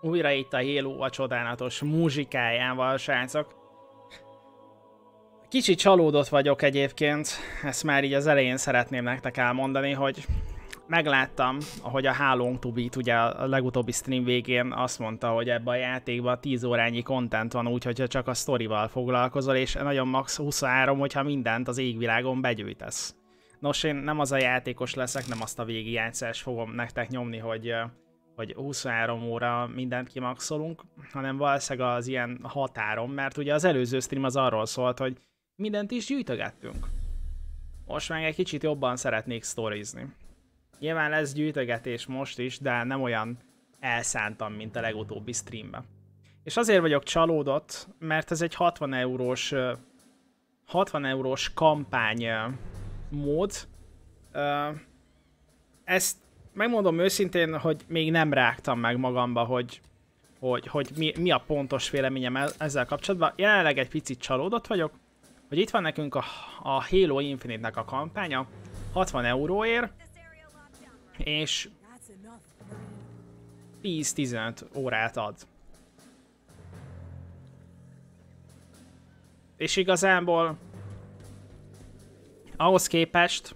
Újra itt a Halo a csodálatos muzsikájával, srácok. Kicsit csalódott vagyok egyébként, ezt már így az elején szeretném nektek elmondani, hogy megláttam, ahogy a Hálónk Tubit, ugye a legutóbbi stream végén azt mondta, hogy ebben a játékban 10 órányi content van, úgyhogy csak a sztorival foglalkozol, és nagyon max 23, hogyha mindent az égvilágon begyűjtesz. Nos, én nem az a játékos leszek, nem azt a végigjátszást fogom nektek nyomni, hogy, hogy 23 óra mindent kimaxolunk, hanem valószínűleg az ilyen határom, mert ugye az előző stream az arról szólt, hogy mindent is gyűjtögettünk. Most meg egy kicsit jobban szeretnék sztorizni. Nyilván lesz gyűjtögetés most is, de nem olyan elszántam, mint a legutóbbi streamben. És azért vagyok csalódott, mert ez egy 60 eurós 60 eurós kampány mód. Ezt megmondom őszintén, hogy még nem rágtam meg magamba, hogy, hogy, hogy mi, mi a pontos véleményem ezzel kapcsolatban. Jelenleg egy picit csalódott vagyok, hogy itt van nekünk a, a Halo Infinite-nek a kampánya, 60 euróért, és 10-15 órát ad. És igazából ahhoz képest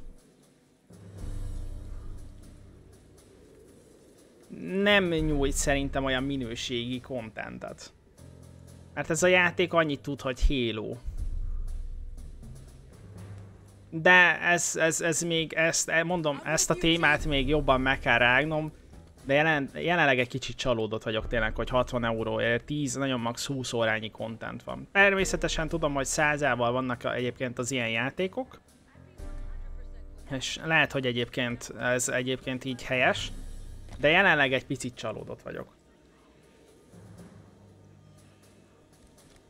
nem nyújt szerintem olyan minőségi kontentet. Mert ez a játék annyit tud, hogy Halo. De ez, ez, ez még, ezt, mondom, ezt a témát még jobban meg kell rágnom, de jelen, jelenleg egy kicsit csalódott vagyok tényleg, hogy 60 euró, 10, nagyon max 20 órányi content van. Természetesen tudom, hogy százával vannak egyébként az ilyen játékok, és lehet, hogy egyébként ez egyébként így helyes, de jelenleg egy picit csalódott vagyok.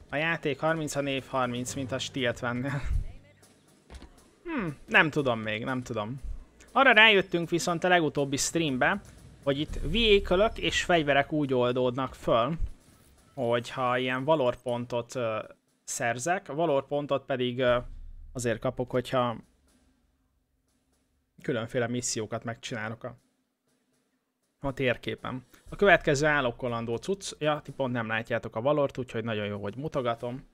A játék 30, a név 30, mint a Stilt vennél. Hmm, nem tudom még, nem tudom. Arra rájöttünk viszont a legutóbbi streambe, hogy itt vékölök és fegyverek úgy oldódnak föl, hogy ha ilyen valor pontot uh, szerzek, a valor pontot pedig uh, azért kapok, hogyha különféle missziókat megcsinálok a, a térképen. A következő állokkolandó cucc, ja, ti pont nem látjátok a valort, úgyhogy nagyon jó, hogy mutogatom.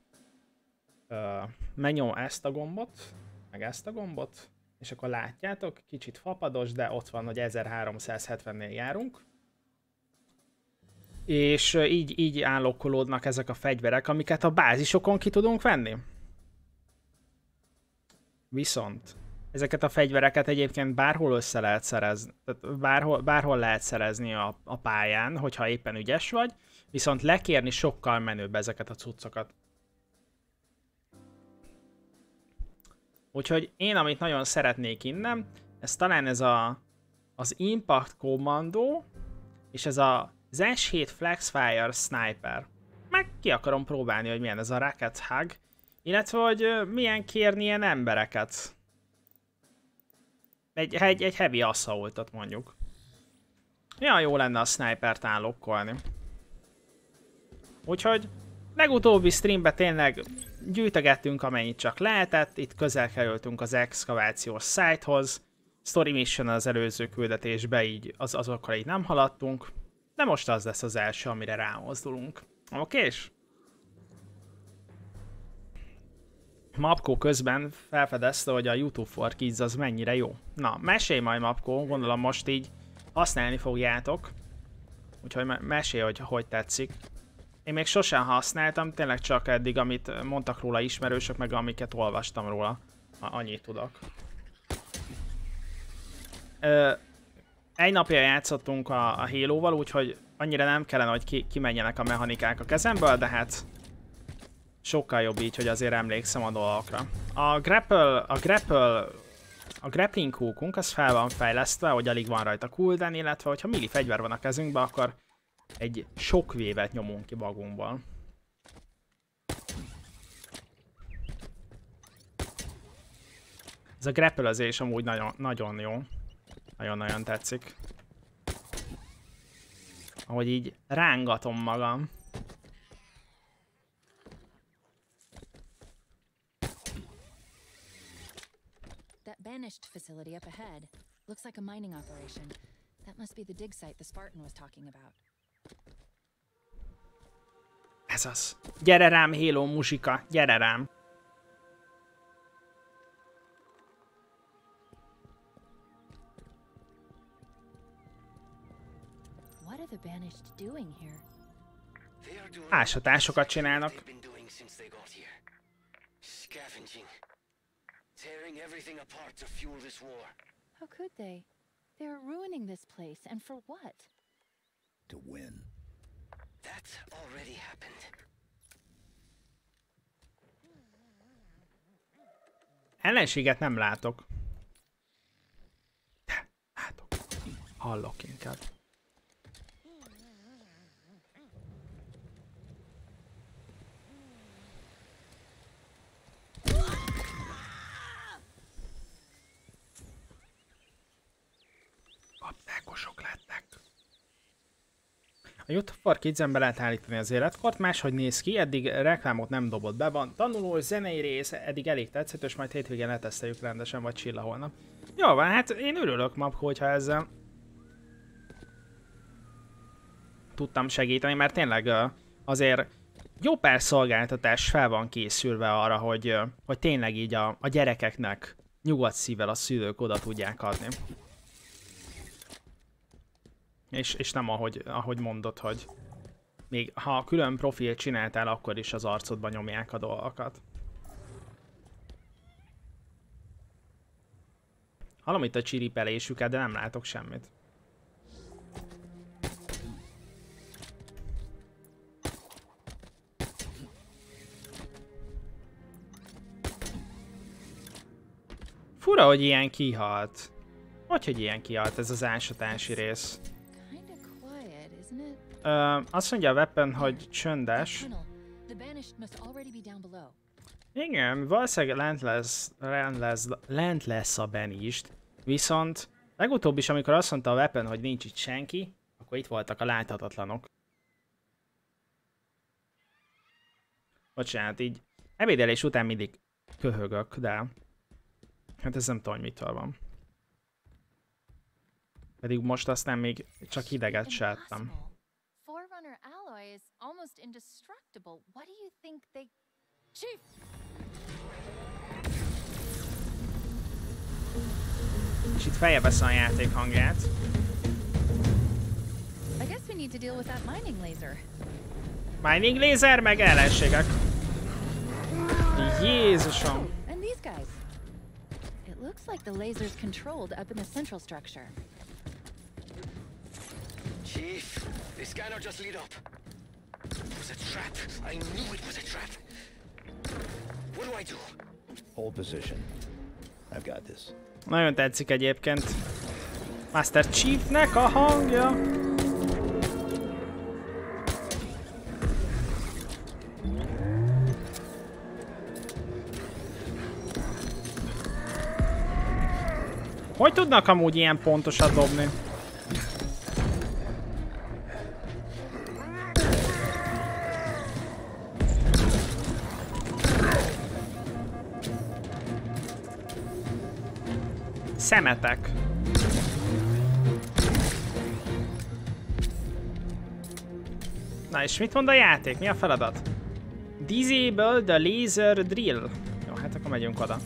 Uh, megnyom ezt a gombot, meg ezt a gombot, és akkor látjátok, kicsit fapados, de ott van, hogy 1370-nél járunk. És így, így állokkolódnak ezek a fegyverek, amiket a bázisokon ki tudunk venni. Viszont ezeket a fegyvereket egyébként bárhol össze lehet szerezni, tehát bárhol, bárhol lehet szerezni a, a pályán, hogyha éppen ügyes vagy, viszont lekérni sokkal menőbb ezeket a cuccokat. Úgyhogy én, amit nagyon szeretnék innen, ez talán ez a, az Impact Commando, és ez a az S7 Flexfire Sniper. Meg ki akarom próbálni, hogy milyen ez a Rocket Hug, illetve hogy milyen kérni ilyen embereket. Egy, egy, egy heavy assaultot mondjuk. Ja, jó lenne a snipert állokkolni. Úgyhogy legutóbbi streamben tényleg gyűjtögettünk amennyit csak lehetett, itt közel kerültünk az exkavációs sitehoz, story mission az előző küldetésbe, így az, azokkal így nem haladtunk, de most az lesz az első, amire rámozdulunk. Okés? Mapko közben felfedezte, hogy a YouTube for Kids az mennyire jó. Na, mesélj majd Mapko, gondolom most így használni fogjátok. Úgyhogy me mesélj, hogy hogy tetszik. Én még sosem használtam, tényleg csak eddig, amit mondtak róla ismerősök, meg amiket olvastam róla. Annyit tudok. Ö, egy napja játszottunk a, a Halo-val, úgyhogy annyira nem kellene, hogy ki, kimenjenek a mechanikák a kezemből, de hát sokkal jobb így, hogy azért emlékszem a dolgokra. A grapple, a grapple, a grappling hookunk az fel van fejlesztve, hogy alig van rajta cooldown, illetve hogyha milli fegyver van a kezünkben, akkor egy sok vévet nyomunk ki magunkból. Ez a grappelezés amúgy nagyon, nagyon jó. Nagyon-nagyon tetszik. Ahogy így rángatom magam. Banished facility up ahead looks like a mining operation. That must be the dig site the Spartan was talking about. Ez az. Gyere rám, Halo muzsika, gyere rám. What are the banished doing here? Ásatásokat csinálnak. Scavenging. Tearing everything apart to fuel this war. How could they? They're ruining this place, and for what? To win. That already happened. Ellenséget nem látok. De, látok. Hallok inkább. Kaptákosok lettek. A YouTube for kids be lehet állítani az életkort, máshogy néz ki, eddig reklámot nem dobott be, van tanulós, zenei rész, eddig elég tetszett, és majd hétvégén leteszteljük rendesen, vagy csilla holnap. Jó van, hát én örülök, Mapko, hogyha ezzel tudtam segíteni, mert tényleg azért jó pár szolgáltatás fel van készülve arra, hogy, hogy tényleg így a, a gyerekeknek nyugodt szívvel a szülők oda tudják adni. És, és nem ahogy, ahogy mondod, hogy még ha külön profilt csináltál, akkor is az arcodba nyomják a dolgokat. Hallom itt a csiripelésüket, de nem látok semmit. Fura, hogy ilyen kihalt. Hogy, hogy ilyen kihalt ez az ásatási rész. Ö, azt mondja a weapon, hogy csöndes. Igen, valószínűleg lent lesz, lent lesz, lent lesz a benist, viszont legutóbb is, amikor azt mondta a weapon, hogy nincs itt senki, akkor itt voltak a láthatatlanok. Bocsánat, így ebédelés után mindig köhögök, de hát ez nem tudom, mitől van. Pedig most aztán még csak hideget. Impossible. Forerunner alloy is almost indestructible. What do you think they... Chief! Feljebb veszem a játék hangját. I guess we need to deal with that mining laser. Mining laser, meg ellenségek. Jézusom. And these guys. It looks like the laser's controlled up in the central structure. Chief, the scanner just lit up. It was a trap. I knew it was a trap. What do I do? Hold position. I've got this. Nagyon tetszik egyébként. Master Chiefnek a hangja. Hogy tudnak amúgy ilyen pontosat dobni? Szemetek. Na és mit mond a játék? Mi a feladat? Disable the laser drill. Jó, hát akkor megyünk oda.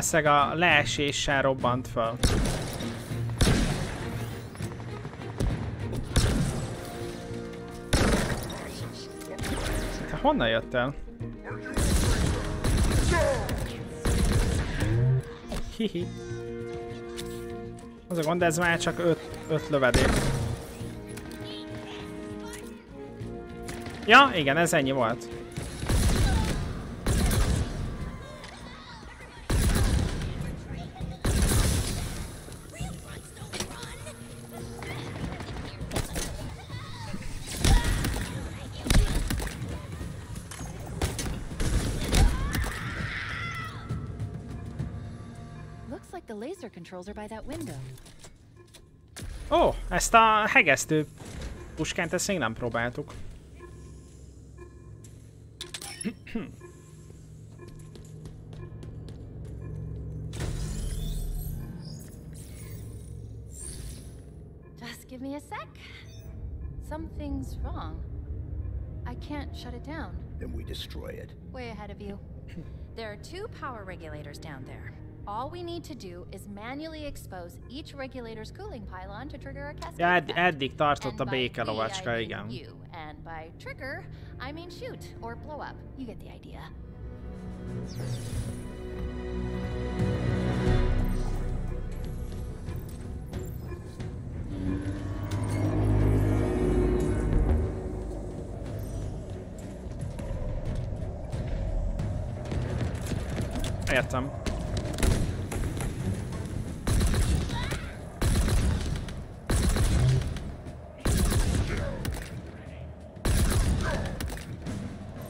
Aztán a leeséssel robbant fel. Te honnan jöttél? Hihi. Az a gond, ez már csak öt lövedék. Ja, igen, ez ennyi volt. Ó, ezt a hegesztő puskánt ezt még nem próbáltuk. Way ahead of you. there are two power regulators down there. All we need to do is manually expose each regulator's cooling pylon to trigger a cascade Ja, effect. eddig tartott a And by béke we, I igen. You, and by trigger, I mean shoot or blow up. You get the idea. Értem.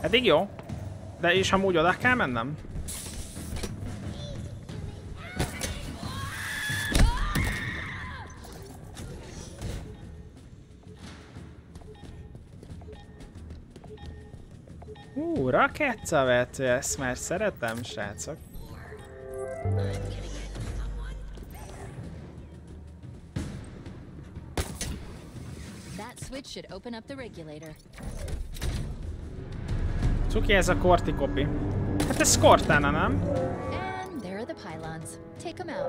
Eddig jó. De és amúgy oda kell mennem? Ú, rakétavető, ezt már szeretem, srácok. That switch should open up the regulator. Cuki ez a kortikopi. Hát ez Cortana, nem? And there are the pylons. Take them out.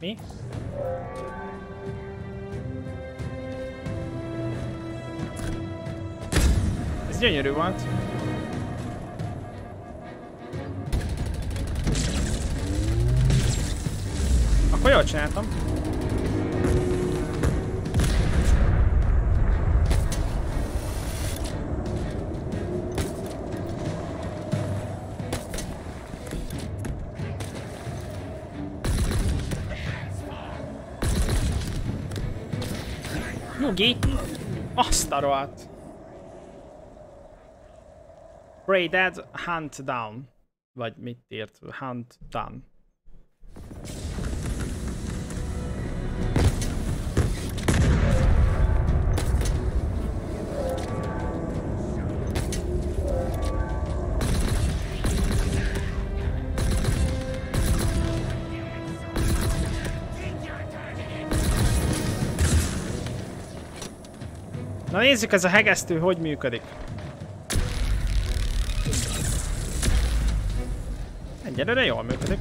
Mi? Ez gyönyörű volt. Akkor jól csináltam. Nyugi! Azt a rohadt! Pray dead, hunt down. Vagy mit írt? Hunt done. Na nézzük ez a hegesztő hogy működik. Egyelőre jól működik.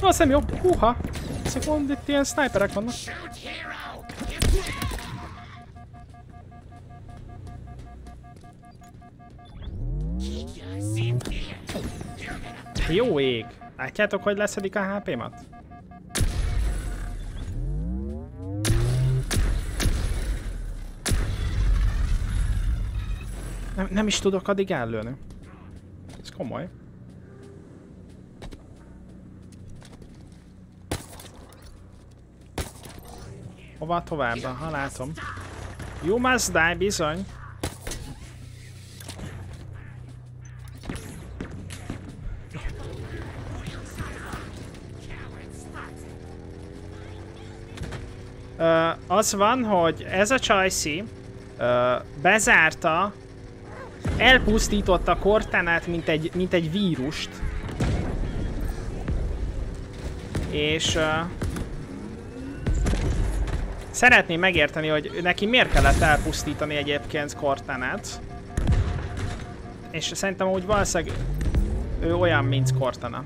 Azt hiszem jó. Húha! Szekund, itt ilyen sniperek vannak. Jó ég! Látjátok, hogy leszedik a HP-mat? Nem, nem is tudok addig ellőni. Ez komoly. Hova tovább? Ha látom. You must die, bizony. Az van, hogy ez a csajszi bezárta, elpusztította Cortanát, mint egy, mint egy vírust. És szeretném megérteni, hogy neki miért kellett elpusztítani egyébként Cortanát. És szerintem úgy valószínűleg ő olyan, mint Cortana.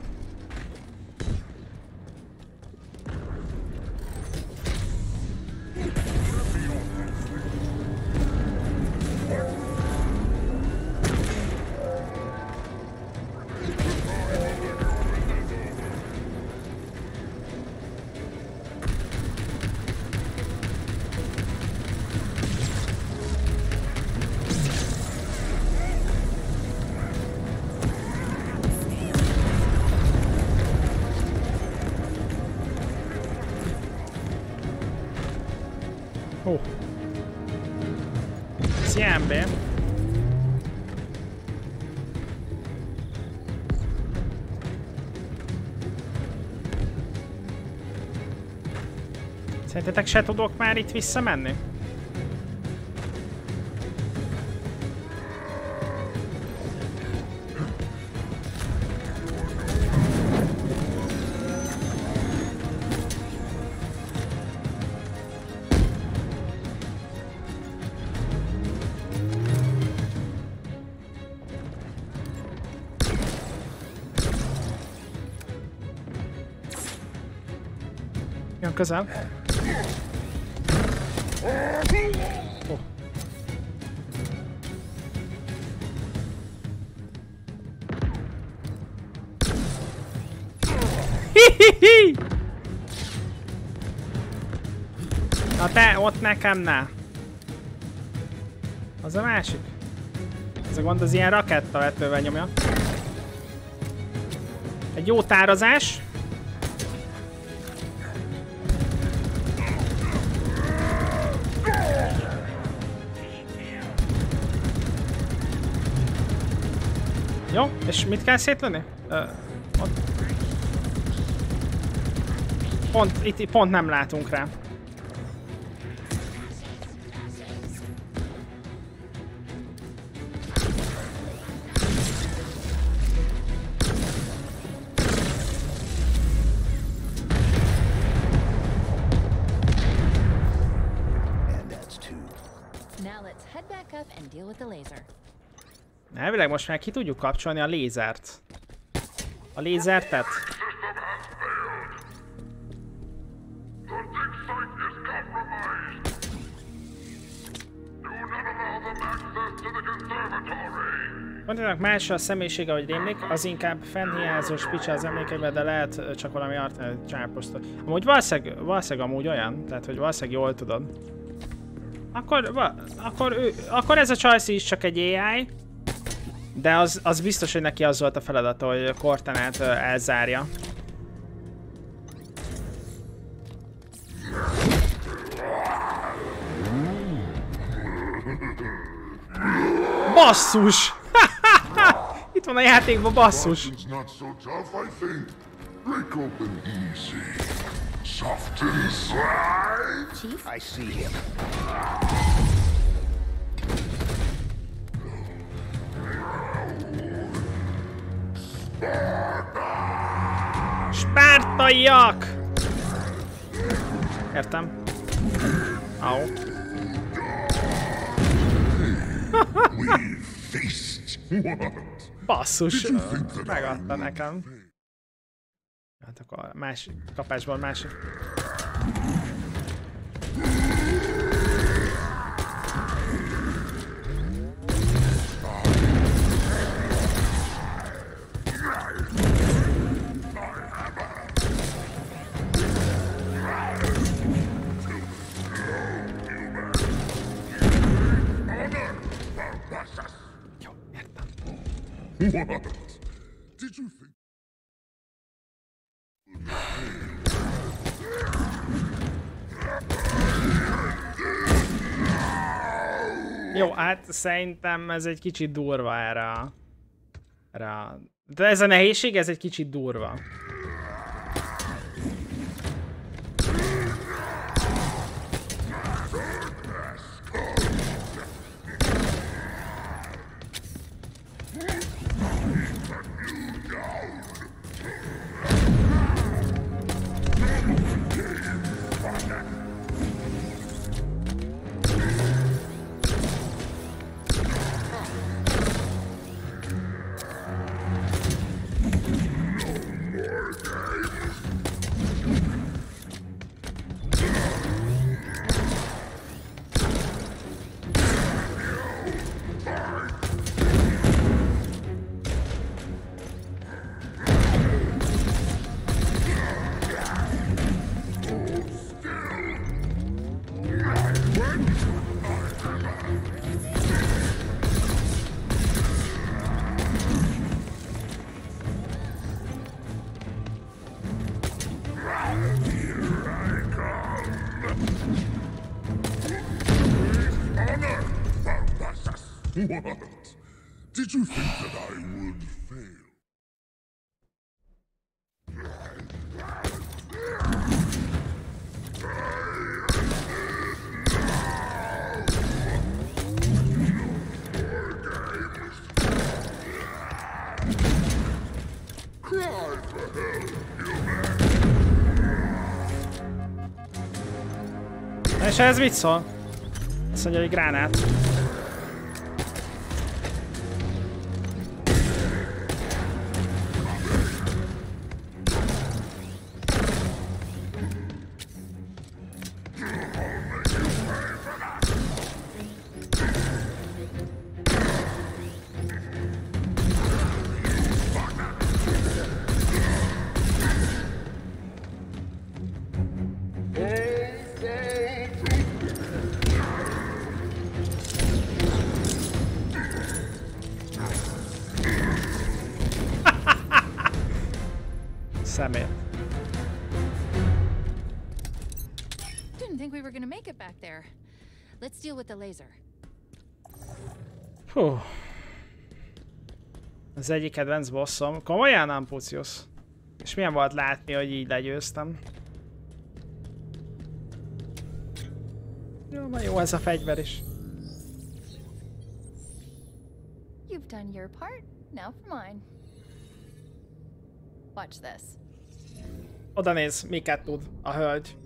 Szerintetek se tudok már itt visszamenni? Közel. Ott nekem ne. Az a másik. Ez a gond az ilyen rakettavetővel nyomja. Egy jó tárazás. Jó, és mit kell szétlőni? Pont, itt pont nem látunk rá. Elvileg most már ki tudjuk kapcsolni a lézert. A lézertet? Mondjának más a személyisége, hogy rémlik, az inkább fennhiányzós picsa az emlékekben, de lehet csak valami art csáposztó. Amúgy valószínűleg, valószínűleg amúgy olyan, tehát hogy valószínűleg jól tudod. Akkor, akkor, ő, akkor ez a Chelsea is csak egy AI, de az, az biztos, hogy neki az volt a feladata, hogy Cortanát elzárja. Basszus! Itt van a játékban basszus! Soft inside. Chief? I see him. Spártaiak! Értem. Au. Basszus! Megadta nekem. Hát akkor másik kapásból másik. Hát szerintem ez egy kicsit durva erre. Erre a... De ez a nehézség, ez egy kicsit durva. És ez mit szól? Azt mondja, hogy gránát. Az egyik kedvenc bosszom. Komolyan, Ampucius? És milyen volt látni, hogy így legyőztem? Jó, ma jó ez a fegyver is. You've done your part, now for mine. Watch this. Oda néz, miket tud a hölgy.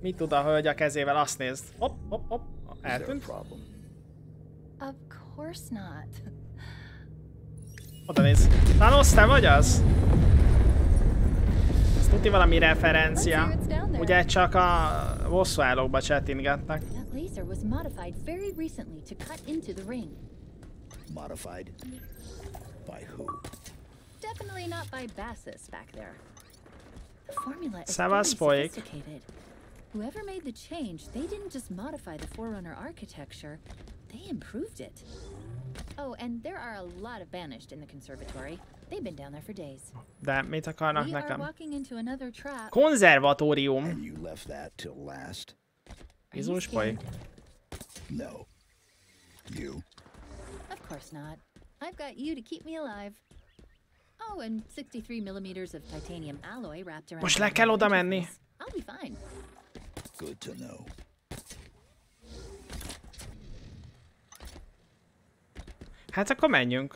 Mit tud a hölgy a kezével, azt nézd. Hopp, hopp, hopp. Eltűnt. problem? Of course not. Oda néz. Thanos, te vagy az? Ez tuti valami referencia. Ugye csak a bosszúállókba csetingetnek. Modified? By who? Definitely not by Bassus back there. The formula is very sophisticated. Whoever made the change, they didn't just modify the Forerunner architecture, they improved it. Oh, and there are a lot of banished in the conservatory. They've been down there for days. De mit akarnak We are nekem? walking into another trap. Konzervatórium. And you left that till last? Are you Bizonyos poék. No. You? Of course not. I've got you to keep me alive. Oh, and 63 millimeters of titanium alloy wrapped around. Most the le kell oda menni. I'll be fine. Good to know. Hát akkor menjünk.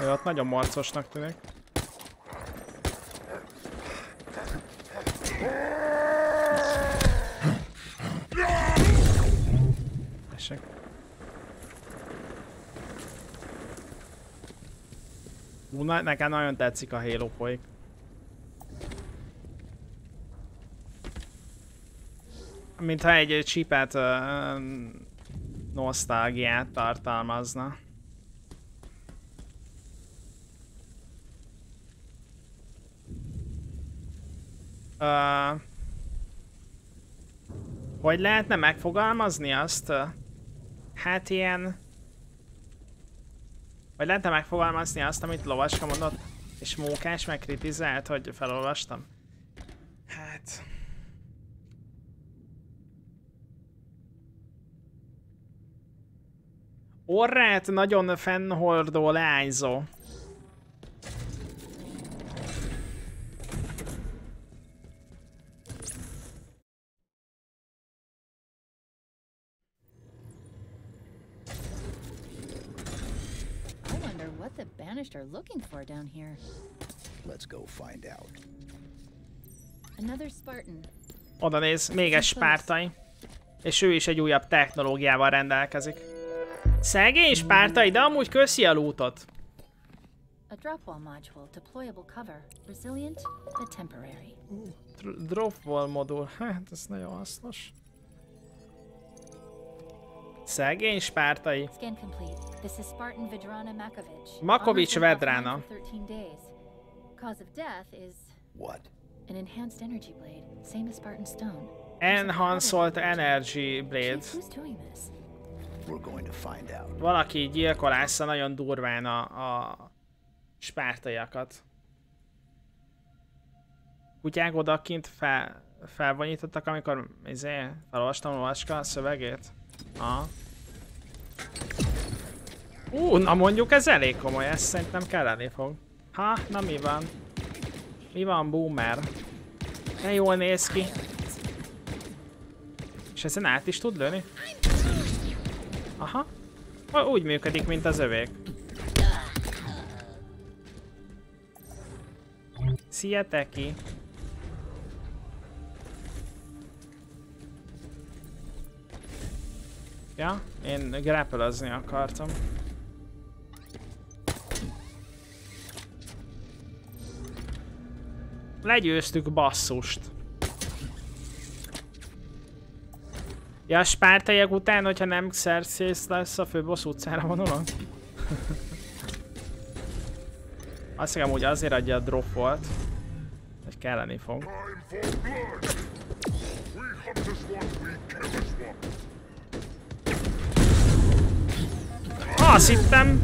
Jó, ott nagyon marcosnak tűnik. Tessék. Ú, nekem nagyon tetszik a Halo poék. Mintha egy csipet uh, nosztalgiát tartalmazna. Uh, hogy lehetne megfogalmazni azt? Hát ilyen... Vagy lehetne megfogalmazni azt, amit Lovaska mondott, és Mókás megkritizált, hogy felolvastam? Hát... Orrát nagyon fennhordó leányzó. I wonder what the banished are looking for down here. Let's go find out. Another Spartan. Oda néz, még egy spártai. És ő is egy újabb technológiával rendelkezik. Szegény spártai, de amúgy köszi a lootot. A drop wall module, deployable cover. Resilient, but temporary. Dr- Dropwall modul, hát ez nagyon hasznos. Szegény spártai. Scan complete. This is Spartan Vedrana Makovic. Makovic Vedrana. for 13 days. Cause of death is What? an enhanced energy blade, same as Spartan Stone. Enhanced Energy Blade. Who's doing this? We're going to. Valaki gyilkolásza nagyon durván a, a spártaiakat. kutyák odakint fel, felvonyítottak, amikor izé, felolvastam a szövegét? Aha. Ú, na mondjuk ez elég komoly, ez szerintem kelleni fog. Ha, na mi van? Mi van, boomer? De jól néz ki. És ezen át is tud lőni? Aha. Úgy működik, mint az övék. Szia, Teki! Ja, én grapplezni akartam. Legyőztük basszust. Ja, a spártaiak után, hogyha nem Xerxes lesz a főbossz utcára vonulok? Azt hiszem, hogy azért adja a drop volt. Hogy kelleni fog. Azt hittem...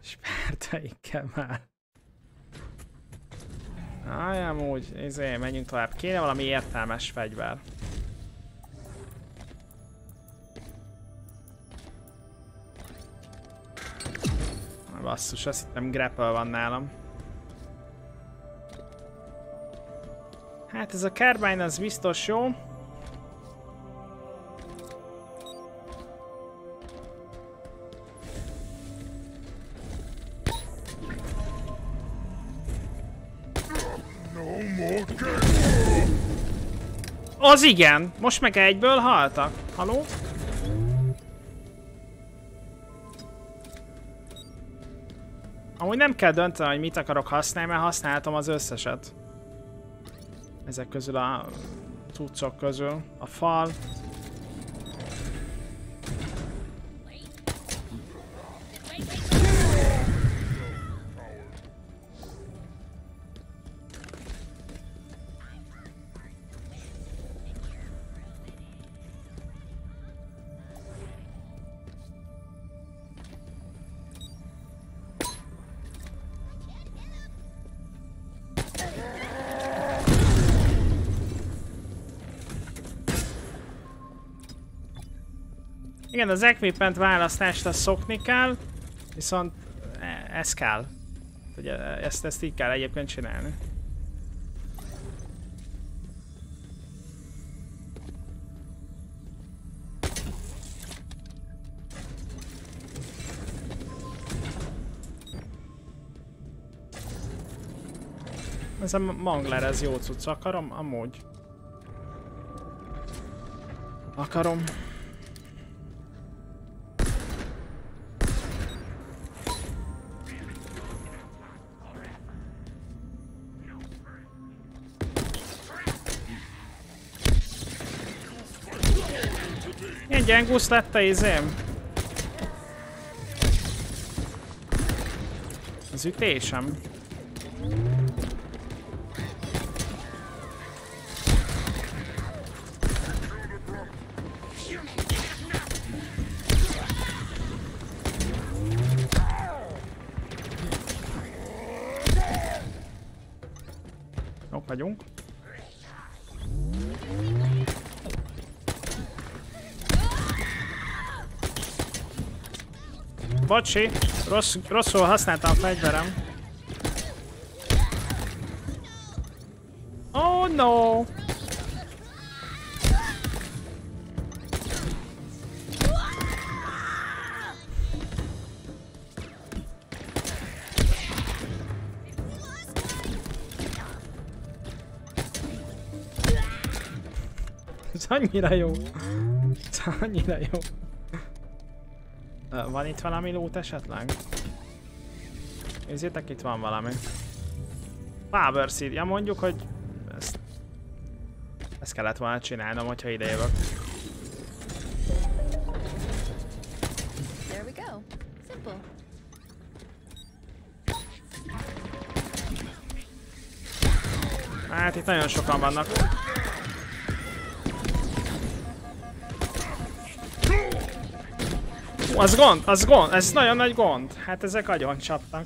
Spártaikkel már. Aj, amúgy, izé, menjünk tovább. Kéne valami értelmes fegyver. Basszus, azt hittem grapple van nálam. Hát ez a carbine az biztos jó. Az igen! Most meg egyből haltak. Haló? Amúgy nem kell döntenem, hogy mit akarok használni, mert használtam az összeset. Ezek közül a cuccok közül. A fal. Igen, az equipment választást azt szokni kell, viszont e, ez kell. Ugye ezt, ezt így kell egyébként csinálni. Ez a mangler, ez jó cucc. Akarom? Amúgy. Akarom. Gyengusz lett a izém? Az ütésem. Ott vagyunk. Bocsi, rossz, rosszul használtam a fegyverem. Oh no! Ez annyira jó. Ez annyira jó. Van itt valami lót esetleg? Nézzétek, itt van valami. Power Seed. Ja, mondjuk, hogy ezt, ezt kellett volna csinálnom, hogyha ide jövök. Hát itt nagyon sokan vannak. Az gond, az gond, ez nagyon nagy gond. Hát ezek agyon csapnak.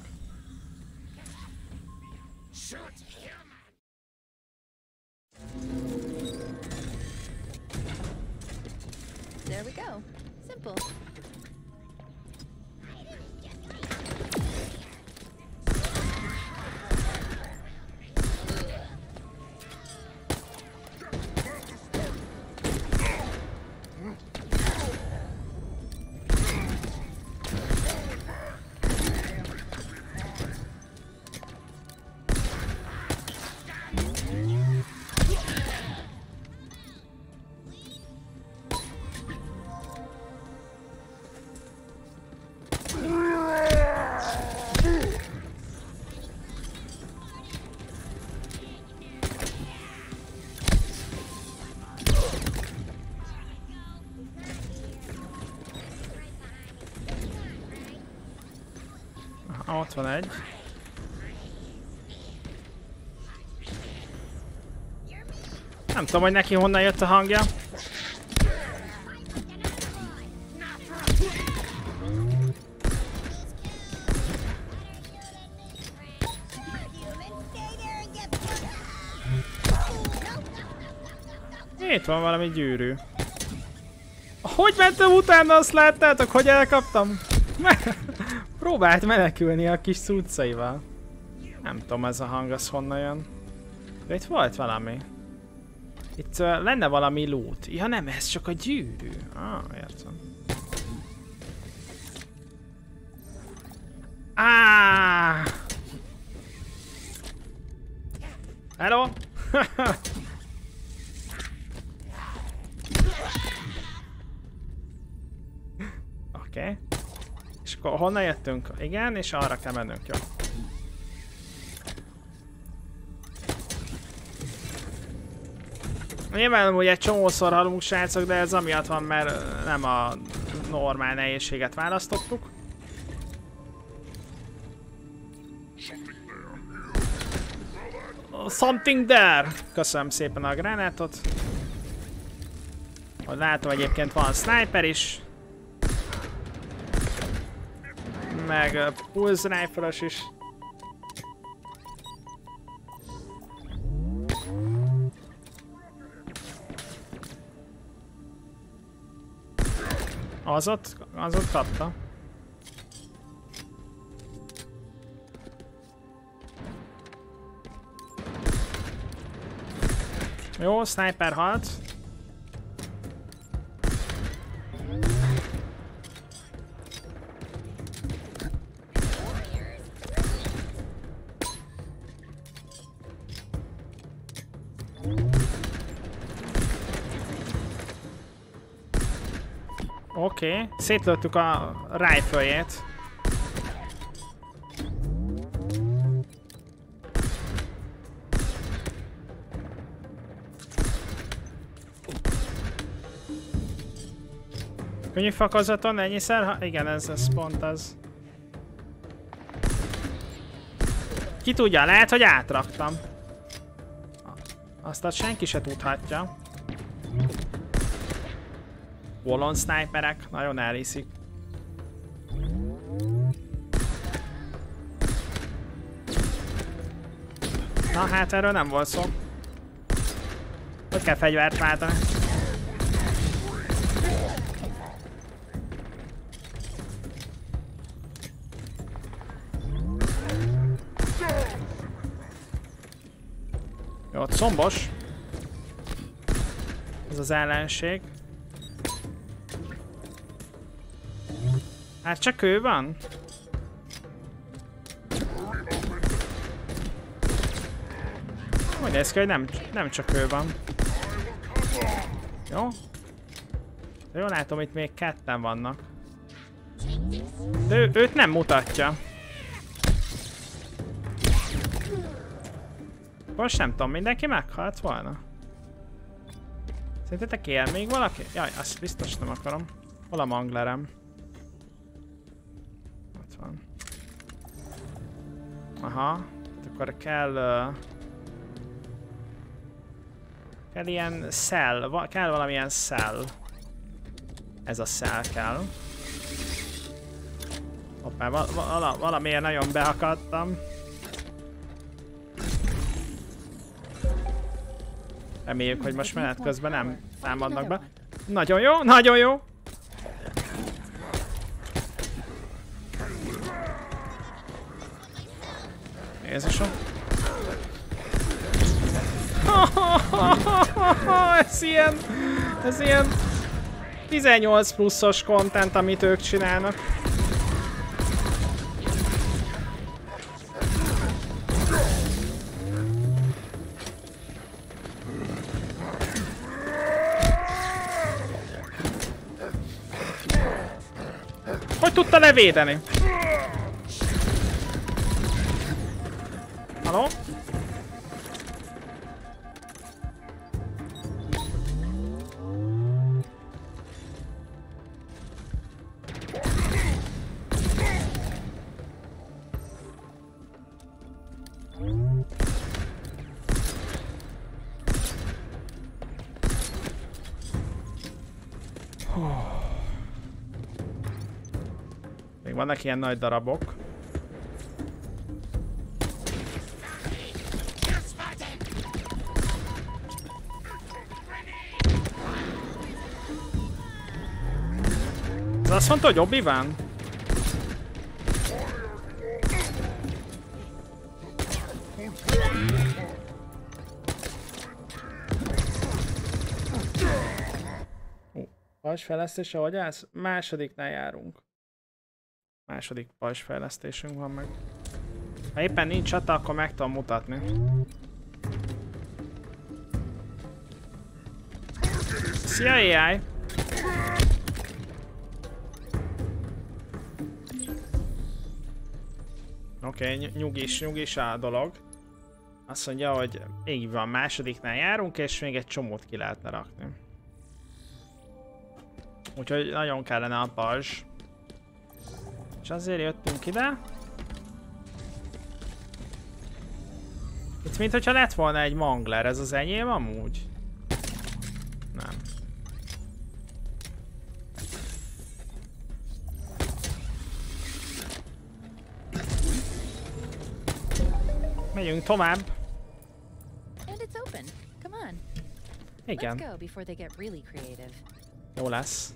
61. Nem tudom, hogy neki honnan jött a hangja. Itt van valami gyűrű. Hogy mentem utána, azt láttátok, hogy elkaptam? Próbált menekülni a kis cuccaival. Nem tudom ez a hang az honnan jön. De itt volt valami. Itt uh, lenne valami loot. Ja nem, ez csak a gyűrű. Ah, értem. És akkor honnan jöttünk? Igen, és arra kell mennünk, jó. Nyilván ugye egy csomószor halunk srácok, de ez amiatt van, mert nem a normál nehézséget választottuk. Something there! Köszönöm szépen a gránátot. Hogy látom egyébként van sniper is. Meg uh, pulse rifle is. Az ott, az ott kapta. Jó, sniper halt. Szétlőttük a rifle-jét. Könnyű fakazaton ennyiszer? Ha, igen, ez, ez pont az. Ki tudja, lehet, hogy átraktam. Azt senki se tudhatja. Wallon sniperek nagyon elhiszik. Na hát erről nem volt szó. Hogy kell fegyvert váltani? Jó, ott szombos. Ez az ellenség. Hát csak ő van? Úgy néz ki, hogy nem, nem csak ő van. Jó? De jól látom, itt még ketten vannak. De ő, őt nem mutatja. Most nem tudom, mindenki meghalt volna? Szerintetek él még valaki? Jaj, azt biztos nem akarom. Hol a manglerem? Aha. Hát akkor kell... Uh, kell ilyen szell. Va kell valamilyen szell. Ez a szell kell. Hoppá, val val valamiért nagyon beakadtam. Reméljük, hogy most menet közben nem támadnak be. Nagyon jó, nagyon jó! Jézusom! ez ilyen... Ez ilyen... 18 pluszos content, amit ők csinálnak. Hogy tudta levédeni? Vannak ilyen nagy darabok. Ez azt mondta, hogy obi van? Pajzs fejlesztése, hogy állsz? Másodiknál járunk. Második pajzs fejlesztésünk van meg. Ha éppen nincs csata, akkor meg tudom mutatni. Szia AI! Oké, okay, nyugis, nyugis a dolog. Azt mondja, hogy így van, másodiknál járunk, és még egy csomót ki lehetne rakni. Úgyhogy nagyon kellene a pajzs. És azért jöttünk ide. Itt mint hogyha lett volna egy mangler, ez az enyém amúgy? Nem. Megyünk tovább. Igen. Jó lesz.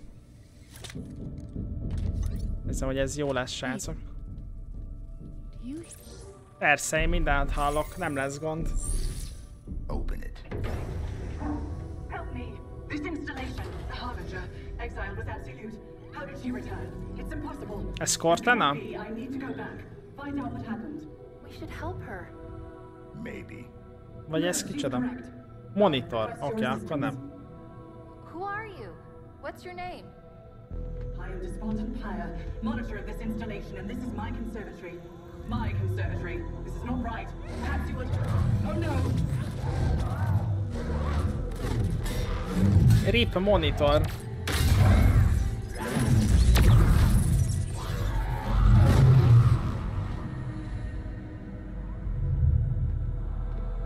Hiszem, hogy ez jó lesz, srácok. Persze, én mindent hallok, nem lesz gond. Open it. Help me! This installation, the Harbinger, exile was absolute. How did she return? It's impossible. Ez Cortana? Me, I need to go back. Find out what happened. We should help her. Maybe. Vagy ez kicsoda? Monitor. Oké, okay, akkor nem. Who are you? What's your name? I am Despondent Pyre, monitor of this installation, and this is my conservatory. My conservatory. This is not right. Perhaps you would. Oh no! RIP monitor.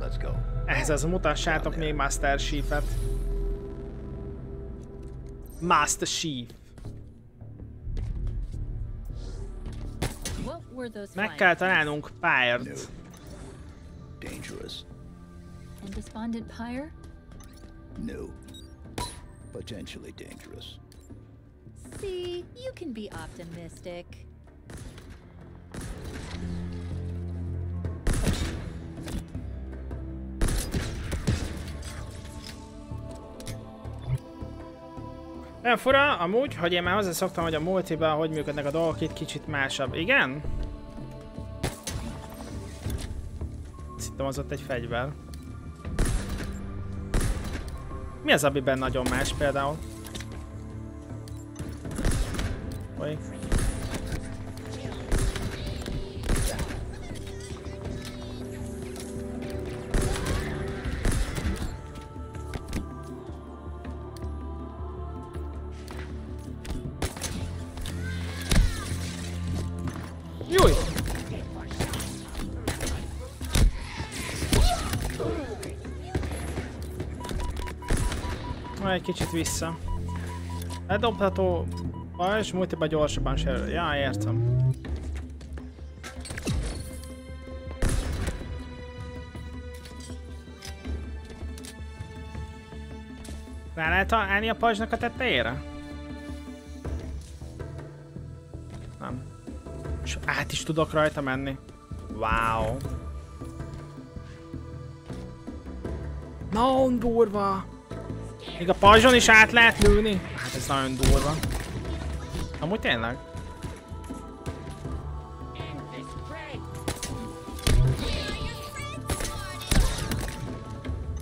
Let's go. Ehhez mutassátok még Master Chief-et. Master Chief. Meg kell találnunk No. Pyre-t. Dangerous. And Despondent Pyre? No. Potentially dangerous. See, you can be optimistic. Olyan fura, amúgy, hogy én már hozzászoktam, hogy a multiban hogy működnek a dolgok itt kicsit másabb. Igen? Szerintem az egy fegyver. Mi az, amiben nagyon más például? Oly. már egy kicsit vissza. Ledobható és multiba gyorsabban serül. Já értem. Rá lehet állni a pajzsnak a tetejére? Nem. És át is tudok rajta menni. Wow. Na durva! Még a pajzson is át lehet lőni? Hát ez nagyon durva. Amúgy tényleg.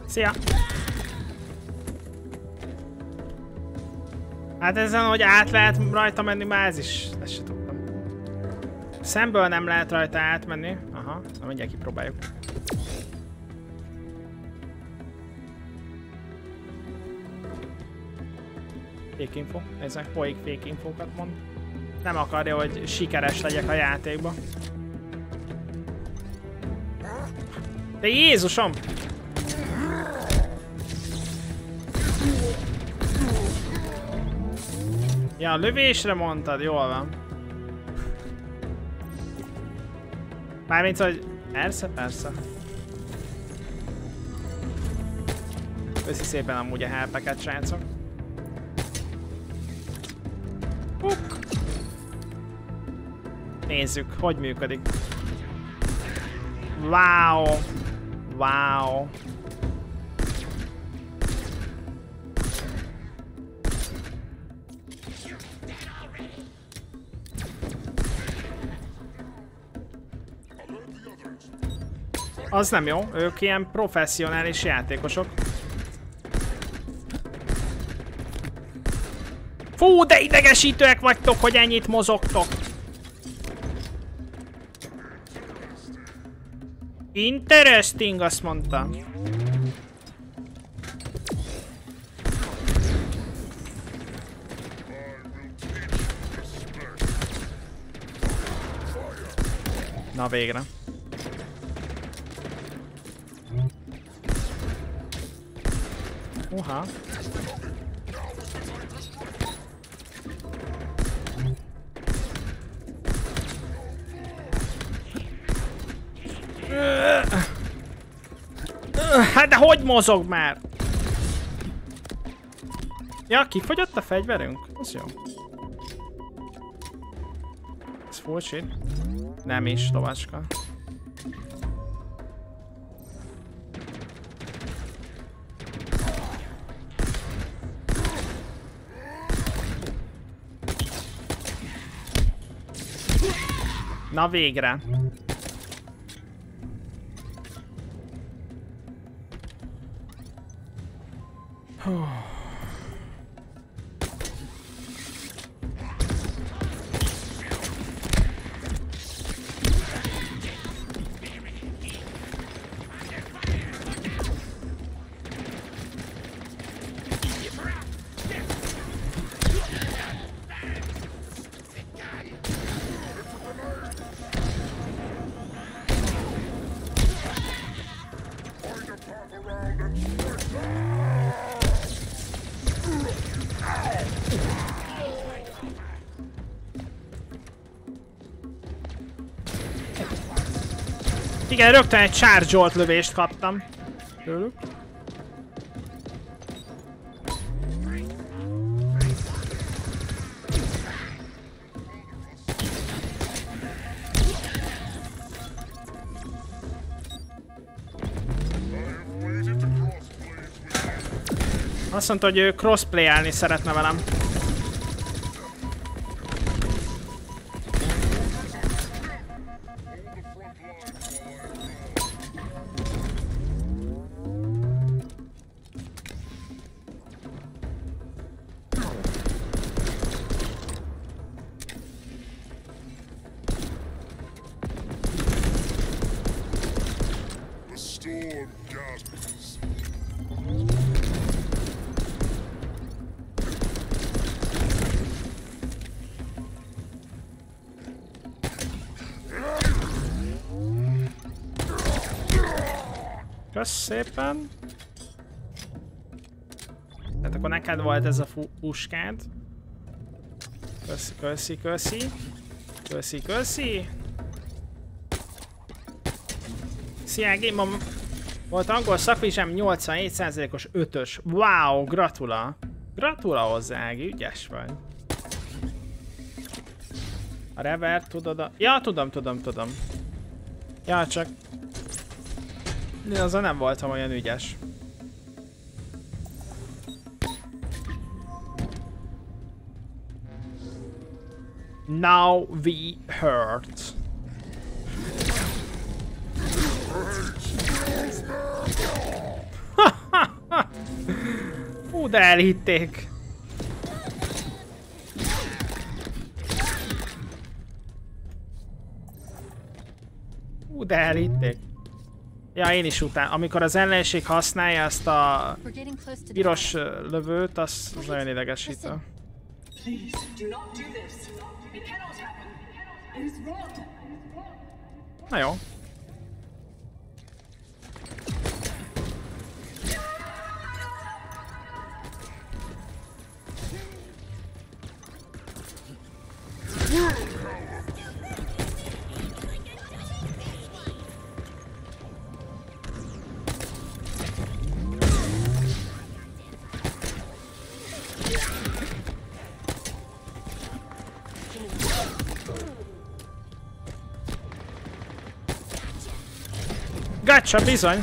Szia! Hát ezen, hogy át lehet rajta menni, már ez is, ezt se tudtam. Szemből nem lehet rajta átmenni. Aha, na mindjárt kipróbáljuk. Fake info. Ezek folyik fake infókat mond. Nem akarja, hogy sikeres legyek a játékban. De Jézusom! Ja, lövésre mondtad, jól van. Mármint, hogy... Persze, persze. Köszi szépen amúgy a helpeket, srácok. Huk. Nézzük, hogy működik. Wow! Wow! Az nem jó, ők ilyen professzionális játékosok. Fú, de idegesítőek vagytok, hogy ennyit mozogtok! Interesting, azt mondta. Na végre. Hát de mozog már? Ja, kifogyott a fegyverünk? Ez jó. Ez full shit. Nem is, lovacska. Na végre. Igen, rögtön egy charge lövést kaptam. Tőlük. Azt mondta, hogy ő crossplay szeretne velem. Neked volt ez a puskád. Köszi, köszi, köszi. Köszi, köszi. Szia, Game Volt angol szakvizsgám 87%-os 5-ös. Wow, gratula. Gratula hozzá, Ági, ügyes vagy. A rever, tudod a... Ja, tudom, tudom, tudom. Ja, csak... Én azon nem voltam olyan ügyes. Now we hurt. Hú, de elhitték. Hú, de elhitték. Ja, én is után. Amikor az ellenség használja ezt a piros lövőt, az, az nagyon idegesítő. Please, do not do this. It cannot happen. It is wrong. Na jó. Gotcha, bizony.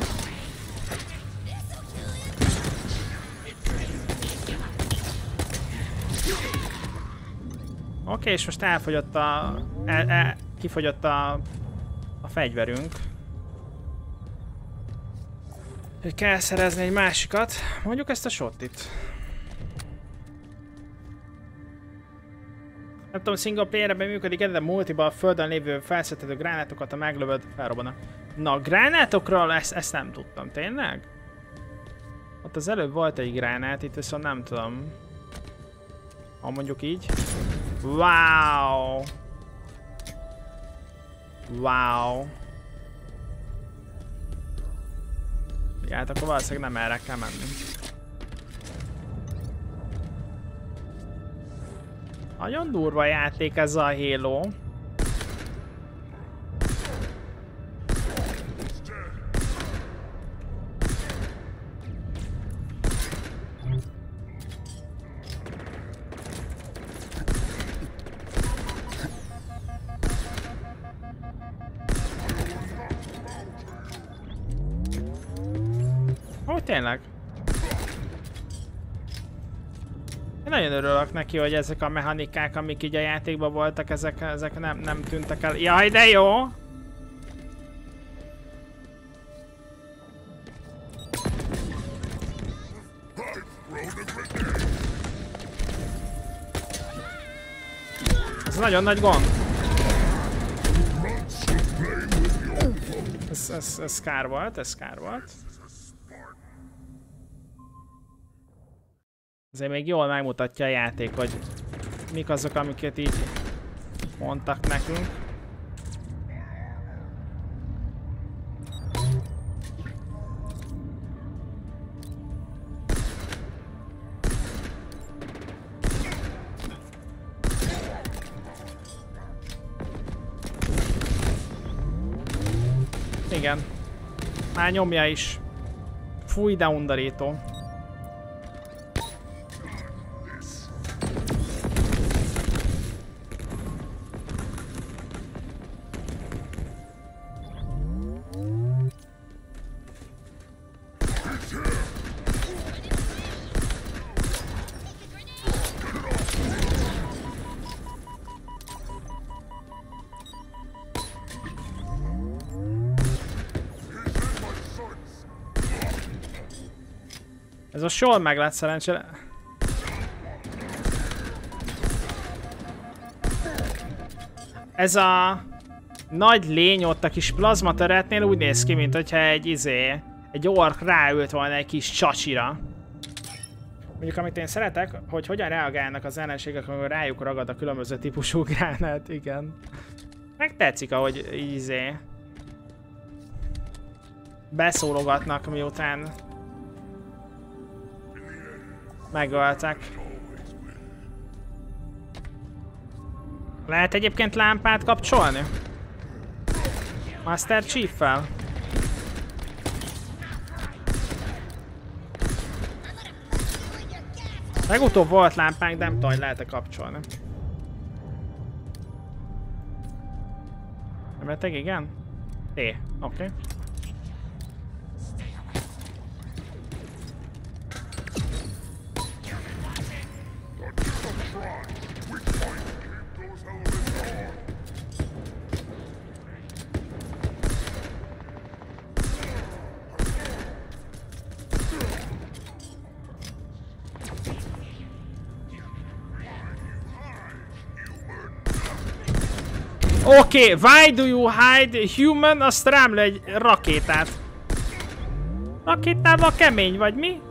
Oké, okay, és most elfogyott a... El, el, kifogyott a... A fegyverünk. Hogy kell szerezni egy másikat. Mondjuk ezt a shottit. Nem tudom, single player-ben működik, de multiba a földön lévő felszedhető gránátokat, a meglövöd, felrobbanak. Na, a gránátokról ezt, ezt nem tudtam, tényleg? Ott az előbb volt egy gránát, itt viszont nem tudom. Ha mondjuk így. Wow! Wow! Ja, hát akkor valószínűleg nem erre kell menni. Nagyon durva játék ez a Halo. Nagyon örülök neki, hogy ezek a mechanikák, amik így a játékban voltak, ezek, ezek nem, nem tűntek el. Jaj, de jó! Ez nagyon nagy gond. Ez, ez, ez kár volt, ez kár volt. Azért még jól megmutatja a játék, hogy mik azok, amiket így mondtak nekünk. Igen. Már nyomja is. Fúj, de undorító. Ez a sor meg lett szerencsére. Ez a nagy lény ott a kis plazma töretnél úgy néz ki, mint hogyha egy izé, egy ork ráült volna egy kis csacsira. Mondjuk amit én szeretek, hogy hogyan reagálnak az ellenségek, amikor rájuk ragad a különböző típusú gránát, igen. Meg tetszik, ahogy izé beszólogatnak miután Megöltek. Lehet egyébként lámpát kapcsolni? Master Chief-fel? Legutóbb volt lámpánk, de nem tudom, hogy lehet-e kapcsolni. Beteg, igen? T. Oké. Okay. Oké, okay, why do you hide human? Azt rám egy rakétát. Rakétával kemény vagy mi?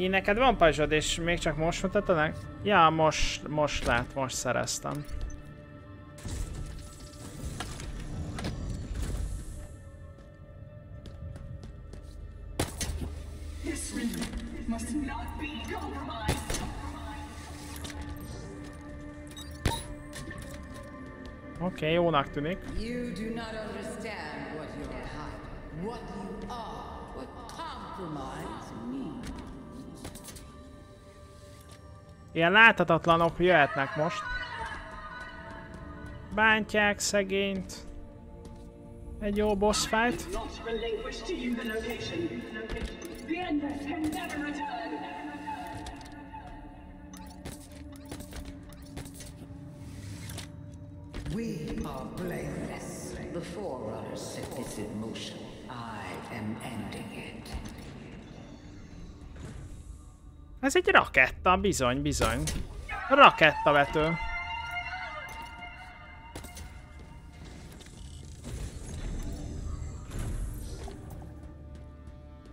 Így neked van pajzsod, és még csak most mutatod Ja, most, most lát, most szereztem. Oké, okay, jónak tűnik. What you are, what compromise Ilyen láthatatlanok jöhetnek most. Bántják szegényt. Egy jó boss fight. We are blameless. The Forerunners set this in motion. I am ending it. Ez egy raketta, bizony, bizony. Rakettavető.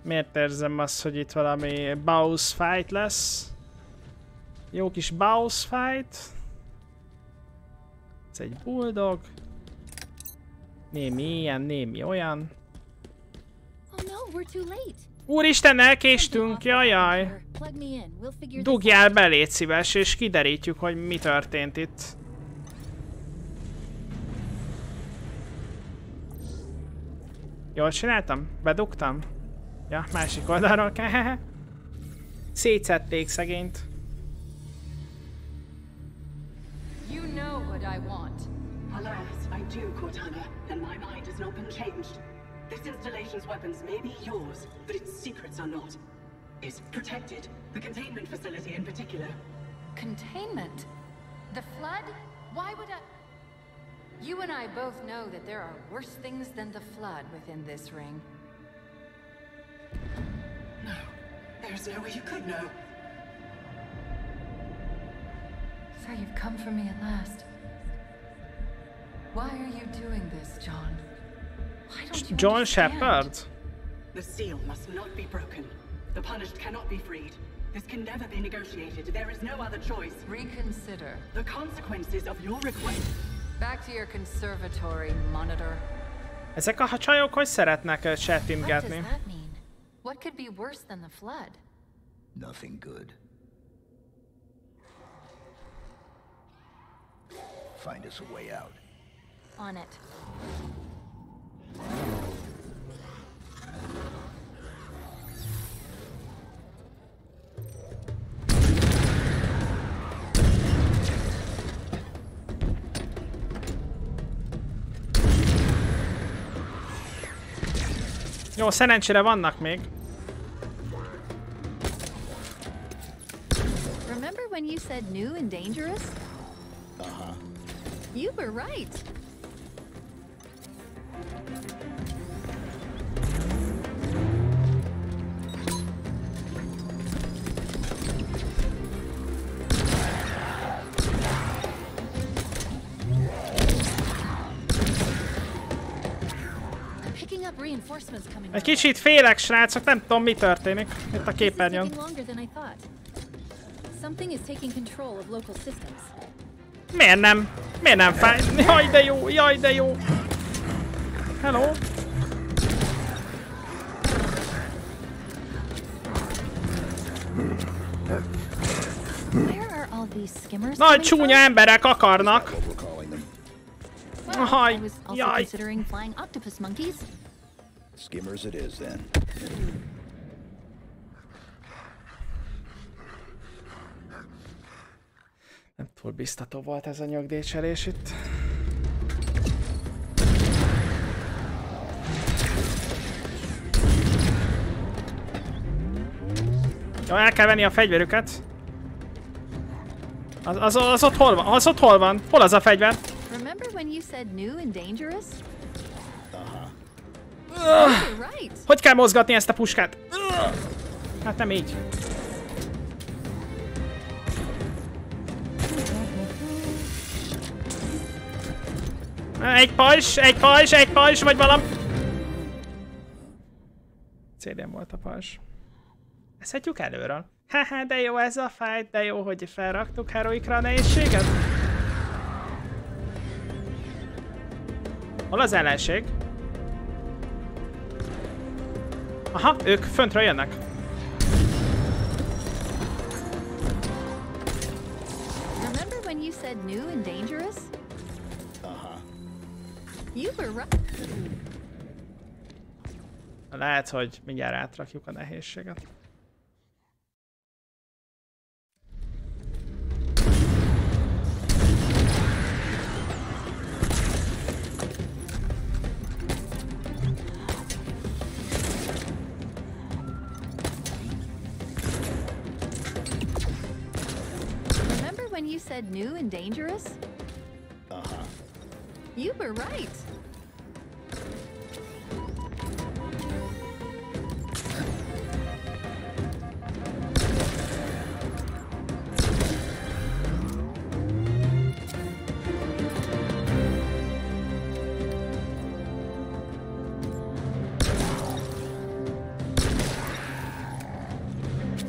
Miért érzem azt, hogy itt valami boss fight lesz? Jó kis boss fight. Ez egy bulldog. Némi ilyen, némi olyan. Oh no, we're too late. Úristen, elkéstünk, jajjaj! Dugjál be, légy szíves, és kiderítjük, hogy mi történt itt. Jól csináltam? Bedugtam? Ja, másik oldalról kell. Szétszették szegényt. You know what I want. Alas, I do, Cortana, and my mind has not been changed. This installation's weapons may be yours, but its secrets are not. It's protected. The containment facility in particular. Containment? The Flood? Why would I... You and I both know that there are worse things than the Flood within this ring. No. There's no way you could know. So you've come for me at last. Why are you doing this, John? John Shepard. The seal must not be broken. The punished cannot be freed. This can never be negotiated. There is no other choice. Reconsider. The consequences of your request. Back to your conservatory, monitor. Ezek a csajok hogy szeretnek chattingetni? What could be worse than the flood? Nothing good. Find us a way out. On it. Jó, szerencsére vannak még. Remember when you said new and dangerous? Uh-huh. You were right. Egy kicsit félek, srácok, nem tudom mi történik itt a képernyőn. Miért nem? Miért nem fáj? Jaj, de jó, jaj, de jó. Hello! Nagy csúnya emberek akarnak! Haj, jaj! Skimmers it is then. Nem túl biztató volt ez a nyugdíjcserés itt. Jó, el kell venni a fegyverüket. Az, az, az ott hol van? Az ott hol van? Hol az a fegyver? Remember when you said new and dangerous? Hogy kell mozgatni ezt a puskát? Hát nem így. Egy pajzs, egy pajzs, egy pajzs, vagy valam. CD-n volt a pajzs. Szedjük előről. Haha, de jó ez a fight, de jó, hogy felraktuk heroikra a nehézséget. Hol az ellenség? Aha, ők föntről jönnek. Remember when you said new and dangerous? Uh-huh. You were right. Lehet, hogy mindjárt átrakjuk a nehézséget. Said new and dangerous? Uh-huh. You were right.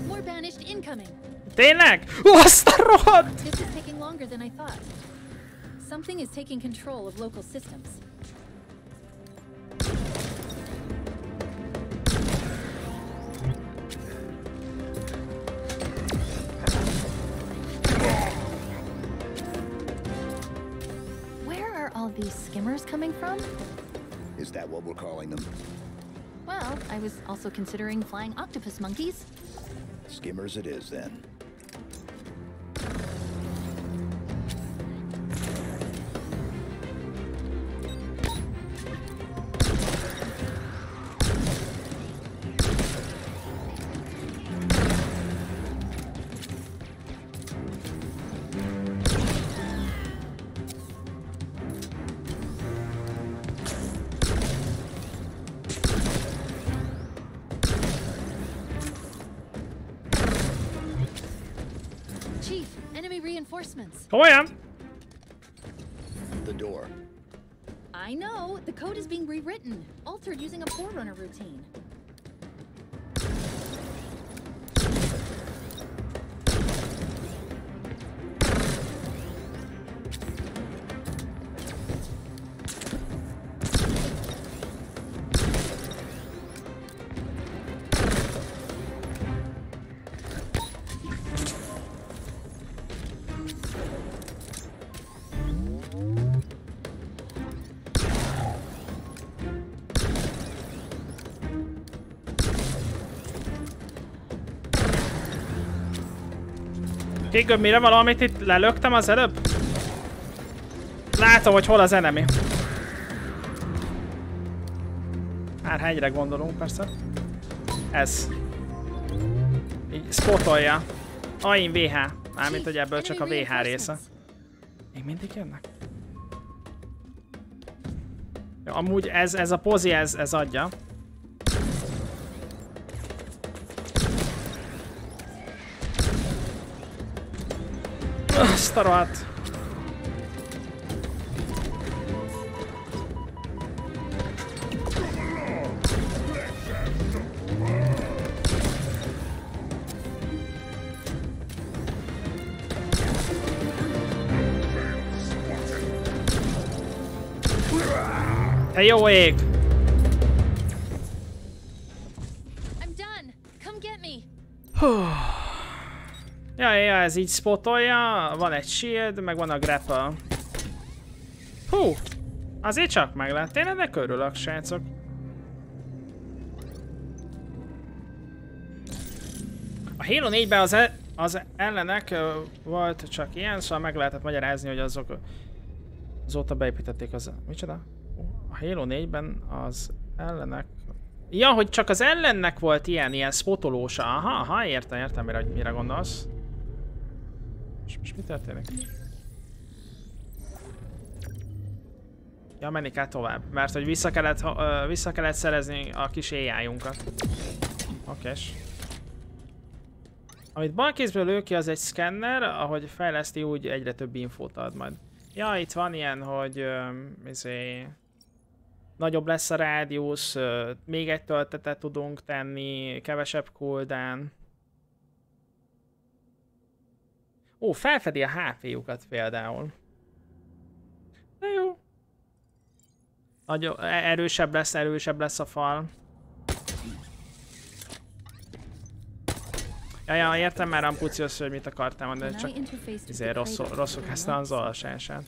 More banished incoming. Tényleg? Ó, azt a rohadt! This is taking longer than I thought. Something is taking control of local systems. Where are all these skimmers coming from? Is that what we're calling them? Well, I was also considering flying octopus monkeys. Skimmers it is then. Reinforcements. Komolyan? The door. I know. The code is being rewritten, altered using a Forerunner routine. Kigöbb, mire valamit itt lelöktem az előbb? Látom, hogy hol az enemy. Már hegyre gondolunk, persze. Ez. Így spotolja. Ain VH. Mármint, hogy ebből csak a VH része. Még mindig jönnek? Amúgy ez, ez a pozi, ez, ez adja. A rohadt. Te jó ég! Ez így spotolja, van egy shield, meg van a grapple. Hú, azért csak meg lett. Én ennek örülök, srácok. A Halo 4-ben az, e az ellenek volt csak ilyen, szóval meg lehetett magyarázni, hogy azok azóta beépítették az... Micsoda? A Halo 4-ben az ellenek... Ja, hogy csak az ellennek volt ilyen, ilyen spotolós. Aha, aha, értem, értem, mire, mire gondolsz. És most mi történik? Ja, menni kell tovább, mert hogy vissza kellett, ö, vissza kellett szerezni a kis AI-unkat. Okés. Amit bal kézből lő ki, az egy szkenner, ahogy fejleszti, úgy egyre több infót ad majd. Ja, itt van ilyen, hogy izé, nagyobb lesz a rádiusz, ö, még egy töltetet tudunk tenni, kevesebb cooldown. Ó, felfedi a HP-jukat például. De jó. Nagyon erősebb lesz, erősebb lesz a fal. Ja, ja, értem már Ampucius, hogy mit akartál mondani, csak izé the rosszul, kezdtem az olvasását.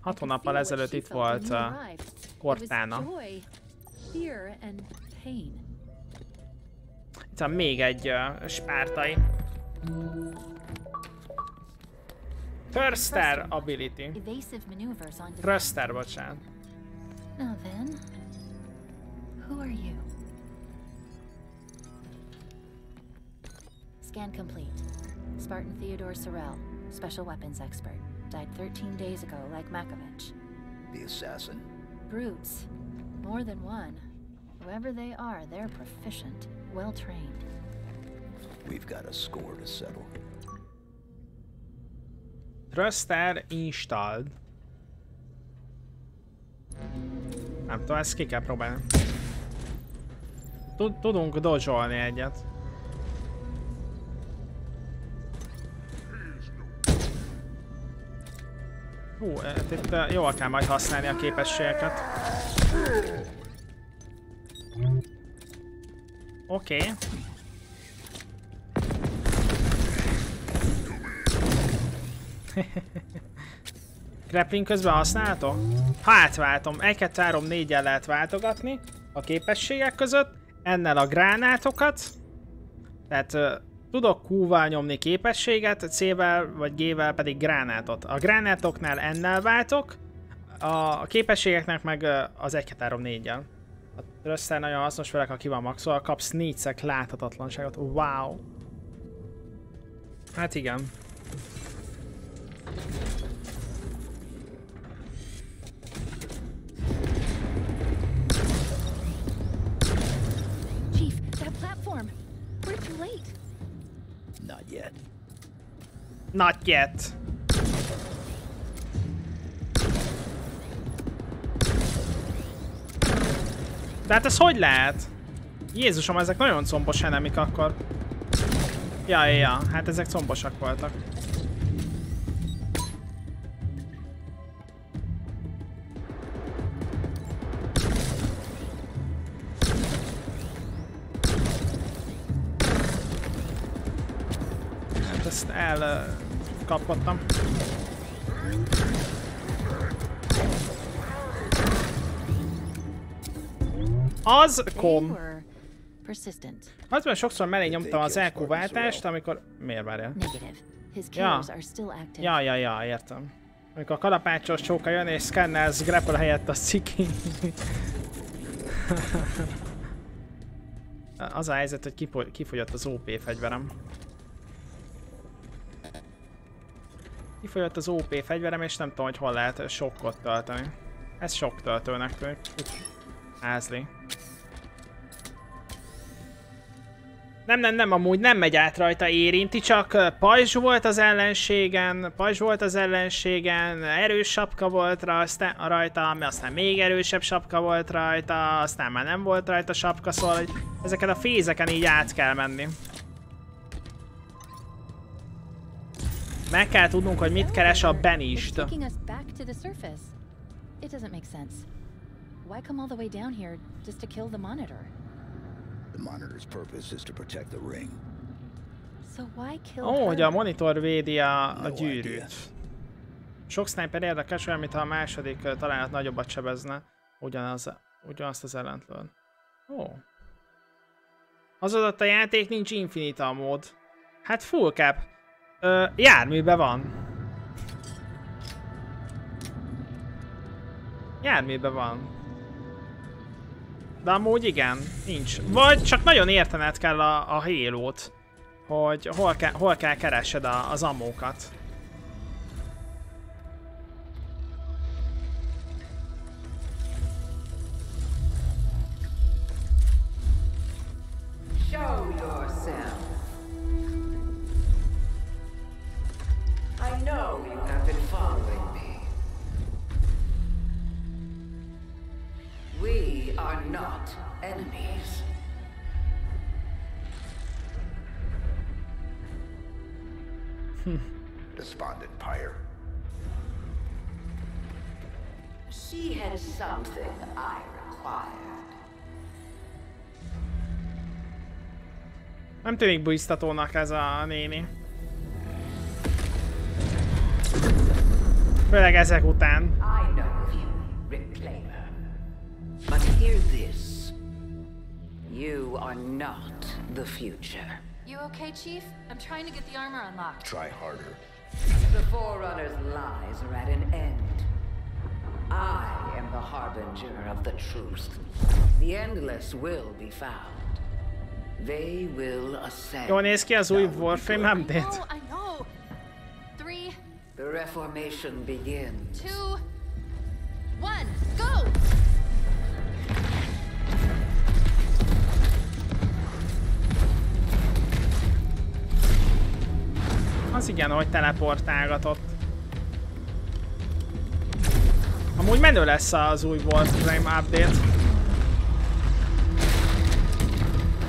Hat hónappal ezelőtt itt volt a Cortana. joy, fear, and pain. Itt van még egy uh, spártai. Thruster ability. Evasive maneuvers on demand. Thruster, bocsánat. Now then, who are you? Scan complete. Spartan Theodore Sorel, special weapons expert. Died 13 days ago, like Makovich. The assassin. Brutes. More than one. Whoever they are, they're proficient, well trained. We've got a score to settle. Thruster installed. Nem tudom, ezt ki kell próbálni. Tud- Tudunk dodge egyet. Hú, eh, itt eh, jól kell majd használni a képességeket. Oké. Okay. Grappling közben használhatok? Ha átváltom, 1, 2, 3, 4 el lehet váltogatni a képességek között, ennel a gránátokat, tehát uh, tudok Q-val nyomni képességet, C-vel vagy G-vel pedig gránátot. A gránátoknál ennel váltok, a képességeknek meg uh, az 1, 2, 3, 4-jel. A Thruster nagyon hasznos, főleg ha ki van maxolva, kapsz 4 szek láthatatlanságot. Wow! Hát igen. Chief, that platform! We're too late. Not yet. Not yet. De hát ez hogy lehet? Jézusom, ezek nagyon combos enemik akkor. Ja, ja, hát ezek combosak voltak. Hát ezt elkapkodtam. Az kom. Az már sokszor mellé nyomtam az EQ váltást, amikor... Miért várjál? Active. Ja, ja, ja, értem. Amikor a kalapácsos csóka jön és szkennelsz grapple helyett a ciki. az a helyzet, hogy kifogy, kifogyott az OP fegyverem. Kifogyott az OP fegyverem, és nem tudom, hogy hol lehet sokkot tölteni. Ez sok töltőnek tűnik. Ázli. Nem, nem, nem, amúgy nem megy át rajta, érinti, csak pajzs volt az ellenségen, pajzs volt az ellenségen, erős sapka volt rajta, rajta, ami aztán még erősebb sapka volt rajta, aztán már nem volt rajta sapka, szóval hogy ezeket a fézeken így át kell menni. Meg kell tudnunk, hogy mit keres a Benist. Why come all the way down here just to kill the monitor? The monitor's purpose is to protect the ring. So why kill Ó, oh, hogy a monitor védi a, a gyűrűt. Sok sniper érdekes, olyan, mintha a második találat nagyobbat sebezne. Ugyanaz, ugyanazt az ellentlőn. Ó. Az adott a játék, nincs infinita mód. Hát full cap. Ö, járműbe van. Járműbe van. De amúgy igen, nincs. Vagy csak nagyon értened kell a, a halo hogy hol, ke, hol kell keresed a, az ammókat. Despondent Pyre. She has something I required. Nem tűnik biztatónak ez a néni. Főleg ezek után. I know of you, Reclaimer. But hear this. You are not the future. You okay, Chief? I'm trying to get the armor unlocked. Try harder. The Forerunner's lies are at an end. I am the harbinger of the truth. The Endless will be found. They will ascend. Jól néz ki az új Warframe I update. know, I know. Three, The Reformation begins. two, one, go! Az igen, hogy teleportálgatott. Amúgy menő lesz az új Warframe update.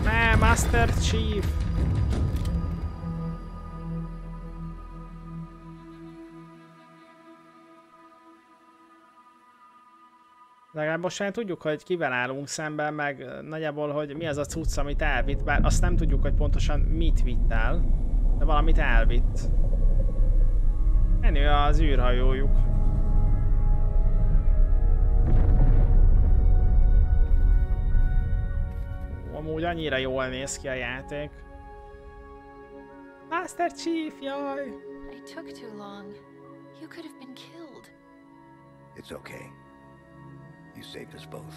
Ne, Master Chief! Legalább most már tudjuk, hogy kivel állunk szemben, meg nagyjából, hogy mi az a cucc, amit elvitt, bár azt nem tudjuk, hogy pontosan mit vitt el, de valamit elvitt. Menő az űrhajójuk. Amúgy annyira jól néz ki a játék. Master Chief, jaj! It took too long. You could have been killed. It's okay. You saved us both.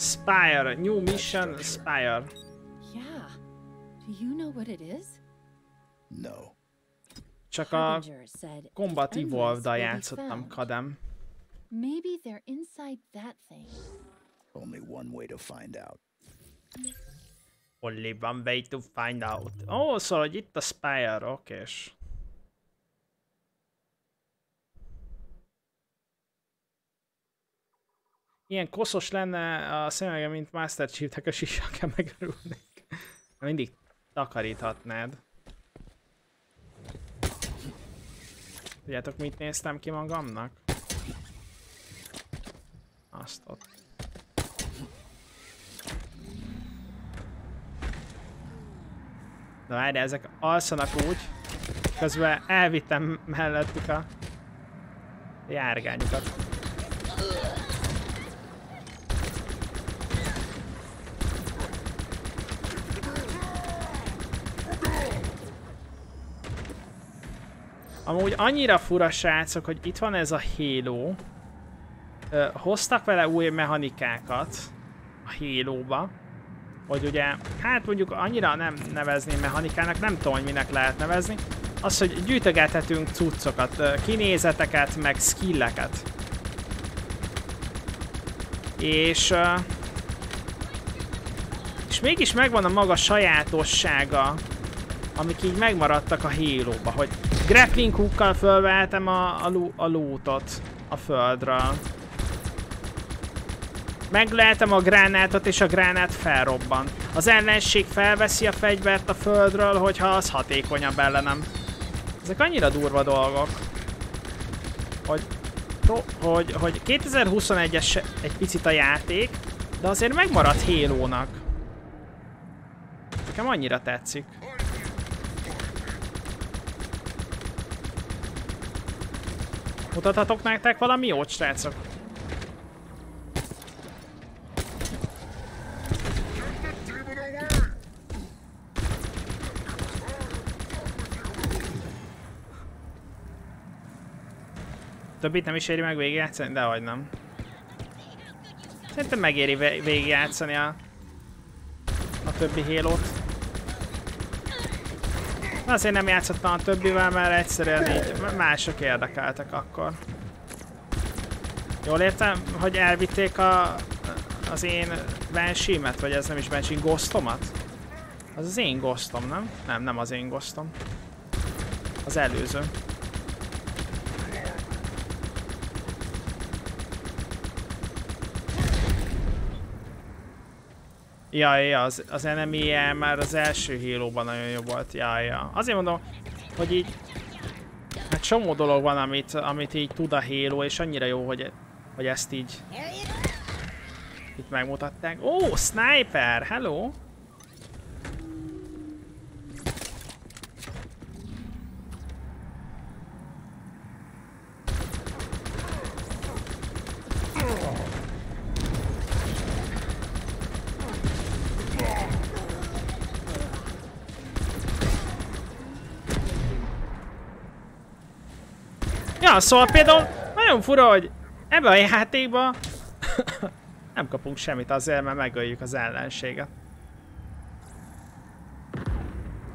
Spire, new mission Spire. Yeah. Do you know what it is? No. Csak a Combat Endless Evolved-dal játszottam kadem. Maybe they're inside that thing. Only one way to find out. Only one way to find out. Ó, oh, szóval, hogy itt a Spire, okés. Ilyen koszos lenne a szemege, mint Master Chief-nek a sisakja megörülnék. Mindig takaríthatnád. Tudjátok, mit néztem ki magamnak? Azt ott. De várj, ezek alszanak úgy, közben elvittem mellettük a járgányukat. Amúgy annyira fura srácok, hogy itt van ez a Halo. Ö, hoztak vele új mechanikákat a Halo-ba. Hogy ugye, hát mondjuk annyira nem nevezném mechanikának, nem tudom, hogy minek lehet nevezni. Az, hogy gyűjtögethetünk cuccokat, kinézeteket, meg skilleket. És... és mégis megvan a maga sajátossága, amik így megmaradtak a halo hogy grappling hookkal fölveltem a, a, ló, a lootot a földről. Megleltem a gránátot, és a gránát felrobban. Az ellenség felveszi a fegyvert a földről, hogyha az hatékonyabb ellenem. Ezek annyira durva dolgok, hogy hogy, hogy 2021-es egy picit a játék, de azért megmaradt Halo-nak. Nekem annyira tetszik. Mutathatok nektek valami jót, srácok? Többit nem is éri meg végigjátszani? Dehogy nem. Szerintem megéri végigjátszani a, a többi hélót. Azért nem játszottam a többivel, mert egyszerűen így mások érdekeltek akkor. Jól értem, hogy elvitték a, az én Banshee-met, vagy ez nem is Banshee, Ghostomat? Az az én Ghostom, nem? Nem, nem az én Ghostom. Az előző. Ja, ja, az, az enemy már az első halo nagyon jó volt. Ja, ja. Azért mondom, hogy így... Hát csomó dolog van, amit, amit így tud a Halo, és annyira jó, hogy, hogy ezt így... Itt megmutatták. Ó, sniper! Hello! Ja, szóval például nagyon fura, hogy ebbe a játékba nem kapunk semmit azért, mert megöljük az ellenséget.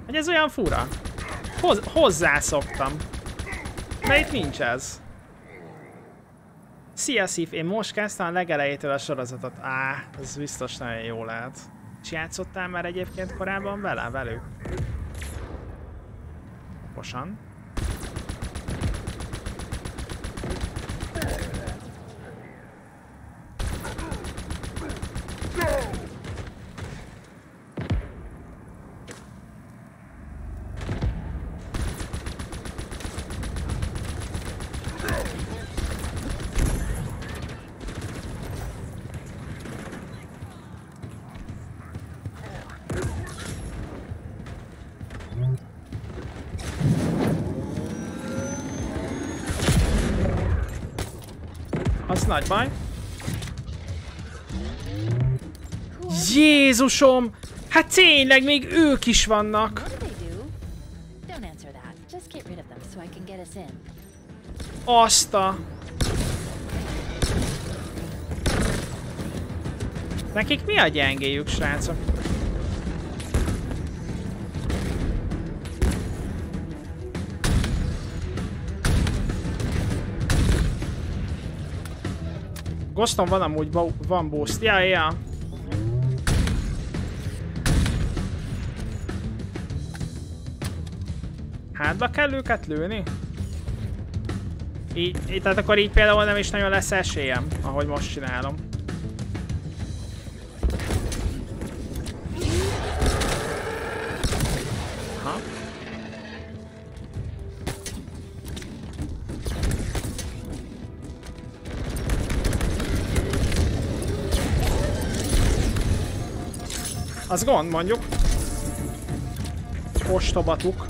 Hogy ez olyan fura. Hoz hozzászoktam. De itt nincs ez. Szia Szív, én most kezdtem a legelejétől a sorozatot. Á, ez biztos nagyon jó lehet. És játszottál már egyébként korábban vele, velük? Okosan. Nagy baj. Jézusom! Hát tényleg, még ők is vannak. Azt a... Nekik mi a gyengéjük, srácok? Ghoston van amúgy, van boost. Ja, ja. Hátba kell őket lőni? Így, tehát akkor így például nem is nagyon lesz esélyem, ahogy most csinálom. Az gond mondjuk. Ostobatuk.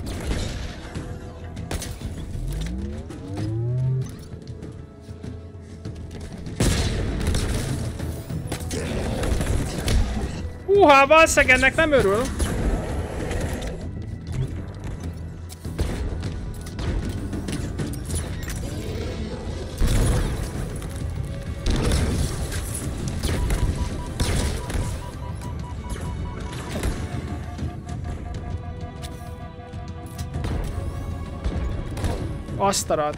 Húha, valószínűleg nem örül. Asztarat.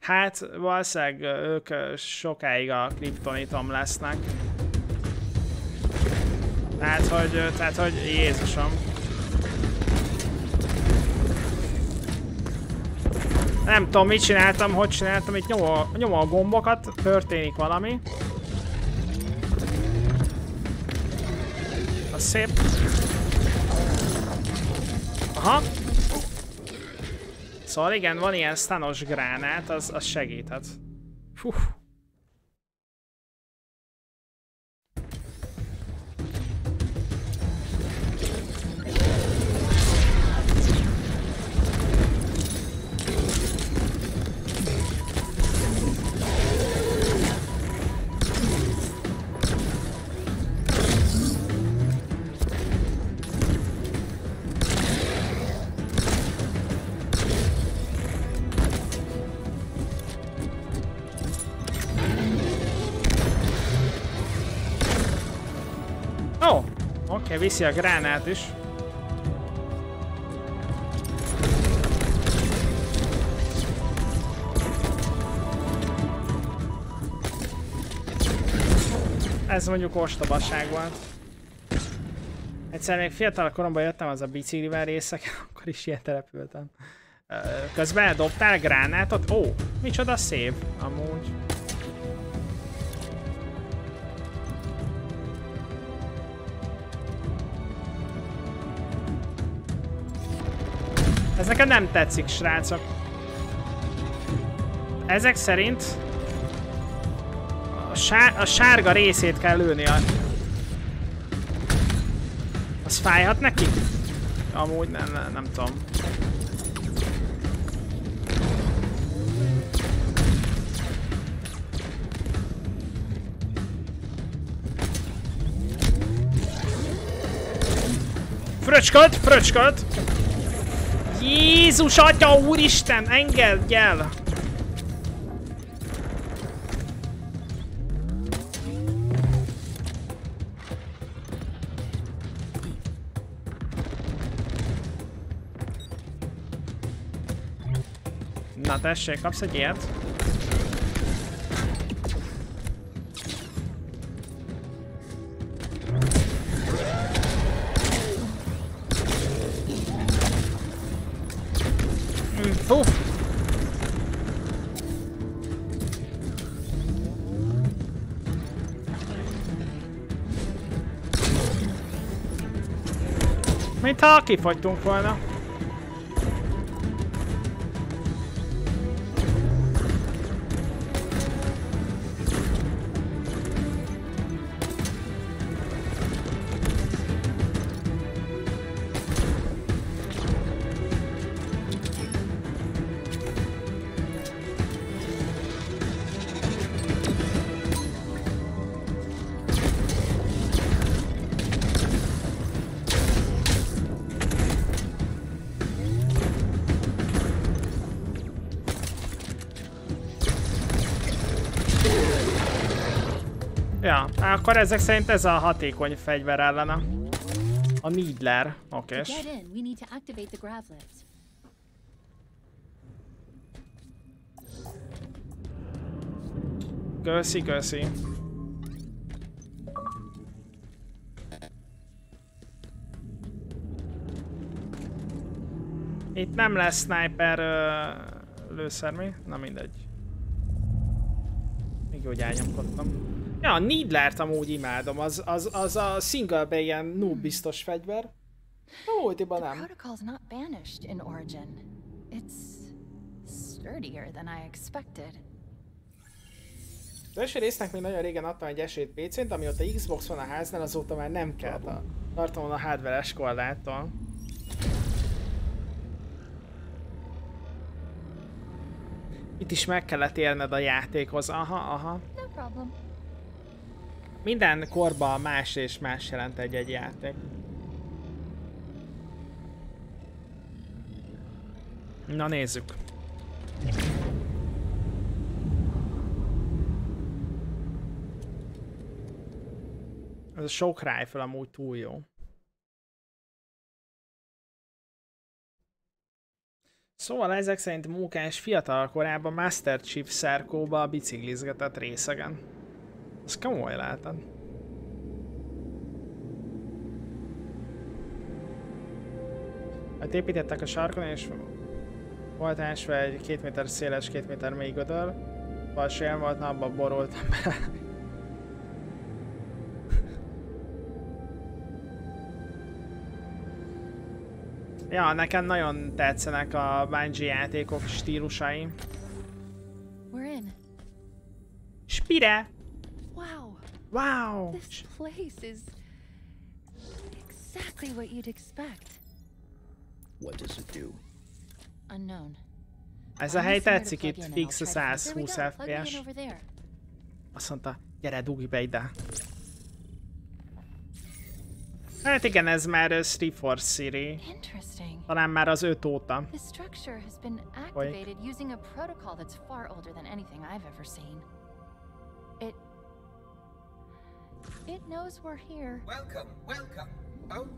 Hát, valószínűleg ők sokáig a kriptonitom lesznek. Tehát, hogy, tehát, hogy Jézusom. Nem tudom, mit csináltam, hogy csináltam, itt nyomom, nyomom a gombokat, történik valami. Az szép. Aha. Szóval igen, van ilyen stanos gránát, az, az segíthet. Viszi a gránát is. Ez mondjuk ostobaság volt. Egyszer még fiatal koromban jöttem az a biciklivel részek, akkor is ilyen települtem. Közben dobtál gránátot? Ó, micsoda szép, amúgy. Ez nekem nem tetszik, srácok. Ezek szerint a, sá a sárga részét kell lőni a... Az fájhat neki? Amúgy nem, nem, nem tudom. Fröcskod, fröcskod! Jézus atya, úristen, engedj el! Na tessék, kapsz egy ilyet? Kifagytunk volna. Akkor ezek szerint ez a hatékony fegyver ellene. A Needler. Oké. Köszi, köszi. Itt nem lesz sniper ö, lőszer mi? Na mindegy. Még jó, hogy elnyomkodtam. Ja, a Needlert amúgy imádom, az, az, az a singlebe ilyen noob biztos fegyver. Multiban nem. protocol's not banished in Origin. It's sturdier than I expected. Az első résznek még nagyon régen adtam egy esélyt PC-t, amióta Xbox van a háznál, azóta már nem kell a tartom a hardware-es korláttól. Itt is meg kellett érned a játékhoz, aha, aha. No problem. Minden korban más és más jelent egy-egy játék. Na nézzük. Ez a sok rifle amúgy túl jó. Szóval ezek szerint Mókás fiatal korában Master Chief szerkóba biciklizgetett részegen. Ez komoly látod. Hát építettek a sarkon és volt ásva egy két méter széles, két méter mély gödör. Valsélyen volt, na abba borultam bele. Ja, nekem nagyon tetszenek a Bungie játékok stílusai. Spire! Wow, Wow! this place is exactly what you'd expect. What does it do? Unknown. Ez a Find hely me somewhere to tetszik plug itt, in and fix a I'll try to- There we go, 120 plug me in FPS. over there. Azt mondta, gyere, dugj be ide. Hát igen, ez már ö, Street Force City. Interesting. Talán már az 5 óta. This structure has been activated using a protocol that's far older than anything I've ever seen. It knows we're here. Welcome, welcome. Oh,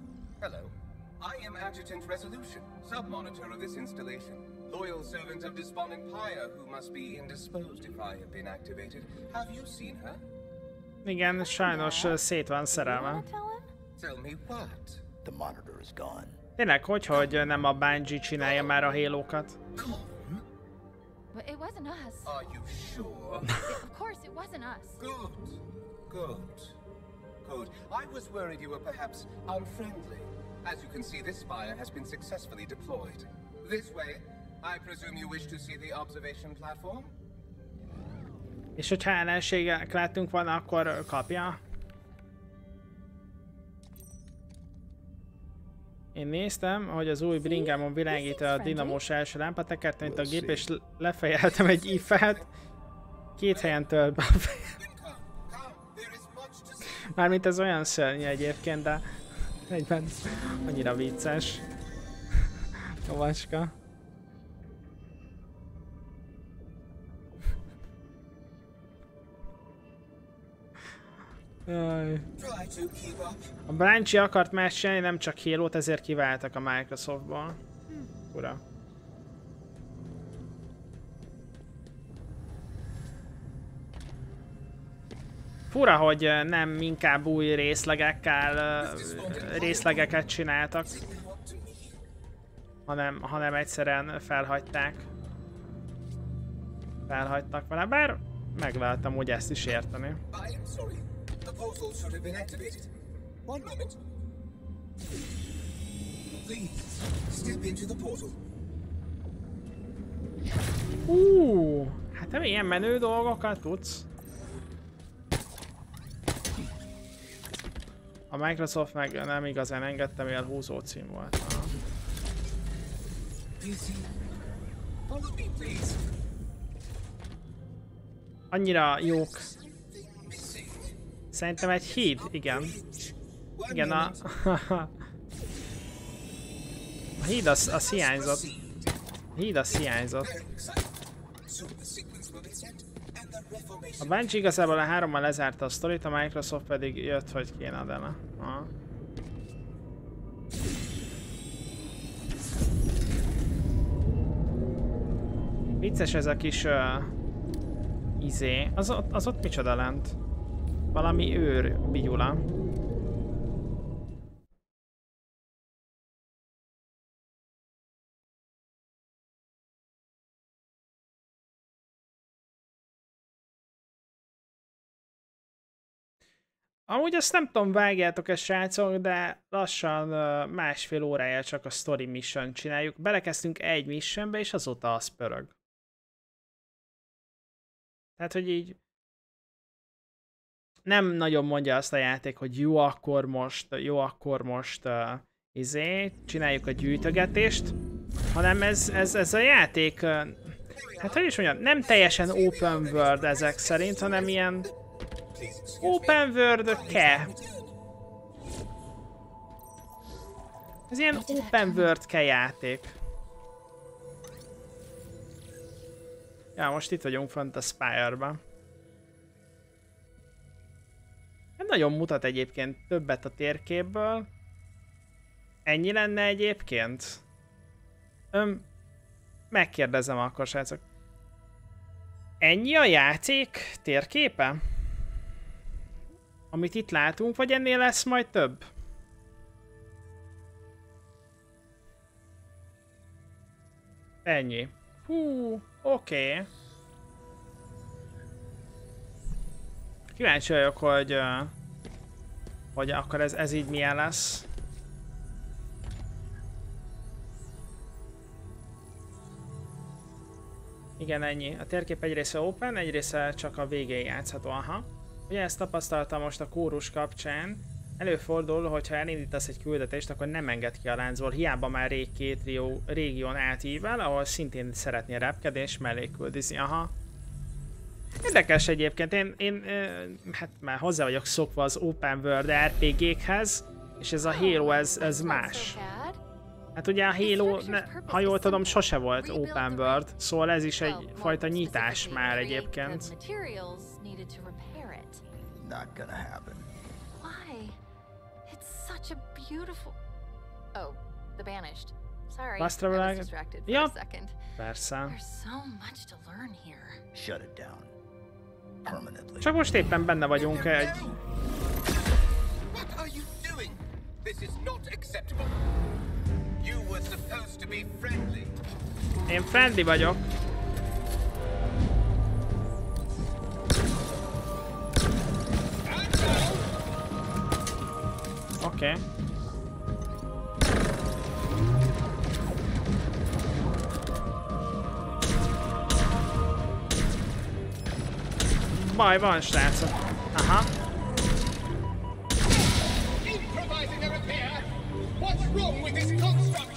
hello. I am Adjutant Resolution, sub-monitor of this installation. Loyal servant of Despondent Pyre, who must be indisposed if I have been activated. Have you seen her? Igen, sajnos ö, szét van You szerelve. wanna tell him? Tell me what? The monitor is gone. Tényleg, hogy, hogy nem a Bungie csinálja már a hálókat? Gone? But it wasn't us. Are you sure? Of course, it wasn't us. Good. Good. Good. I was worried you were perhaps unfriendly. As you can see, this spire has been successfully deployed. This way. I presume you wish to see the observation platform? És hogyha ellenségek láttunk volna, akkor kapja. Én néztem, hogy az új bringámon világít a dinamós első lámpa, tekertem itt a gép, és lefejeltem egy ifát. Két helyen tölt be a fejem. Mármint ez olyan szörnyű egyébként, de egyben annyira vicces. Lovaska. A Bungie akart más csinálni, nem csak Halo-t, ezért kiváltak a Microsoftból. Ura. Fura, hogy ö, nem inkább új részlegekkel, ö, részlegeket csináltak, hanem, hanem egyszerűen felhagyták. Felhagytak vele, bár meg lehet amúgy ezt is érteni. Ú, hát te milyen menő dolgokat tudsz? A Microsoft meg nem igazán engedte, mivel húzó cím volt. Annyira jók. Szerintem egy híd, igen. Igen, a... a híd az, az hiányzott. A híd az hiányzott. A. Bungie igazából a hárommal lezárta a sztorit, a Microsoft pedig jött, hogy kéne adana. Aha. Vicces ez a kis uh, izé. Az, az ott micsoda lent? Valami őr, bigyula. Amúgy azt nem tudom, vágjátok-e srácok, de lassan másfél órája csak a story mission csináljuk. Belekezdtünk egy missionbe, és azóta az pörög. Tehát, hogy így nem nagyon mondja azt a játék, hogy jó, akkor most, jó, akkor most uh, izé, csináljuk a gyűjtögetést, hanem ez, ez, ez a játék, uh, hát hogy is mondjam, nem teljesen open world ezek szerint, hanem ilyen open world ke. Ez ilyen open world ke játék. Ja, most itt vagyunk fent a Spire-ben. Nem nagyon mutat egyébként többet a térképből. Ennyi lenne egyébként? Öm, megkérdezem akkor, srácok. Ennyi a játék térképe? amit itt látunk, vagy ennél lesz majd több? Ennyi. Hú, oké. Okay. Kíváncsi vagyok, hogy, hogy akkor ez, ez így milyen lesz. Igen, ennyi. A térkép egy része open, egy része csak a végén játszható, aha. Ugye ezt tapasztaltam most a kórus kapcsán. Előfordul, hogyha elindítasz egy küldetést, akkor nem enged ki a láncból. Hiába már rég két rió, régión átível, ahol szintén szeretné repkedni és mellé küldizni. Aha. Érdekes egyébként, én, én hát már hozzá vagyok szokva az Open World RPG-khez, és ez a Halo, ez, ez más. Hát ugye a Halo, ne, ha jól tudom, sose volt Open World, szóval ez is egyfajta nyitás már egyébként. Not gonna happen. Why? It's such a beautiful... Oh, the Banished. Sorry, Fast I was distracted for Yep. a second. Persze. There's so much to learn here. Shut it down. Permanently. Csak most éppen benne vagyunk egy... What are you doing? This is not acceptable. You were supposed to be friendly. Én friendly vagyok. Okay. Baj van, srácok. Aha. What's wrong with this construct?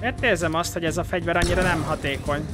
Miért érzem azt, hogy ez a fegyver annyira nem hatékony?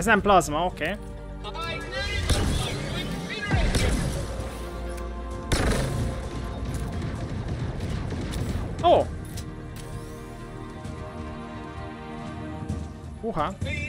Ez nem plazma, oké. Okay. Ó! Uha. Please do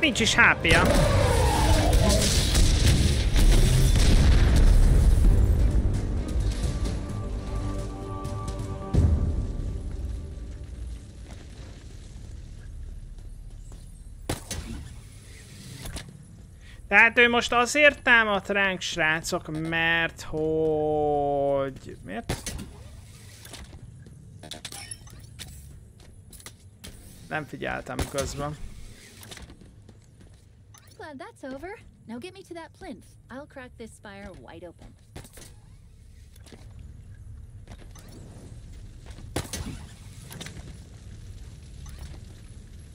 Nincs is HP-ja. Tehát ő most azért támadt ránk, srácok, mert hogy... Miért? Nem figyeltem közben. Glad that's over. Now get me to that plinth. I'll crack this spire wide open.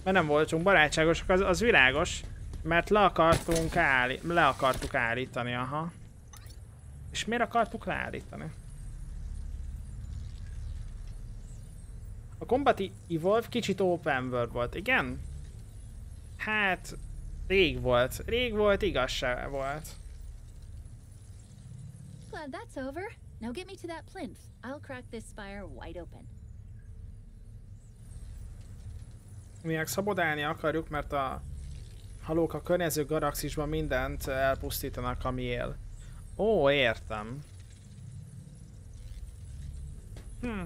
Mert nem voltunk barátságosak, az, az világos. Mert le akartunk állí le akartuk állítani, aha. És miért akartuk leállítani? A Combat Evolve kicsit open world volt, igen? Hát, rég volt. Rég volt, igazság volt. glad that's over. Now get me to that plinth. I'll crack this spire wide open. Mi meg szabodálni akarjuk, mert a halók a környező galaxisban mindent elpusztítanak, ami él. Ó, értem. Hm.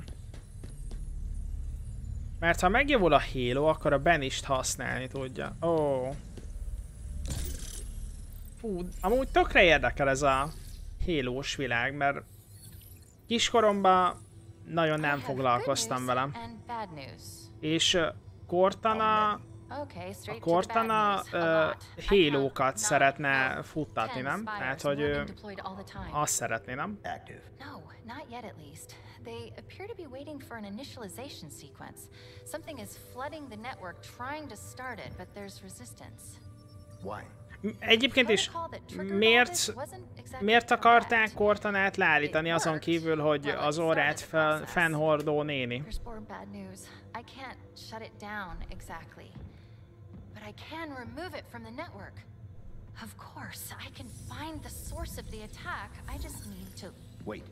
Mert ha megjavul a Halo, akkor a Benist használni tudja. Ó. Fú, amúgy tökre érdekel ez a Halo-s világ, mert kiskoromban nagyon nem foglalkoztam velem. És Cortana, a Cortana Halo-kat count szeretne futtatni, nem? Tehát, hogy ő azt szeretné, nem? Active. No, not yet at least. They appear to be waiting for an initialization sequence. Something is flooding the network, trying to start it, but there's resistance. Why? Egyébként is miért, miért akarták. Cortanát leállítani azon kívül, hogy az órát fel, fennhordó néni? I can remove it from the network. Of course, I can find the source of the attack. I just need to. Wait.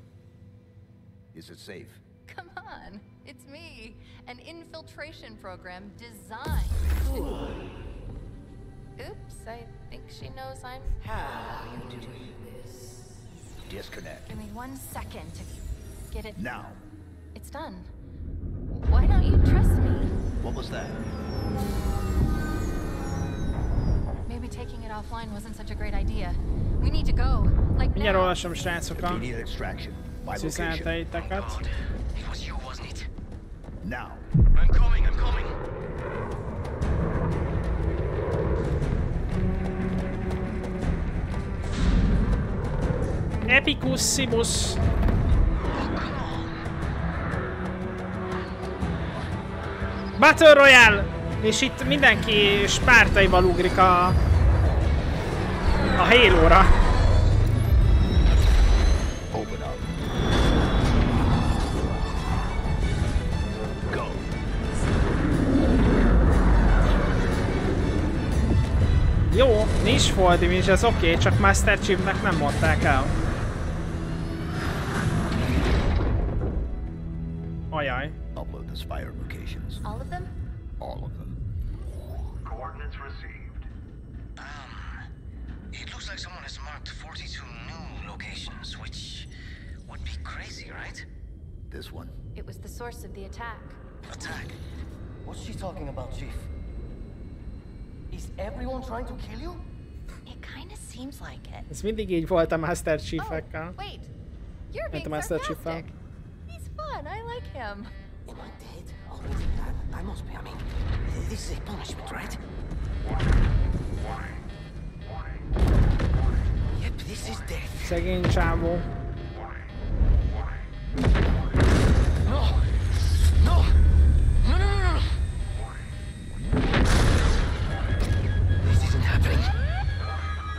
Is it safe? Come on, it's me. An infiltration program designed. Oops, I think she knows I'm. How are you doing this? Disconnect. Give me one second to get it. Now. It's done. Why don't you trust me? What was that? Maybe taking it offline wasn't such a great idea. We need to go. Like Mindjárt now. olvasom, srácok, a Immediate extraction. My location. üzeneteiteket. Oh, it was you, wasn't it? Now. I'm coming, I'm coming. Epikussimus. Battle Royale! És itt mindenki spártaival ugrik a... a Halo-ra. Jó, nincs Foldi, nincs, ez oké, okay, csak Master Chiefnek nem mondták el. Ajaj. Upload the spire locations. All of them? All of them. Coordinates received. Um, it looks like someone has marked 42 new locations, which would be crazy, right? This one. It was the source of the attack. Attack. What's she talking about, Chief? Is everyone trying to kill you? It kind of seems like it. Ez mindig így volt a Master Chief-ekkel. Wait, you're Mint being a Master chief sarcastic. He's fun. I like him. Am I dead? Oh, I, I must be. I mean, this is a punishment, right? Yep, this is death. Szegény csávó. No! No! No, no, no, no! This isn't happening.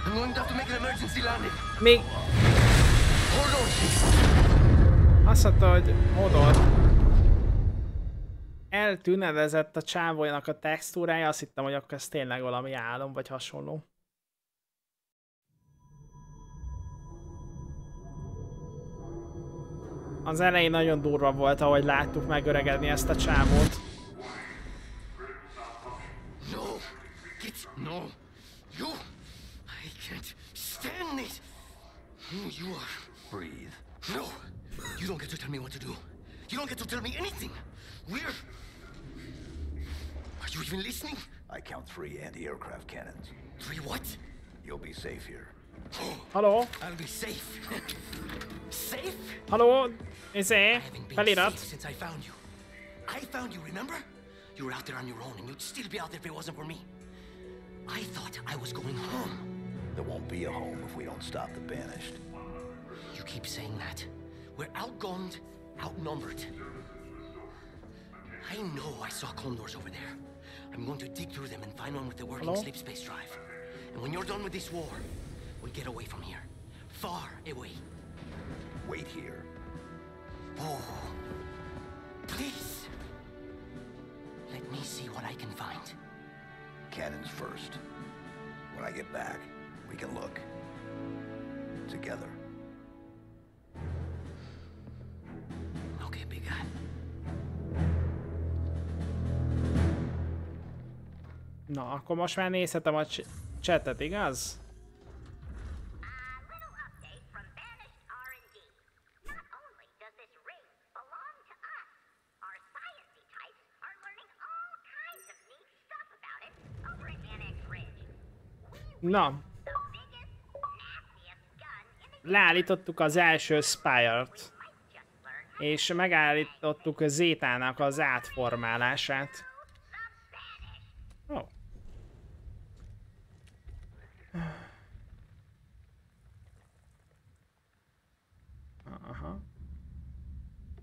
I'm going to have to make an emergency landing. Még Hold on, Chief. Azt mondta, hogy odor. Eltűnedezett a csávójának a textúrája, azt hittem, hogy akkor ez tényleg valami álom, vagy hasonló. Az elején nagyon durva volt, ahogy láttuk megöregedni ezt a csávót. No! No! You! I can't stand it! Who you are? Breathe. No! You don't get to tell me what to do. You don't get to tell me anything. We're. Are you even listening? I count three anti-aircraft cannons. Three what? You'll be safe here. Haló? I'll be safe. safe? Haló? Izé? I haven't been Felirat? safe since I found you. I found you, remember? You were out there on your own, and you'd still be out there if it wasn't for me. I thought I was going home. There won't be a home if we don't stop the Banished. You keep saying that. We're outgunned, outnumbered. I know I saw condors over there. I'm going to dig through them and find one with the working Hello? sleep space drive. And when you're done with this war, we'll get away from here. Far away. Wait here. Oh. Please. Let me see what I can find. Cannons first. When I get back, we can look. Together. Na, akkor most már nézhetem a ch- chatet, igaz? Na. Leállítottuk az első Spire-t. És megállítottuk Zétának az átformálását. Ó. Oh. Aha.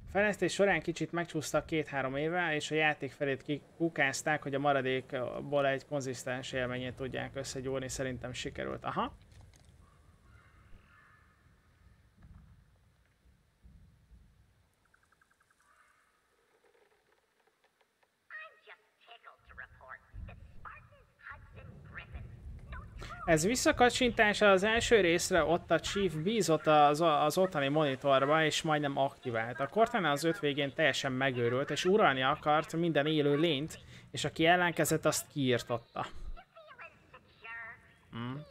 A fejlesztés során kicsit megcsúsztak két-három éve, és a játék felét kikukázták, hogy a maradékból egy konzisztens élményét tudják összegyúrni, szerintem sikerült. Aha. Ez visszakacsintás az első részre, ott a Chief bízott az, az ottani monitorba, és majdnem aktivált. A Cortana az öt végén teljesen megőrült, és uralni akart minden élő lényt, és aki ellenkezett, azt kiírtotta. Hmm.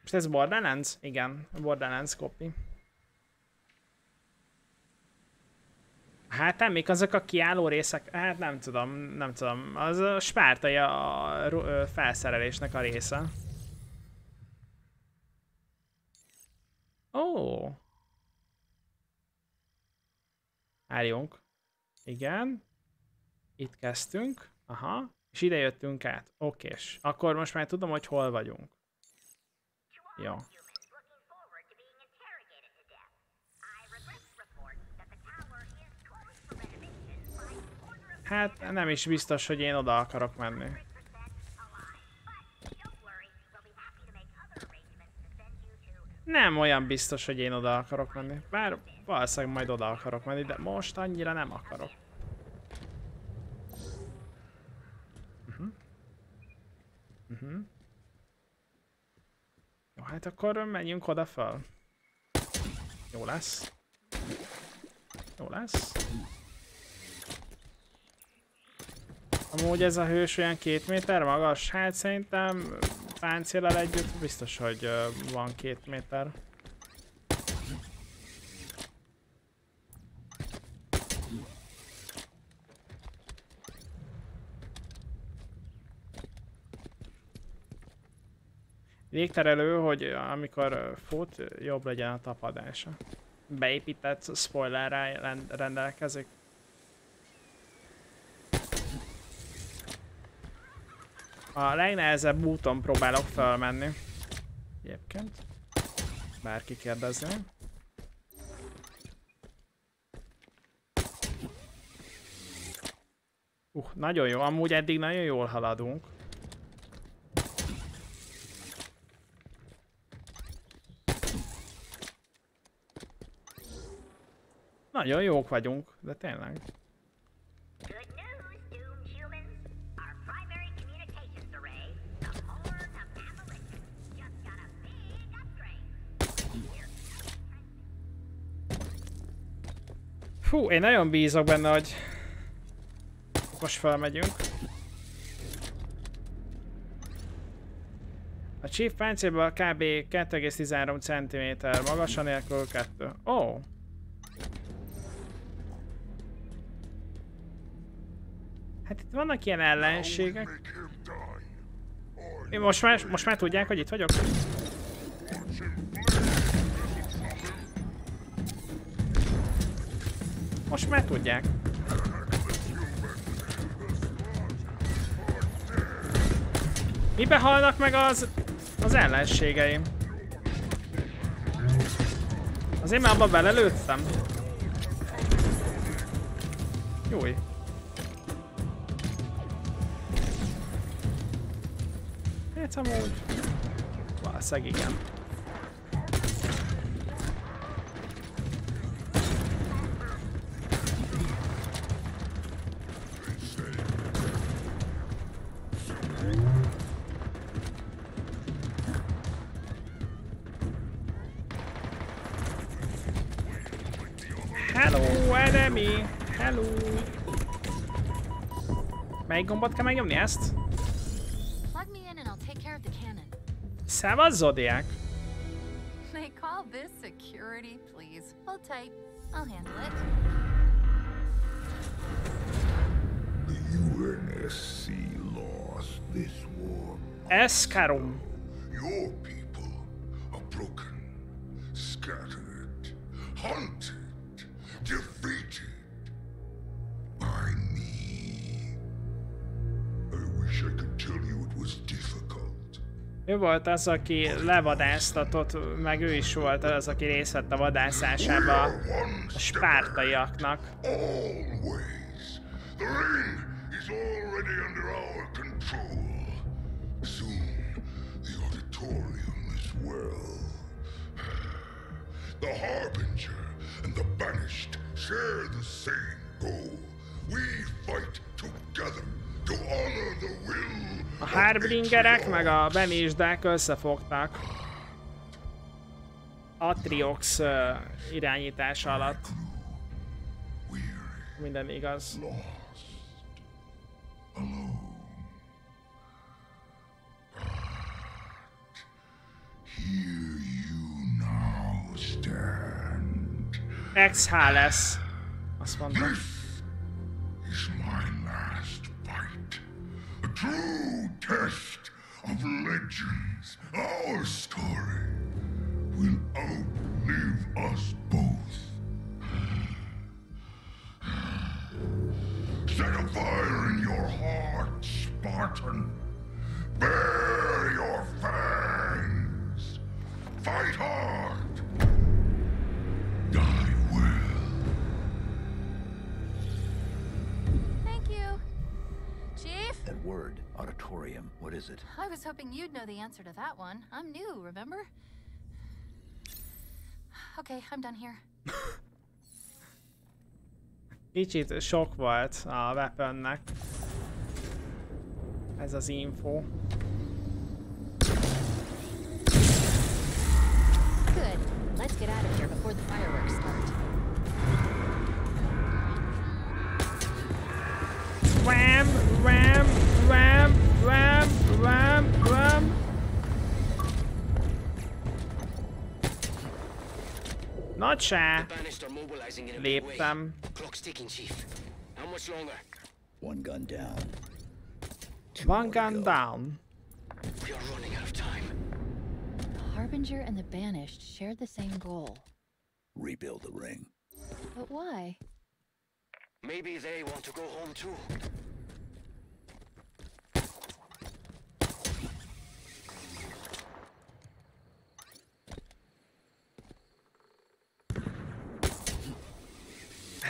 Most ez Borderlands? Igen, Borderlands copy. Hát nem, még azok a kiálló részek, hát nem tudom, nem tudom. Az a spártai a felszerelésnek a része. Ó. Oh. Álljunk. Igen. Itt kezdtünk. Aha. És ide jöttünk át. Okés. Akkor most már tudom, hogy hol vagyunk. Jó. Hát nem is biztos, hogy én oda akarok menni. Nem olyan biztos, hogy én oda akarok menni. Bár valószínűleg majd oda akarok menni, de most annyira nem akarok. Uh -huh. Uh -huh. Jó, hát akkor menjünk oda fel. Jó lesz. Jó lesz. Amúgy ez a hős olyan két méter magas? Hát szerintem páncéllal együtt biztos, hogy van két méter. Végterelő, hogy amikor fut, jobb legyen a tapadása. Beépített spoilerrel rendelkezik. A legnehezebb úton próbálok felmenni. Egyébként. Bárki kérdezne. Uh, nagyon jó. Amúgy eddig nagyon jól haladunk. Nagyon jók vagyunk, de tényleg. Fú, én nagyon bízok benne, hogy most felmegyünk. A Chief páncélban kb. 2,13 cm magas, a nélkül 2. Ó! Oh. Hát itt vannak ilyen ellenségek. Én most már, most már tudják, hogy itt vagyok? Most már tudják. Mibe halnak meg az, az ellenségeim? Azért már abba belelőttem. Júj. Hát amúgy... Valószínűleg igen. Care of the cannon. Szevasz, Zodiac! They call this security, please. Hold tight. I'll handle it. The UNSC lost this war. Escarum. Your people are broken, scattered, hunted, Ő volt az, aki levadáztatott, meg ő is volt az, aki részt vett a vadászásába a spártaiaknak. The Harbinger and the Banished share the same goal. We fight together to honor the will A Harbingerek meg a Benisdák összefogtak. Atriox uh, irányítása alatt. Minden igaz. XH. Azt mondta. is my last fight. A true test of legends. Our story will outlive us both. Set a fire in your heart, Spartan. Bare your fangs. Fight hard. Auditorium, what is it? I was hoping you'd know the answer to that one. I'm new, remember? Okay, I'm done here. Kicsit sok volt a weaponnek. Ez az info. Good. Let's get out of here before the fireworks start. Ram, ram, ram, ram, ram, ram. Nagy se. Banished are mobilizing in a big way. Léptem. Clock's ticking, Chief. How much longer? One gun down. One gun down. We are running out of time. The Harbinger and the Banished shared the same goal. Rebuild the ring. But why? Maybe they want to go home too.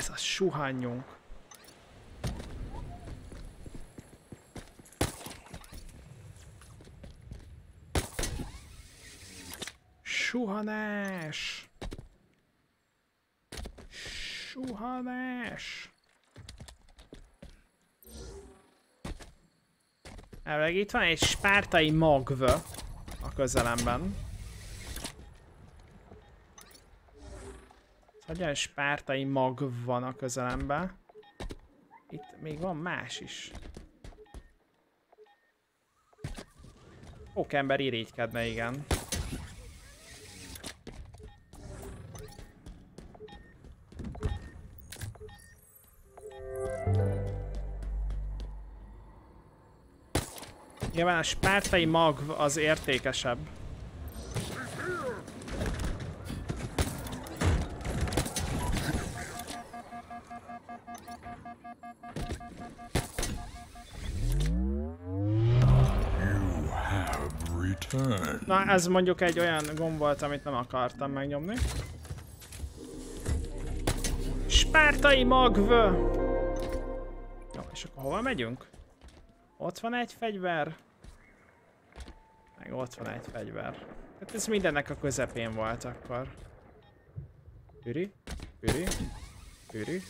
Ez a suhanjunk. Suhanás! Suhanás! Elvileg itt van egy spártai magv a közelemben. Hogyan spártai mag van a közelemben? Itt még van más is. Pókember irigykedne, igen. Nyilván a spártai mag az értékesebb. Returned. Na, ez mondjuk egy olyan gomb volt, amit nem akartam megnyomni. Spártai magv! Jó, és akkor hova megyünk? Ott van egy fegyver. Meg ott van egy fegyver. Hát ez mindennek a közepén volt akkor. Üri, üri, üri,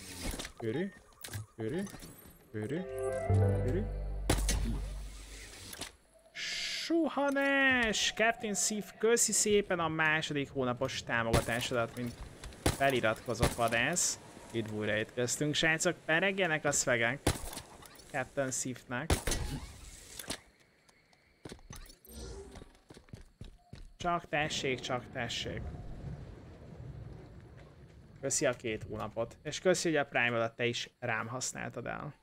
üri, üri, üri, üri. Suhanás! Captain Sif, köszi szépen a második hónapos támogatásodat, mint feliratkozott vadász. Itt újra itt köztünk, srácok, peregjenek a szvegek. Captain Swiftnek. Csak tessék, csak tessék. Köszi a két hónapot. És köszi, hogy a prime te is rám használtad el.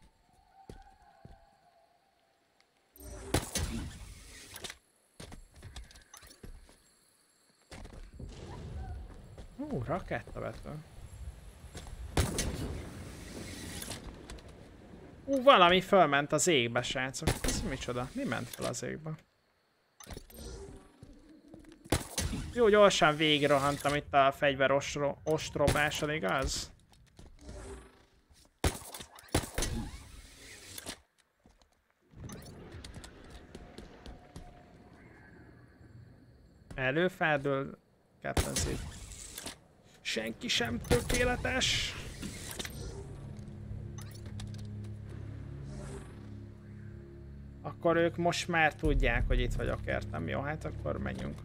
Ú, rakettavető. Ú, valami fölment az égbe, srácok. Ez micsoda? Mi ment fel az égbe? Jó, gyorsan végigrohantam itt a fegyver ostro ostrobáson, igaz? Előfeldől Captain Seed. Senki sem tökéletes. Akkor ők most már tudják, hogy itt vagyok, értem. Jó, hát akkor menjünk.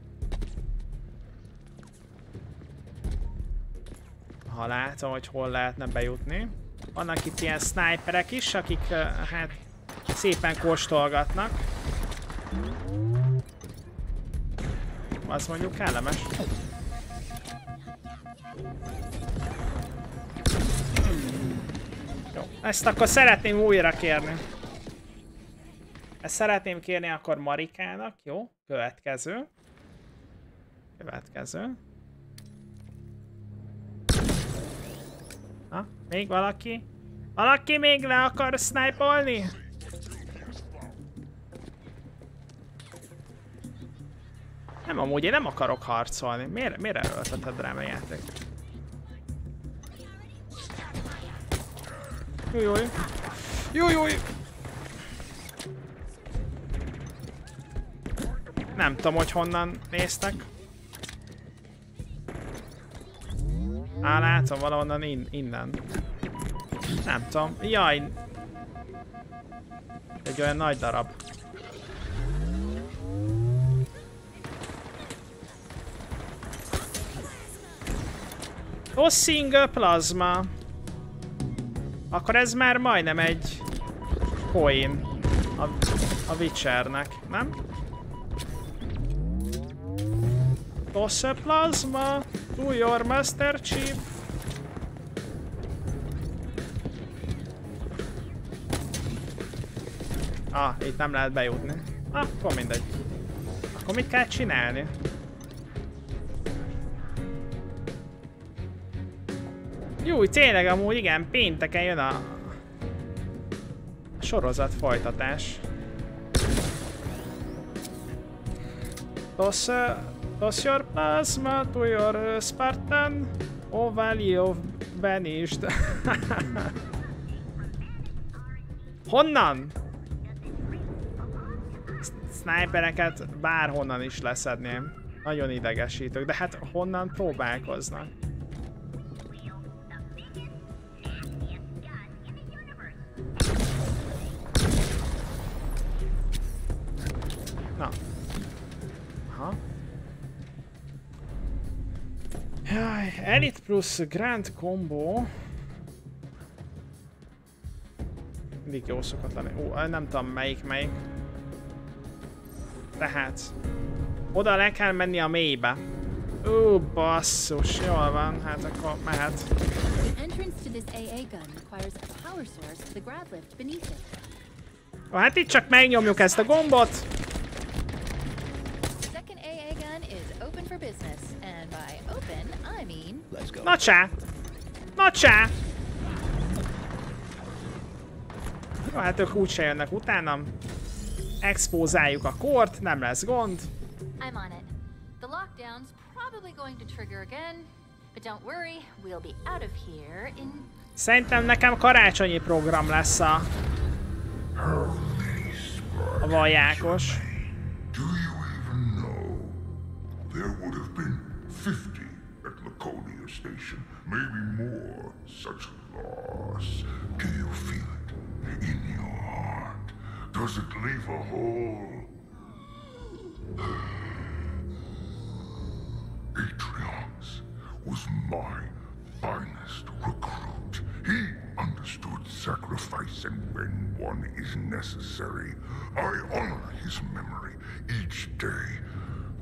Ha látom, hogy hol lehetne bejutni. Vannak itt ilyen sniperek is, akik hát szépen kóstolgatnak. Az mondjuk kellemes. Jó, ezt akkor szeretném újra kérni. Ezt szeretném kérni akkor Marikának, jó? Következő. Következő. Na, még valaki? Valaki még le akar snipe-olni? Nem, amúgy én nem akarok harcolni. Miért, miért erőlteted rám a játék? Jó, jó. Nem tudom, hogy honnan néztek. Á, látom valahonnan in innen. Nem tudom. Jaj. Egy olyan nagy darab. Tossing plasma. Akkor ez már majdnem egy coin a, a Witchernek, nem? Toss a plasma to your master chief. Ah, itt nem lehet bejutni. Ah, akkor mindegy. Akkor mit kell csinálni? Jó, tényleg amúgy igen, pénteken jön a sorozat folytatás. Toss, uh, toss your plasma to your uh, Spartan O Valley of Banished. Honnan? Snipereket bárhonnan is leszedném. Nagyon idegesítők, de hát honnan próbálkoznak? Jaj, Elite plusz Grand Combo. Mindig jó szokott lenni. Ó, nem tudom melyik melyik. Tehát. Oda le kell menni a mélybe. Ó, basszus, jól van, hát akkor mehet. Ó, hát itt csak megnyomjuk ezt a gombot. Mean Let's go. Na csá! Na csá! Jó, hát ők úgyse jönnek utánam. Expózáljuk a kort, nem lesz gond. I'm on it. The lockdown's probably going to trigger again, but don't worry, we'll be out of here in Szerintem nekem karácsonyi program lesz a... A vajákos. Do you even know? There would have been 50 at Laconia Station, maybe more. Such loss. Do you feel it in your heart? Does it leave a hole? Atriox was my finest recruit. He understood sacrifice and when one is necessary. I honor his memory each day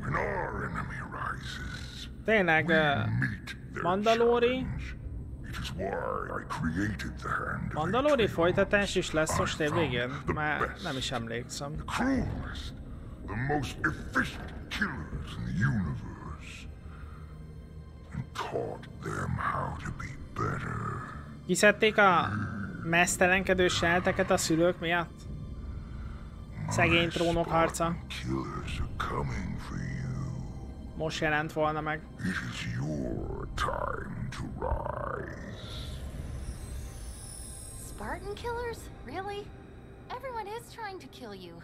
when our enemy rises. Tényleg, uh, Mandalori? It is why I created the hand Mandalori folytatás is lesz most év végén? Már nem is emlékszem. the most efficient killers in the universe, and taught them how to be better. Kiszedték a mesztelenkedő sejteket a szülők miatt? Szegény trónok harca. Killers are coming for. Most jelent volna meg. It is your time to rise. Spartan killers? Really? Everyone is trying to kill you.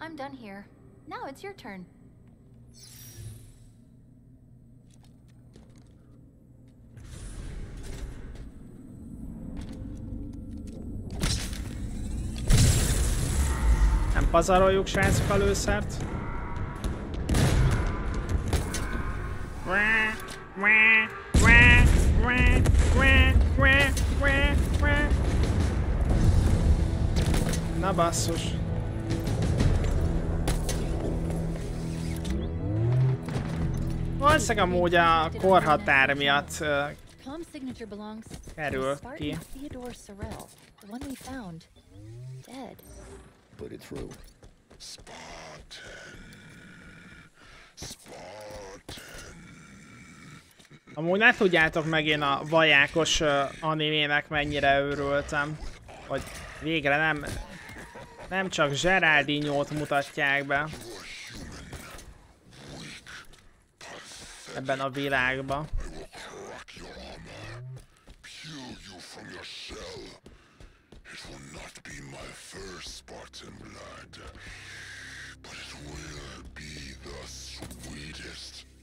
I'm done here. Now it's your turn. Nem pazaroljuk srácok a lőszert. Na basszus. Valószínűleg amúgy a korhatár miatt uh, kerül ki. Put it through. Spartan. Spartan. Amúgy ne tudjátok meg én a vajákos animének mennyire örültem, hogy végre nem, nem csak Geraldinho-t mutatják be ebben a világban.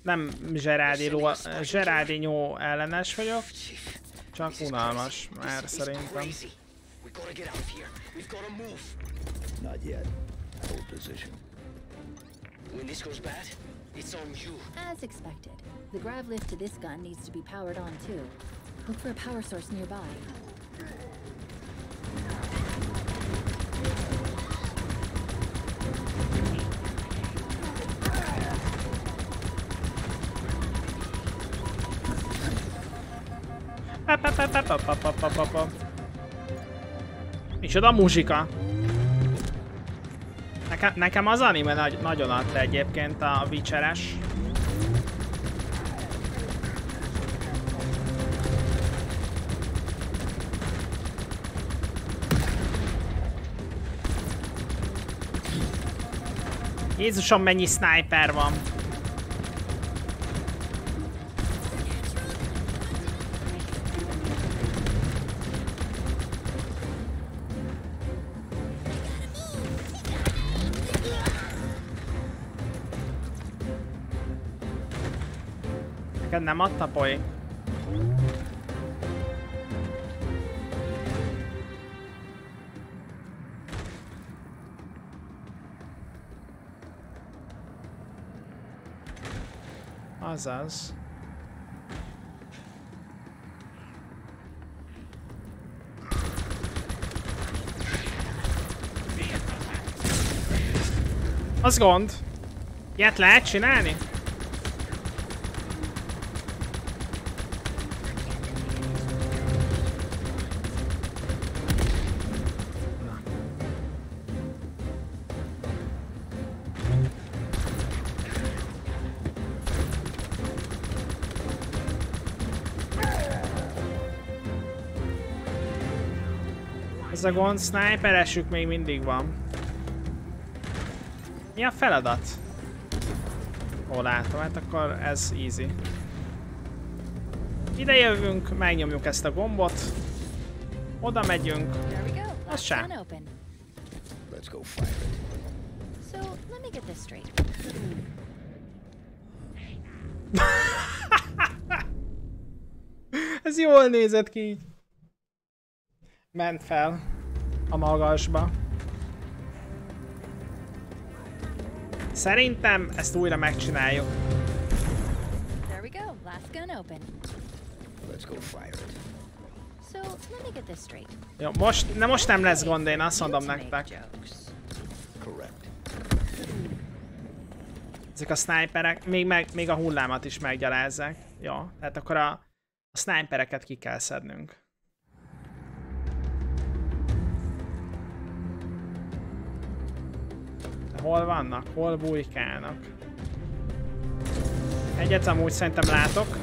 Nem Geraldinho, Geraldinho ellenes vagyok, csak unalmas már szerintem. We gotta get out of here. We've gotta move. Not yet. Hold position. When this goes bad, it's on you. As expected, the grav lift to this gun needs to be powered on too. Look for a power source nearby. Micsoda muzsika? Nekem, nekem az anime nagy, nagyon adta egyébként a Witcheres. Jézusom, mennyi sniper van! Nem adta poé? Azaz. Az gond. Ilyet lehet csinálni? A gond, sniperesük még mindig van. Mi a feladat? Ó, látom, hát akkor ez easy. Ide jövünk, megnyomjuk ezt a gombot. Oda megyünk. Let's go fire it. So let me get this straight. Ez jól nézett ki így. Ment fel a magasba. Szerintem ezt újra megcsináljuk. There we go. Last gun open. Let's go fire it. So let me get this straight. Jó, most, ne, most nem lesz gond, én azt mondom nektek. Correct. Ezek a sniperek, még, meg, még a hullámat is meggyalázzák. Jó, tehát akkor a, a snipereket ki kell szednünk. hol vannak, hol bujkálnak. Egyet amúgy szerintem látok.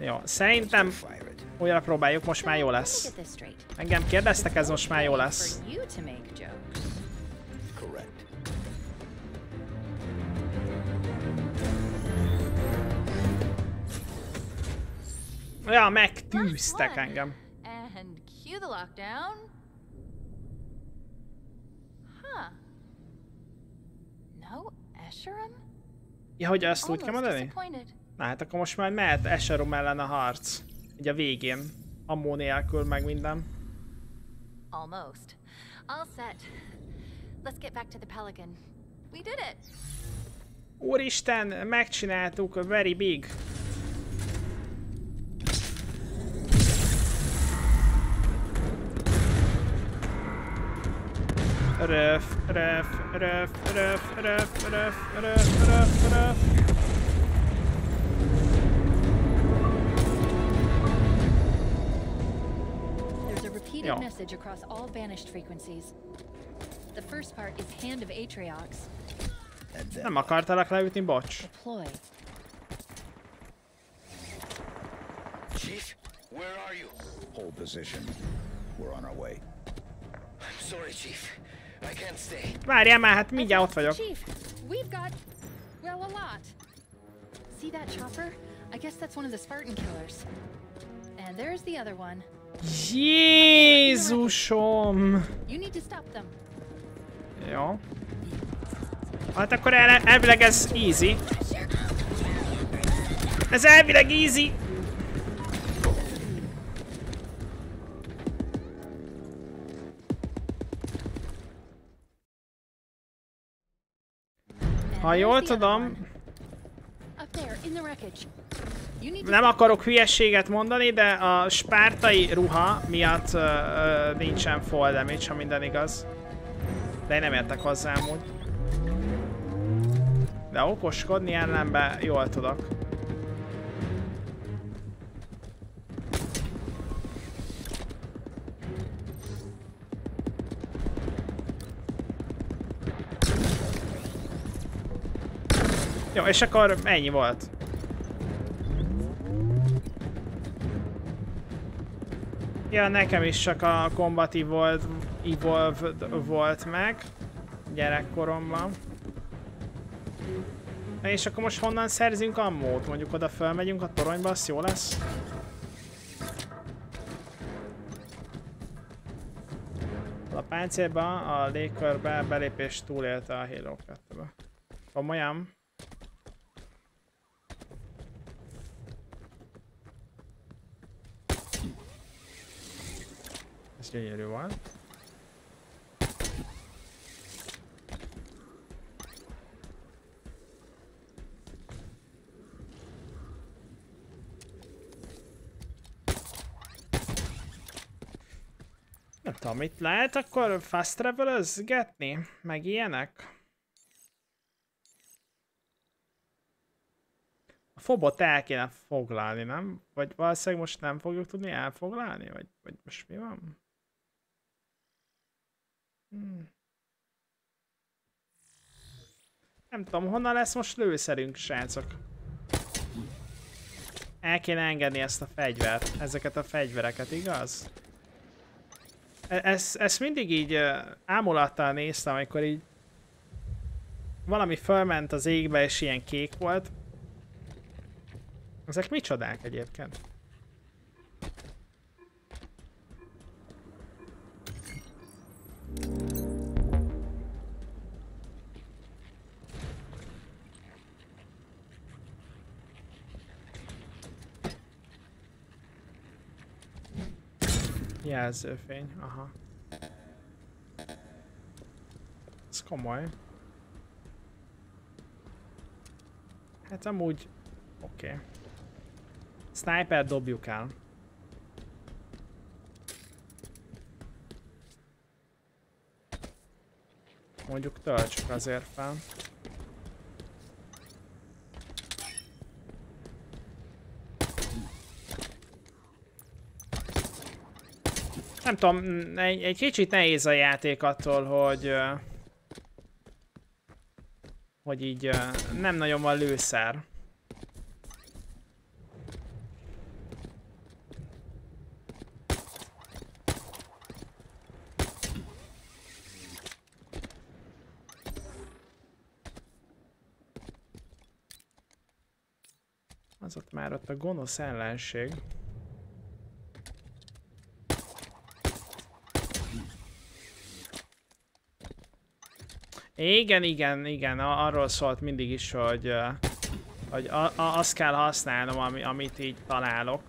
Jó, szerintem újra próbáljuk, most már jó lesz. Engem kérdeztek, ez most már jó lesz. Ja, megtűztek engem. And cue the lockdown. Ja, hogy azt úgy kell mondani? Na hát akkor most már mehet Esherum ellen a harc. Ugye a végén. Ammó nélkül meg minden. Almost. All set. Let's get back to the Pelican. We did it! Úristen, megcsináltuk, very big. Röf, röf, röf, röf, röf, röf, röf, röf, röf. There's a repeated Ja. message across all banished frequencies. The first part is Hand of Atriox. And then Nem akartalak leütni, bocs. Deploy. Chief, where are you? hold position. We're on our way. I'm sorry, Chief. Várjál már, hát mindjárt ott vagyok. Chief, we've got, well, a lot. See that chopper? I guess that's one of the Spartan killers. And there's the other one. Jézusom! Jó. Hát akkor el, elvileg ez easy. Ez elvileg easy. You need to nem akarok hülyeséget mondani, de a spártai ruha miatt uh, uh, nincsen fall damage, ha minden igaz. De én nem értek hozzá amúgy. De okoskodni ellenben jól tudok. Jó, és akkor ennyi volt. Ja, nekem is csak a Combat Evolved, Evolved volt meg gyerekkoromban. És akkor most honnan szerzünk ammót? Mondjuk oda fölmegyünk a toronyba, az jó lesz? A páncélba, a légkörbe belépés túlélte a Halo 2-be. Komolyan? Ez gyönyörű volt. Nem tudom, mit lehet akkor fast travel Meg ilyenek? A fobot el kéne foglalni, nem? Vagy valószínűleg most nem fogjuk tudni elfoglalni? Vagy, vagy most mi van? Hmm. Nem tudom, honnan lesz most lőszerünk, srácok? El kéne engedni ezt a fegyvert, ezeket a fegyvereket, igaz? E- Ezt, ezt mindig így ámulattal néztem, amikor így valami fölment az égbe és ilyen kék volt. Ezek micsodák egyébként? Jelzőfény, aha. Ez komoly. Hát amúgy... Oké. Okay. Sniper dobjuk el. Mondjuk töltsük azért fel. Nem tudom, egy, egy kicsit nehéz a játék attól, hogy... Hogy így nem nagyon van lőszer. Ott a gonosz ellenség. Igen, igen, igen, arról szólt mindig is, hogy, hogy azt kell használnom, ami, amit így találok.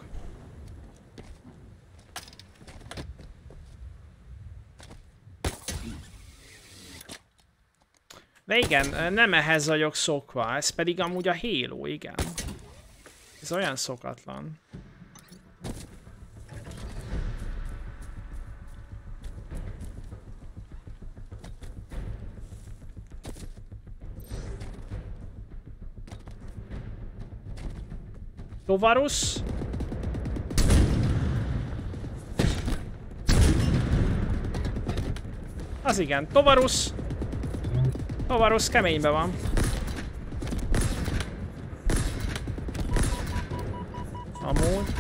De igen, nem ehhez vagyok szokva, ez pedig amúgy a Halo, igen. Ez olyan szokatlan. Tovarus. Az igen, Tovarus. Tovarus keménybe van. Amúgy.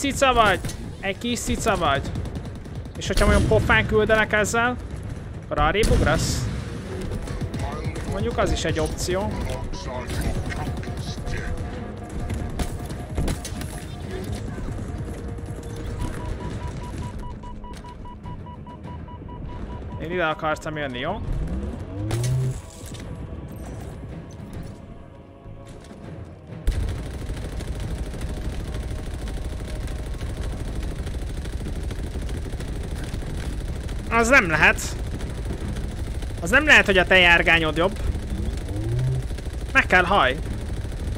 Cica vagy? Egy kis cica vagy? És hogyha olyan pofán küldenek ezzel, akkor arrébb ugrasz? Mondjuk az is egy opció. Én ide akartam jönni, jó? Az nem lehet. Az nem lehet, hogy a te járgányod jobb. Meg kell haj.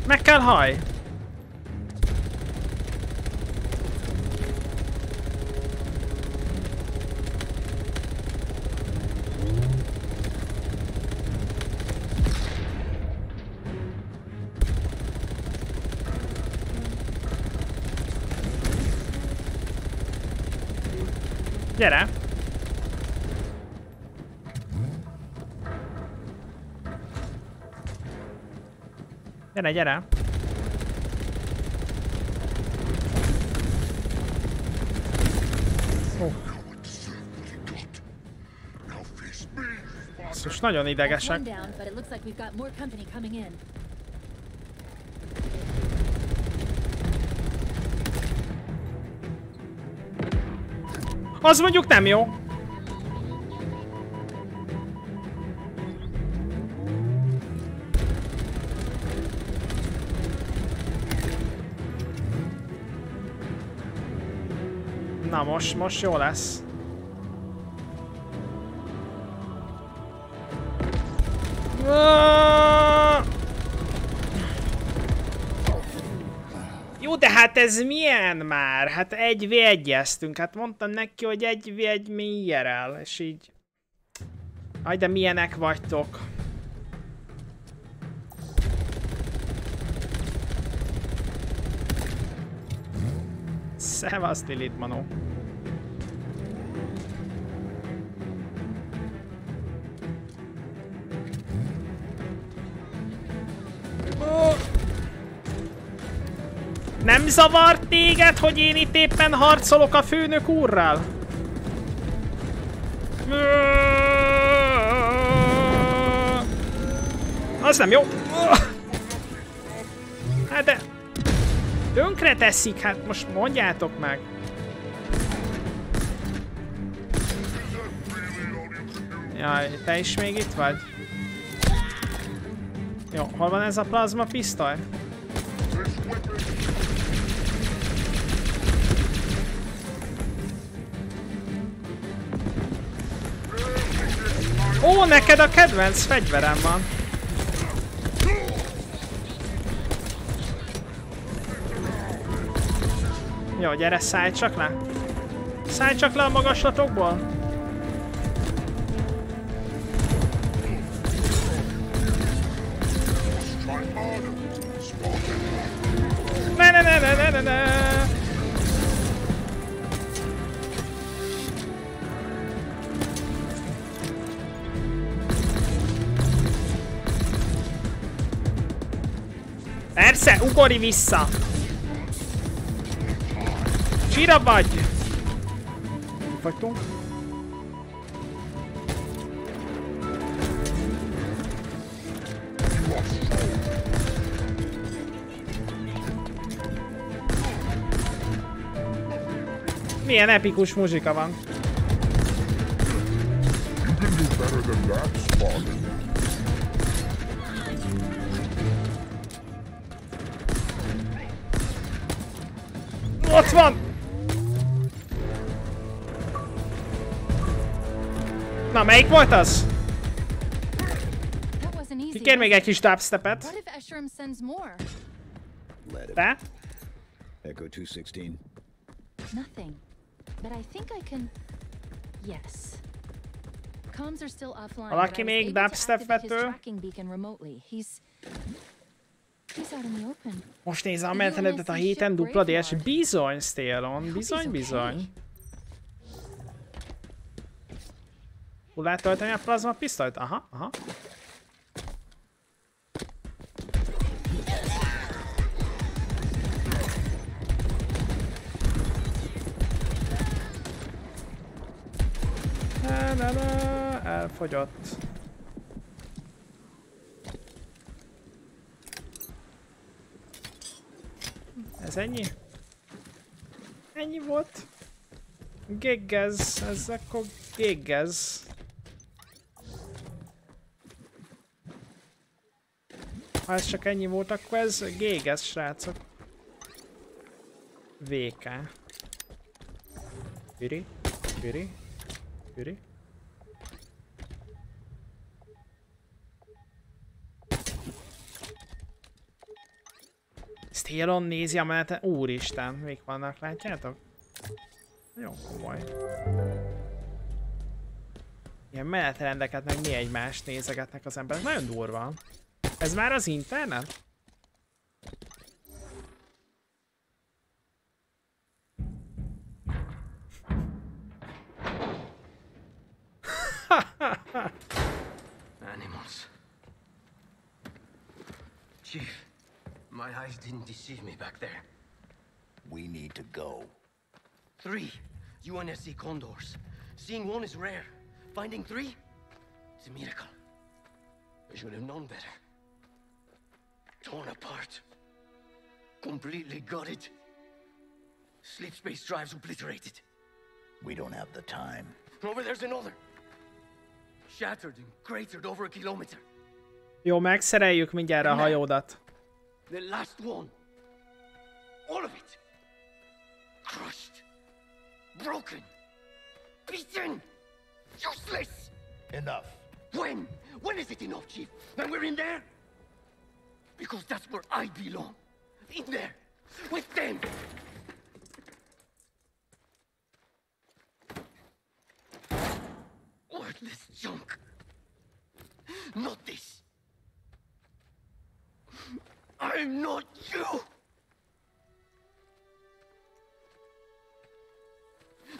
Meg kell haj. Gyere! Gyere, gyere! Oh. Most nagyon idegesek. Az mondjuk nem jó. Most, most jó lesz. Jó, de hát ez milyen már? Hát egy v 1 Hát mondtam neki, hogy egy v 1 mi el, és így... Aj, de milyenek vagytok. Szevasz, Lilith Manó. Nem zavart téged, hogy én itt éppen harcolok a főnök úrral? Az nem jó. Hát de... Tönkre teszik, hát most mondjátok meg. Jaj, te is még itt vagy? Jó, hol van ez a plazma pisztoly? Ó, neked a kedvenc fegyverem van. Jó, gyere, szállj csak le. Szállj csak le a magaslatokból. Ugorj vissza! Csira vagy! Itt vagytunk. Milyen epikus muzsika van. You can do better than that, Spartan. Na, melyik volt az? Kikér még egy kis dubstepet. Te? Echo 216. Nothing. But I think I can. Yes. Comms are still offline. Valaki még dubstep vető? tracking beacon remotely. He's. He's out in the open. Most nézem a menetenetet a héten dupla DS. Bizony, Stalon. Bizony, bizony. Hol lehet tölteni a plazma pisztolyt? Aha, aha. Elfogyott. Ez ennyi? Ennyi volt? Géggez, ez akkor géggez. Ha ez csak ennyi volt, akkor ez gégez, srácok. VK. Üri, üri, üri. Stalon nézi a menetet. Úristen, még vannak, látjátok? Nagyon komoly. Ilyen menetrendeket meg mi egymást nézegetnek az emberek. Nagyon durva. Ez már az internet? Animals. Chief, my eyes didn't deceive me back there. We need to go. Three UNSC condors. Seeing one is rare. Finding three? It's a miracle. I should have known better. Torn apart. Completely gutted. Sleep space drives obliterated. We don't have the time. Over there's another. Shattered and cratered over a kilometer. Jó, megszereljük mindjárt a hajódat. The last one. All of it. Crushed. Broken. Beaten. Useless. Enough. When? When is it enough, Chief? When we're in there? Because that's where I belong. In there. With them. Worthless junk. Not this. I'm not you.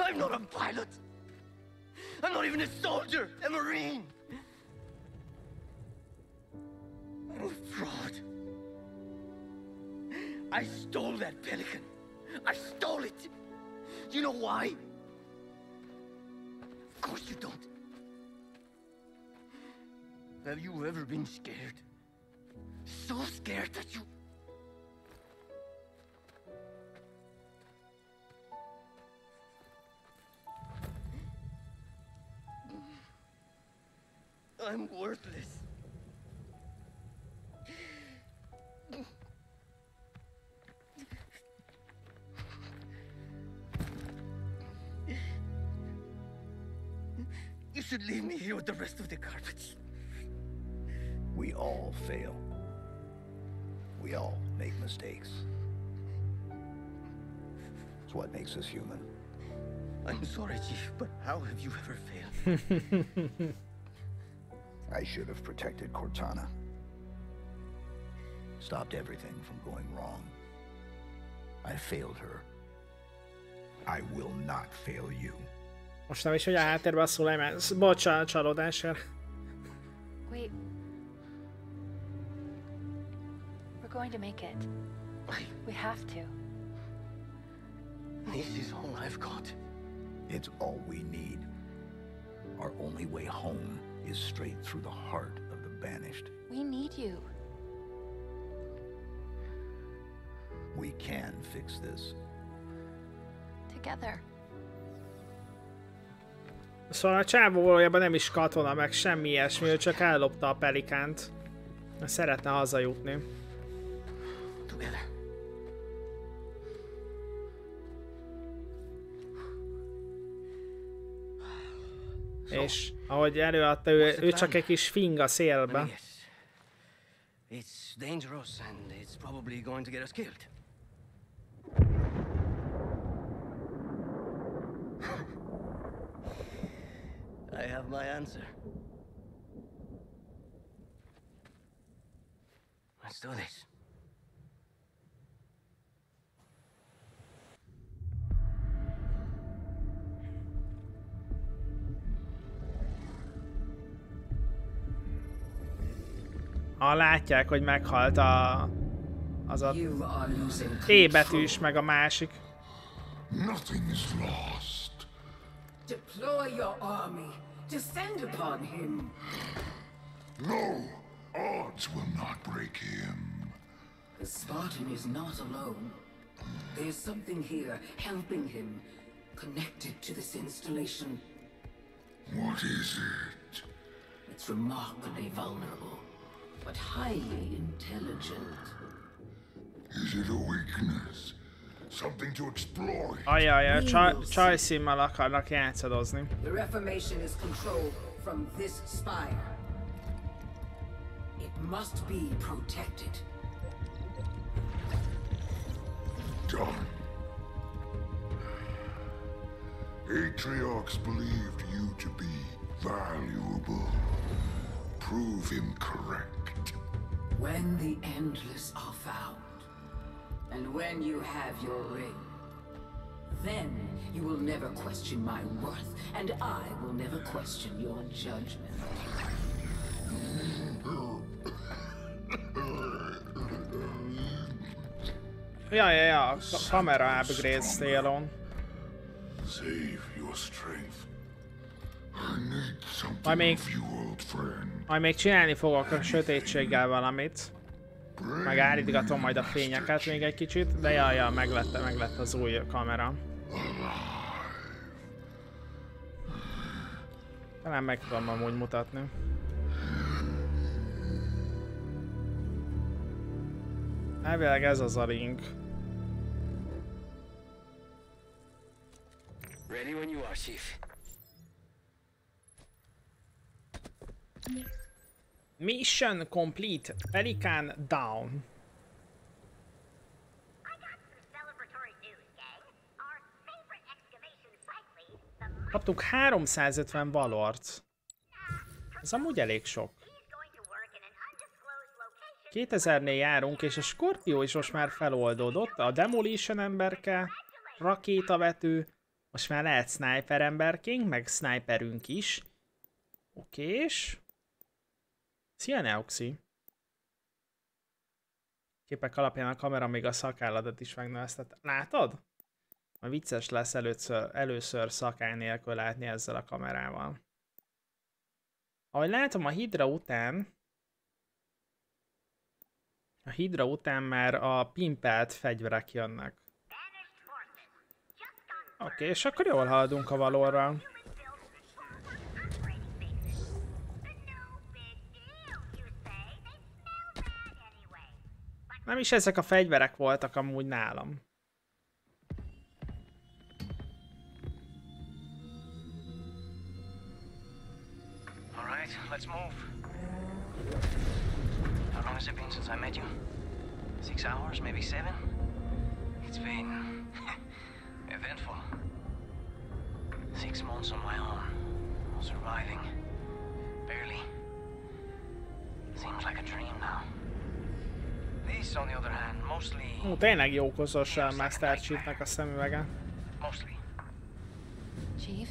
I'm not a pilot. I'm not even a soldier, a marine. A fraud. I stole that pelican. I stole it. You know why? Of course you don't. Have you ever been scared? So scared that you. I'm worthless. Should leave me here with the rest of the carpets. We all fail. We all make mistakes. It's what makes us human. I'm sorry, Chief, but how have you ever failed? I should have protected Cortana. Stopped everything from going wrong. I failed her. I will not fail you. Most nem is, hogy a háttérben szól, mert bocsánat, csalódásért. Wait. We're going to make it. We have to. This is all I've got. It's all we need. Our only way home is straight through the heart of the banished. We need you. We can fix this. Together. Szóval a csávó valójában nem is katona, meg semmi ilyesmi, ő csak ellopta a pelikánt. Szeretne hazajutni. És ahogy előadta, ő, ő csak egy kis fing a szélbe. It's dangerous and it's probably going to get us killed. I have my answer. Let's do this. Ha látják, hogy meghalt a... Az a T betűs, meg a másik. Nothing is lost. Deploy your army. Descend upon him. No, odds will not break him. The Spartan is not alone. There's something here helping him, connected to this installation. What is it? It's remarkably vulnerable, but highly intelligent. Is it a weakness? Something to exploit? Ajaj, a csaj, csajszímmel akarnak játszadozni. The Reformation is controlled from this spire. It must be protected. Done. Atriox believed you to be valuable. Prove him correct. When the Endless are found, and when you have your ring, then you will never question my worth, and I will never question your judgment. Ja, ja, ja, ka- kamera upgrade célon. Save your strength. I need something Majd még, of you, old friend. majd még csinálni fogok a sötétséggel valamit. Meg állítgatom majd a fényeket még egy kicsit, de ja, ja, meg lett, meg lett az új kamera. Talán meg tudom amúgy mutatni. Elvileg ez az a link. Ready when you are, Chief. Mission complete. Pelican down. Kaptuk 350 valort. Ez amúgy elég sok. 2000-nél járunk, és a Scorpio is most már feloldódott. A Demolition emberke, rakétavető, most már lehet sniper emberkénk, meg sniperünk is. Okés. Szia, Neoxi! Képek alapján a kamera még a szakálladat is megnövesztett. Látod? A vicces lesz először, először szakály nélkül látni ezzel a kamerával. Ahogy látom, a hidra után a hidra után már a pimpelt fegyverek jönnek. Oké, okay, és akkor jól haladunk a valóra. Nem is ezek a fegyverek voltak amúgy nálam. Let's move. How long has it been since I met you? Six hours, maybe seven? It's been eventful. Six months on my own, surviving. Barely. Seems like a dream now. This, on the other hand, mostly. Ó, tényleg jókozos a Master Chiefnek a szemüvege. Mostly. Chief?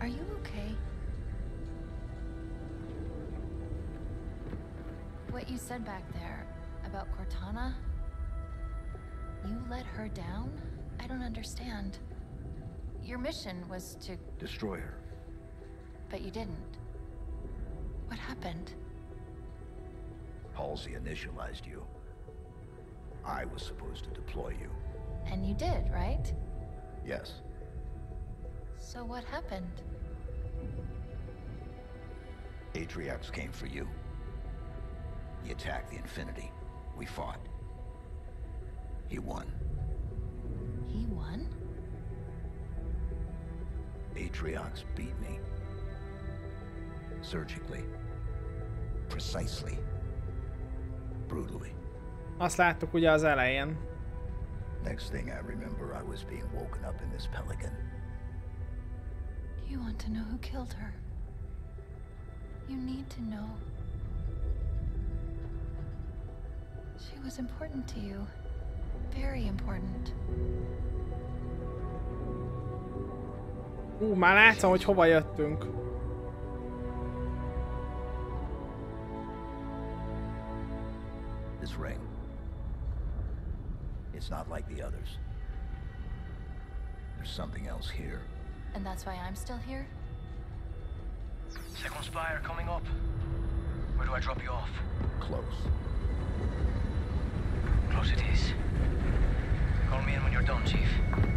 Are you okay? What you said back there about Cortana? You let her down? I don't understand. Your mission was to, Destroy her. but you didn't. What happened? Halsey initialized you. I was supposed to deploy you. And you did, right? Yes. So what happened? Atriox came for you. He attacked the Infinity. We fought. He won. He won? Atriox beat me. Surgically. Precisely. Brutally. Azt láttuk ugye az elején. Next thing I remember, I was being woken up in this pelican. You want to know who killed her? You need to know. She was important to you. Very important. Ú, már látszom, hogy hova jöttünk. This ring. It's not like the others. There's something else here. And that's why I'm still here? Second spire coming up. Where do I drop you off? Close. Close it is. Call me in when you're done, Chief.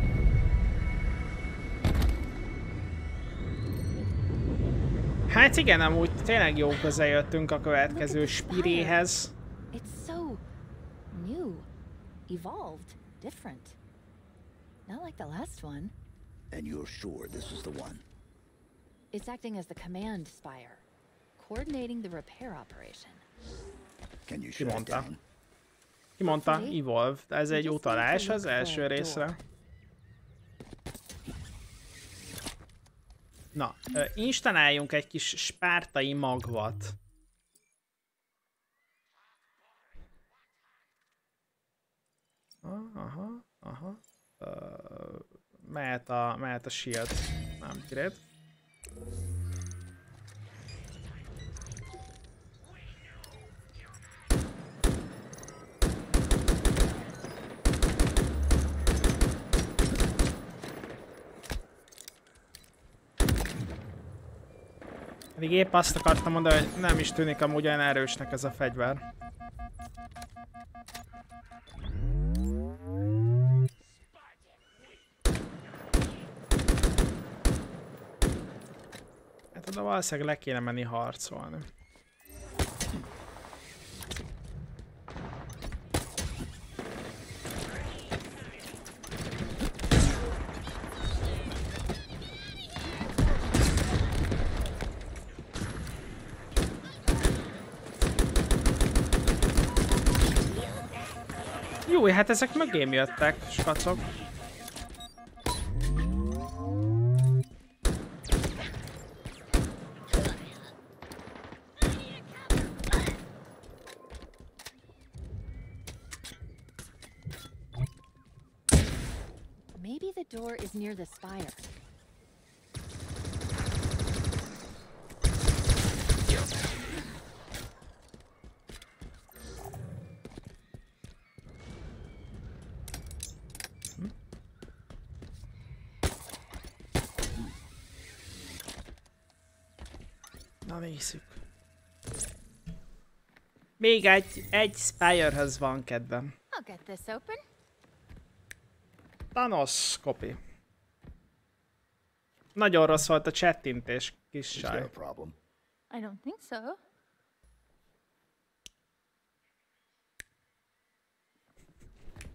Hát igen, amúgy tényleg jó közel jöttünk a következő spiréhez. It's so new, evolved, different. Not like the last one. And you're sure this is the one? It's acting as the command spire, coordinating the repair operation. Can you Ki shut it mondta? down? Ki mondta? Evolve. Ez egy utalás az első részre. Na, ö, instaláljunk egy kis spártai magvat. Aha, aha. Ö, mehet a, mehet a shield. Nem kired. Pedig épp azt akartam mondani, hogy nem is tűnik amúgy olyan erősnek ez a fegyver. Hát oda valószínűleg le kéne menni harcolni. Jó, hát ezek mögém jöttek, skacok. Maybe the door is near the spire. Nézzük. Még egy, egy Spirehez van kedvem. Thanos, kopi. Nagyon rossz volt a chattintés, kis saj. I don't think so.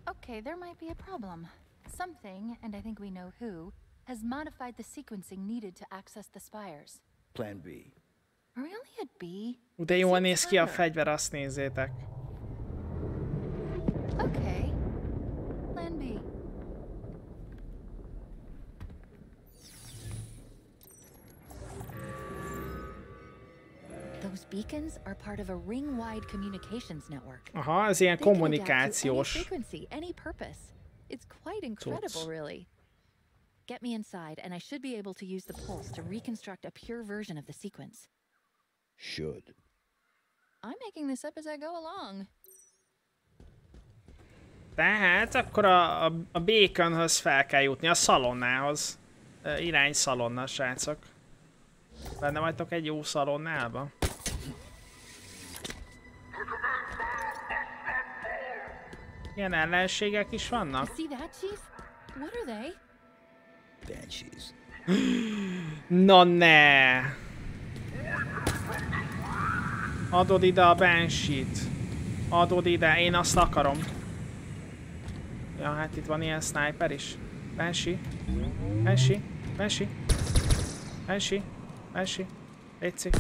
Okay, there might be a problem. Something, and I think we know who, has modified the sequencing needed to access the spires. Plan B. De jól néz ki a fegyver, azt nézzétek. Okay. Plan B. Those beacons are part of a ring-wide communications network. Aha, ez ilyen kommunikációs. any purpose. It's quite incredible, really. Get me inside, and I should be able to use the pulse to reconstruct a pure version of the sequence. Should. I'm making this up as I go along. Tehát akkor a, a, a Baconhöz fel kell jutni, a szalonnához. Ö, Irány szalonna, srácok. Benne vagytok egy jó szalonnába? Ilyen ellenségek is vannak? See that, Chief? What are they? Banshees. Na ne! Adod ide a Banshee-t. Adod ide, én azt akarom. Ja, hát itt van ilyen sniper is. Banshee. Banshee. Banshee. Banshee. Banshee. Léci.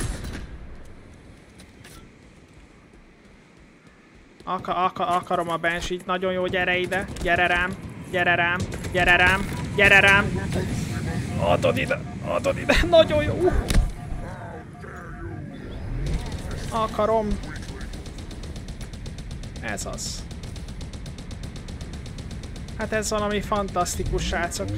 Aka, aka, akarom a Banshee-t. Nagyon jó, gyere ide. Gyere rám. Gyere rám. Gyere rám. Gyere rám. Adod ide. Adod ide. Nagyon jó. Uh. Akarom. Ez az. Hát ez valami fantasztikus, srácok.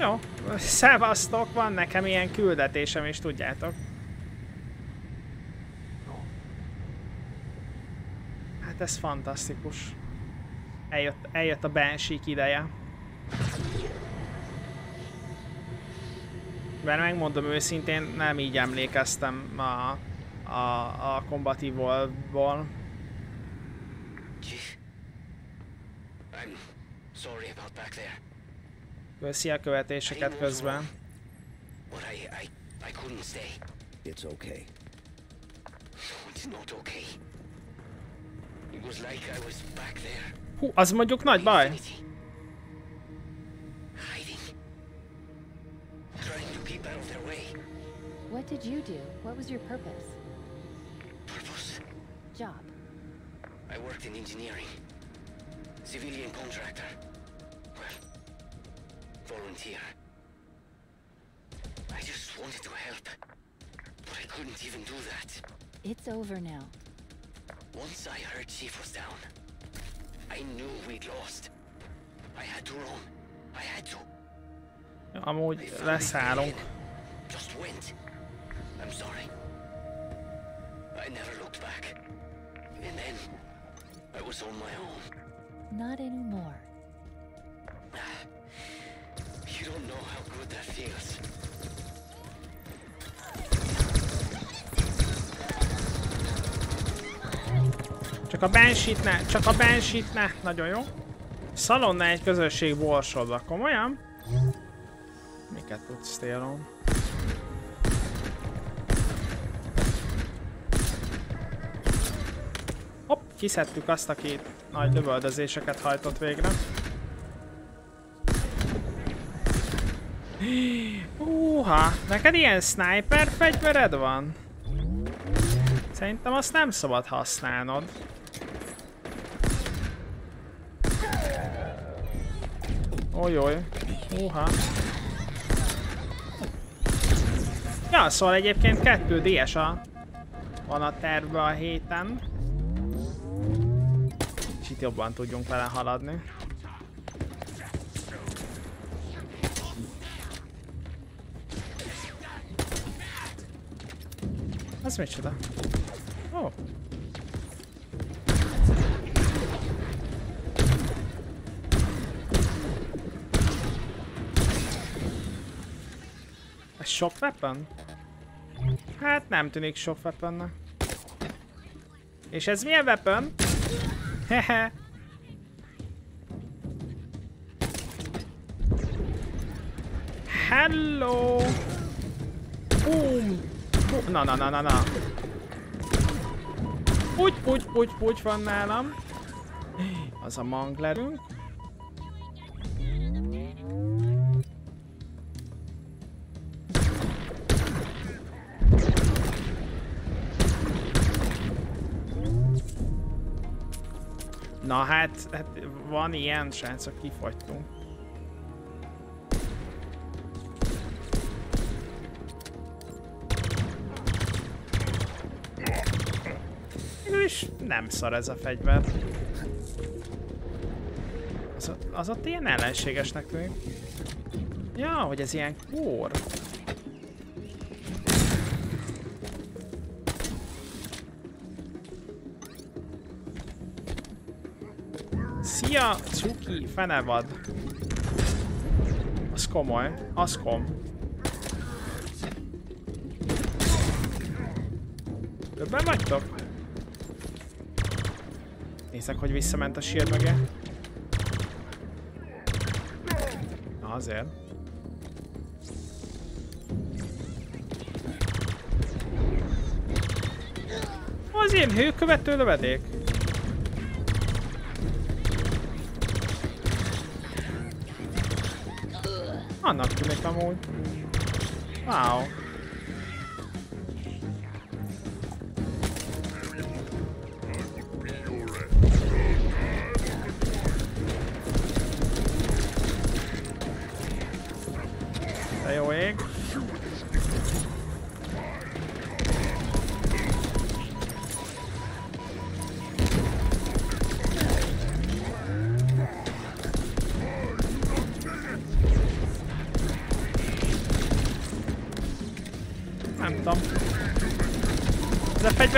Jó, szevasztok, van nekem ilyen küldetésem is, tudjátok. Hát ez fantasztikus. Eljött, eljött a bensík ideje. Mert megmondom őszintén, nem így emlékeztem a, a, a Combat Evolve-ból. Köszi a követéseket közben. But I, I, I couldn't stay. It's okay. No, it's not okay. It was like I was back there. Hú, az mondjuk nagy baj. Hiding. Trying to keep out of their way. What did you do? What was your purpose? Purpose. Job. I worked in engineering. Civilian contractor. Well, volunteer. I just wanted to help. But I couldn't even do that. It's over now. Once I heard Chief was down, I knew we'd lost. I had to run. I had to. I'm all Amúgy leszállunk. Just went. I'm sorry. I never looked back. And then, I was on my own. Not anymore. Ah. You don't know how good that feels. Csak a Banshee-t ne, csak a Banshee-t ne. Nagyon jó. Szalonna egy közösség borsodva. Komolyan? Miket tudsz télon? Hopp, kiszedtük azt, aki nagy lövöldözéseket hajtott végre. Uha, neked ilyen sniper fegyvered van? Szerintem azt nem szabad használnod. Ojoj. Uha. Ja, szóval egyébként kettő DS a van a tervbe a héten. Kicsit jobban tudjunk vele haladni. Ez micsoda? Ó. Oh. Ez sok weapon? Hát nem tűnik sok weaponnak. És ez milyen weapon? Hehe. Hello! Boom! Na, na, na, na, na. Úgy, úgy, úgy, úgy van nálam. Az a manglerünk. Na hát, hát van ilyen, srácok, kifagytunk. És nem szar ez a fegyver. Az, az ott ilyen ellenségesnek tűnik. Ja, hogy ez ilyen kór. Szia, cuki, fenevad. Az komoly, az kom. Többen vagytok? Nézzek, hogy visszament a sír mögé. Na, azért. Az én hőkövető lövedék. Annak tűnik amúgy. Wow.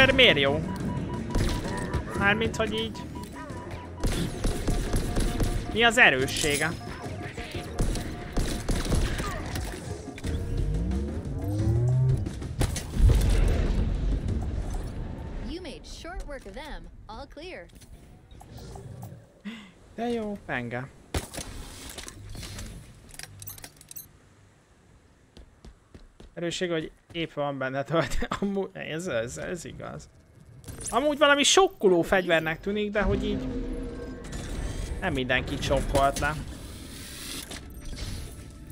Ez a fegyver miért jó? Mármint, hogy így... Mi az erőssége? De jó, penge. Erősség, hogy épp van benne tölt. Amúgy, ez, ez, ez igaz. Amúgy valami sokkoló fegyvernek tűnik, de hogy így... Nem mindenkit sokkolt le.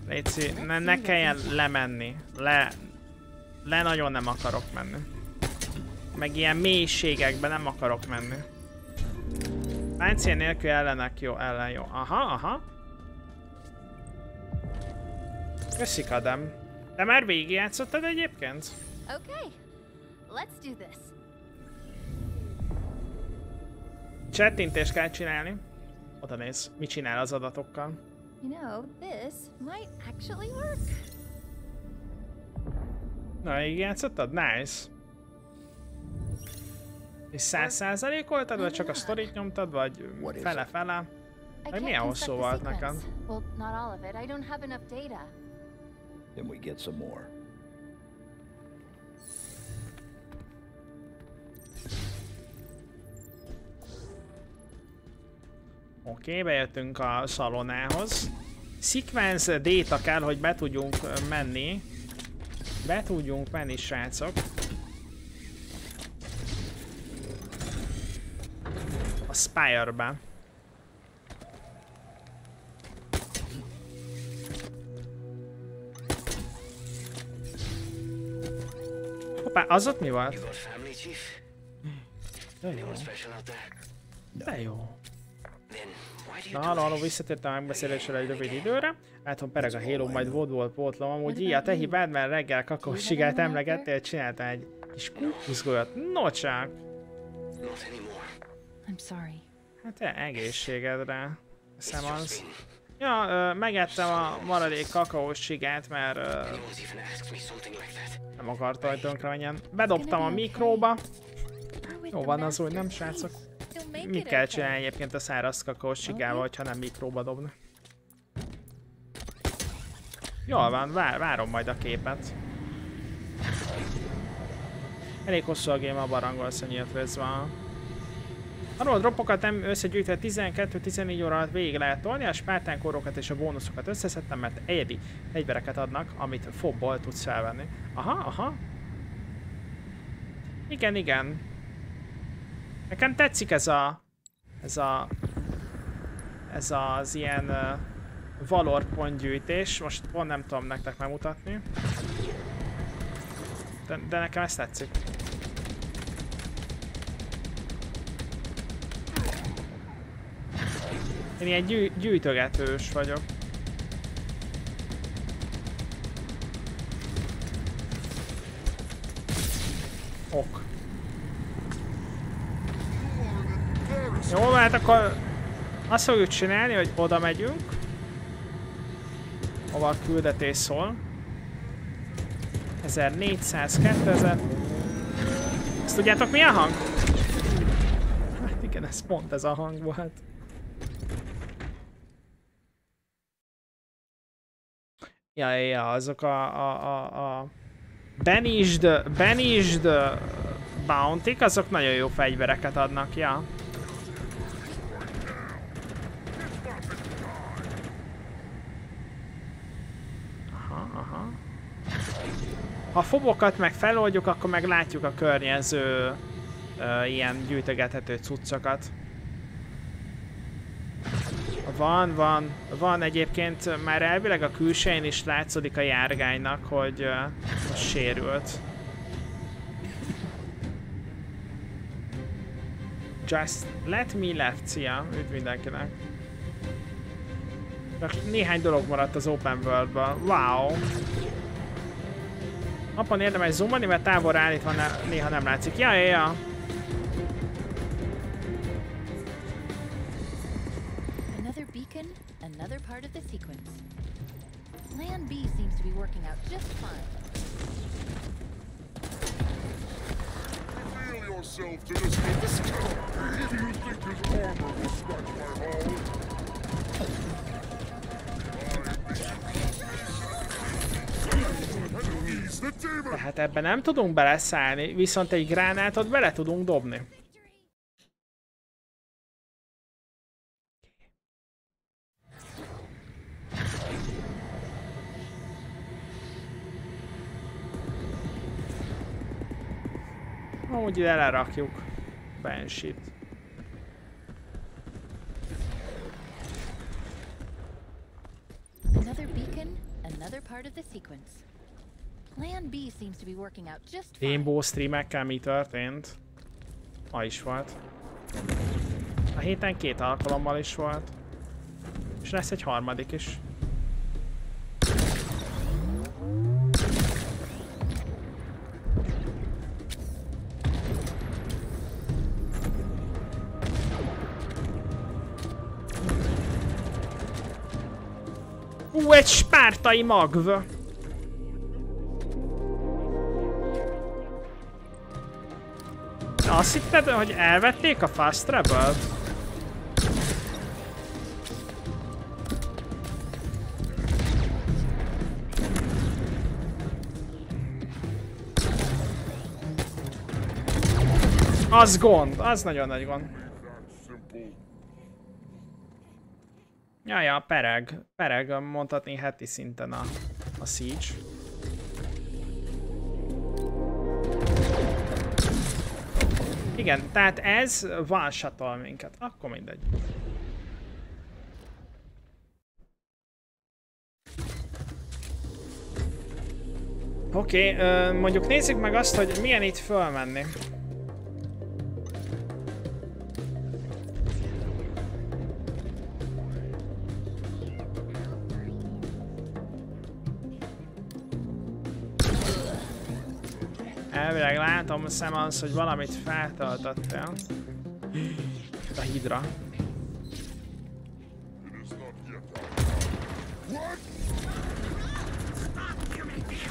Léci, ne, ne kelljen lemenni. Le... Le nagyon nem akarok menni. Meg ilyen mélységekbe nem akarok menni. Páncél nélkül ellenek jó, ellen jó. Aha, aha. Köszi, Kadem. Te már végigjátszottad egyébként? Okay, let's do this. Csettintést kell csinálni. Oda néz, mit csinál az adatokkal. You know, this might actually work. Na, végigjátszottad? Nice. És száz százalékoltad, vagy csak a sztorit nyomtad, vagy fele-fele? Vagy milyen hosszú volt nekem? Well, not all of it. I don't have enough data. Then we get some more. Oké, okay, bejöttünk a szalonához. Sequence data kell, hogy be tudjunk menni. Be tudjunk menni, srácok. A Spire-be. Hoppá, az ott mi volt? Family, Chief? De jó. De do Na, you halló, halló, visszatértem a megbeszélésre egy rövid időre. Látom, pereg a Halo, majd Vodwall pótlom. Amúgy így a te hibád, mert reggel kakaósigát emlegettél, csináltál egy kis kúkuszgolyat. No csak. Not anymore. I'm sorry. Hát te egészségedre. Az. Ja, megettem a maradék kakaós csigát, mert nem akarta, hogy tönkre menjen. Bedobtam a mikróba. Jó van az úgy, nem srácok? Mit it kell csinálni egyébként a száraz kakaós csigával, hogyha nem mikróba dobni? Jól van, vár, várom majd a képet. Elég hosszú a game a barangolsz, hogy nyílt vész van. A dropokat nem összegyűjtve 12-14 óra alatt végig lehet tolni, a spártán kórokat és a bónuszokat összeszedtem, mert egyedi fegyvereket adnak, amit fobból tudsz felvenni. Aha, aha. Igen, igen. Nekem tetszik ez a... Ez a... Ez az ilyen... Uh, valor pontgyűjtés. Most pont nem tudom nektek megmutatni. De, de nekem ez tetszik. Én ilyen gyű, gyűjtögetős vagyok. Ok. Jó, hát akkor azt fogjuk csinálni, hogy oda megyünk. Hova a küldetés szól. 1400, 2000. Ezt tudjátok milyen hang? Hát igen, ez pont ez a hang volt. Ja, ja, azok a, a, a, a Banished, Banished bounty azok nagyon jó fegyvereket adnak, ja. Aha, aha. Ha fobokat meg feloldjuk, akkor meg látjuk a környező uh, ilyen gyűjtögethető cuccokat. Van, van, van egyébként már elvileg a külsején is látszódik a járgánynak, hogy uh, most sérült. Just let me left, szia, üdv mindenkinek. Csak néhány dolog maradt az Open World-ban. Wow! Napon érdemes zoomolni, mert távolra állítva néha nem látszik. Ja, ja, ja. Part of the sequence. Plan B seems to be working out just fine. Reveal yourself to this monster! Do you think his armor will scratch my demon! Tehát ebben nem tudunk beleszállni, viszont egy gránátot bele tudunk dobni. Amúgy ide lerakjuk Banshee-t. Another beacon, another part of the sequence. Plan B seems to be working out just fine. Rainbow streamekkel mi történt? Ma is volt. A héten két alkalommal is volt. És lesz egy harmadik is. Ú, egy spártai magv! Azt hitted, hogy elvették a fast travel Az gond, az nagyon nagy gond. Ja, ja, pereg. Pereg, mondhatni heti szinten a, a Siege. Igen, tehát ez shot minket. Akkor mindegy. Oké, okay, mondjuk nézzük meg azt, hogy milyen itt fölmenni. Látom szem az, hogy valamit feltöltöttél. A hidra.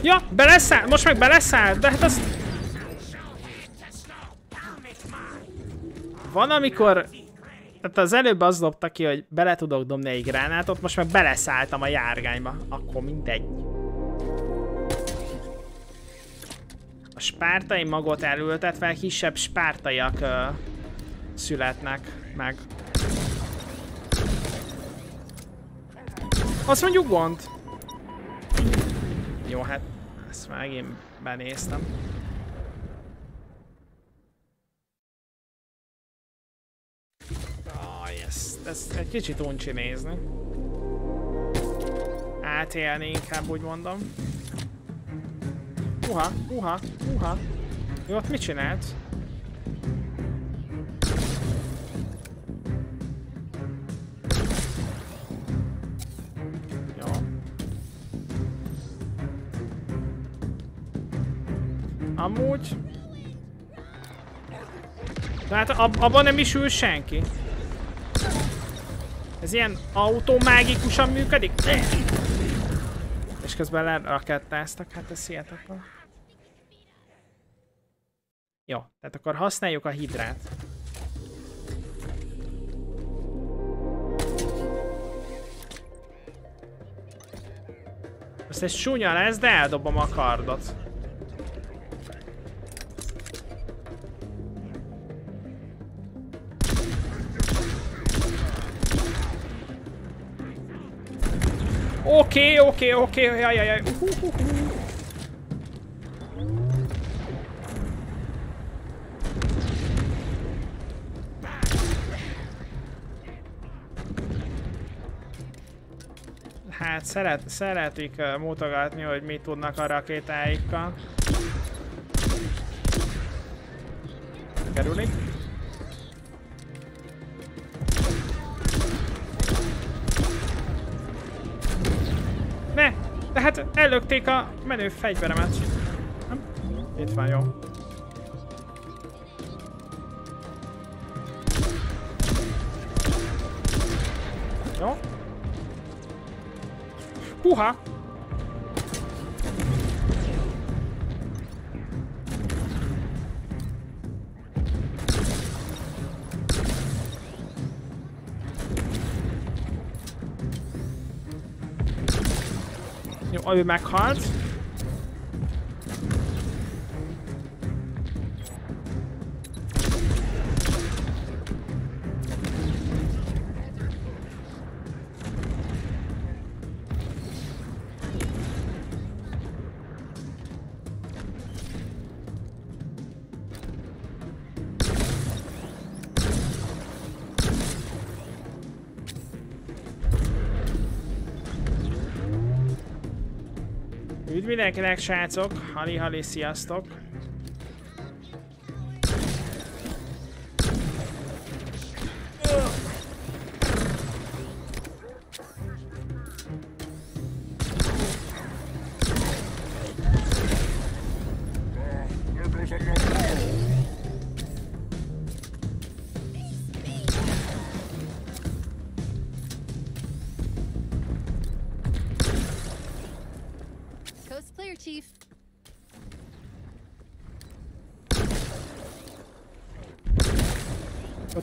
Ja, beleszáll, most meg beleszáll, de hát az... Van, amikor... Tehát az előbb az dobta ki, hogy bele tudok dobni egy gránátot, most meg beleszálltam a járgányba. Akkor mindegy. Spártai magot elültetve kisebb spártaiak uh, születnek meg. Azt mondjuk gond. Jó, hát ezt megint benéztem. Ah, ezt, ezt egy kicsit uncsi nézni. Átélni inkább úgy mondom. Uha, uha, uha. Jó, ott mit csinált? Jó. Amúgy... Tehát ab abban nem is ül senki. Ez ilyen automágikusan működik? És közben lerakettáztak, hát ez hihetetlen. Jó, tehát akkor használjuk a hidrát. Most ez csúnya lesz, de eldobom a kardot. Oké, oké, oké, jaj, jaj, jaj. Uh, uh, uh. Hát szeret, szeretik mutogatni, hogy mit tudnak a rakétáikkal. Kerülik. Ne! De hát ellökték a menő fegyveremet. Itt van. Jó. Puha! Jó, ő meghalt. Mindenkinek, srácok! Hali-hali, sziasztok!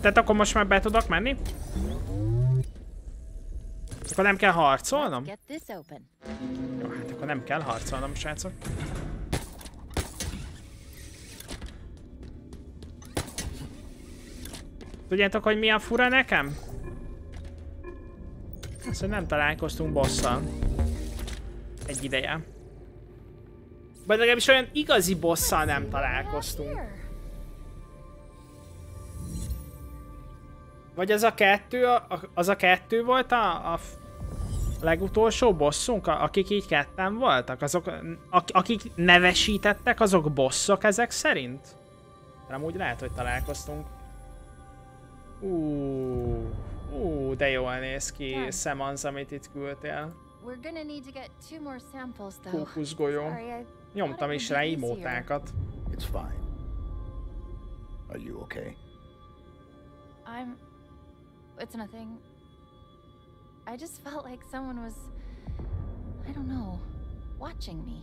Tehát akkor most már be tudok menni? Akkor nem kell harcolnom? Jó, hát akkor nem kell harcolnom, srácok. Tudjátok, hogy milyen fura nekem? Azt, hogy nem találkoztunk bosszal. Egy ideje. Vagy legalábbis olyan igazi bosszal nem találkoztunk. Vagy az a kettő, a- az a kettő volt a, a legutolsó bosszunk, akik így ketten voltak? Azok, ak- akik nevesítettek, azok bosszok ezek szerint? De amúgy lehet, hogy találkoztunk. Ú, ú, de jól néz ki. Szemanz, amit itt küldtél. Kókuszgolyó. Nyomtam is rá imótákat. It's fine. Are you okay? I'm. It's nothing. I just felt like someone was I don't know, watching me.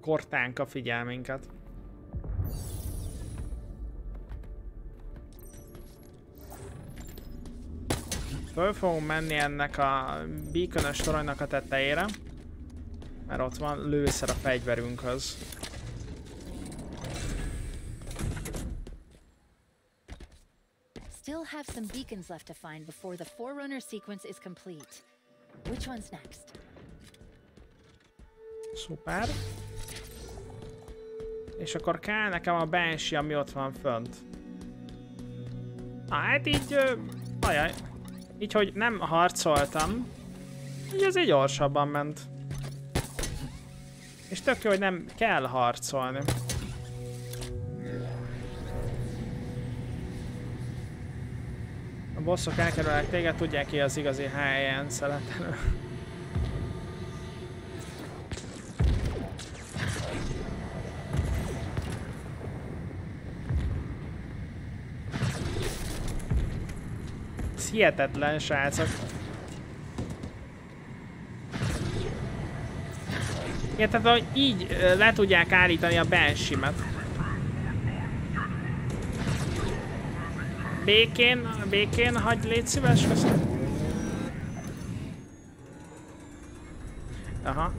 Kortánka figyel minket. Föl fogunk menni ennek a beaconös toronynak a tetejére. Mert ott van lőszer a fegyverünkhöz. Still have some beacons left to find before the Forerunner sequence is complete. Which one's next? Szuper. És akkor kell nekem a Banshee, ami ott van fönt. Hát így... Ajaj. Így, hogy nem harcoltam. Így azért gyorsabban ment. És tök jó, hogy nem kell harcolni. Bosszok elkerülnek téged, tudják ki az igazi helyen szeletelő. Ez hihetetlen, srácok. Érted, hogy így le tudják állítani a banshee Békén, békén, hagy légy szíves, köszönöm. Aha.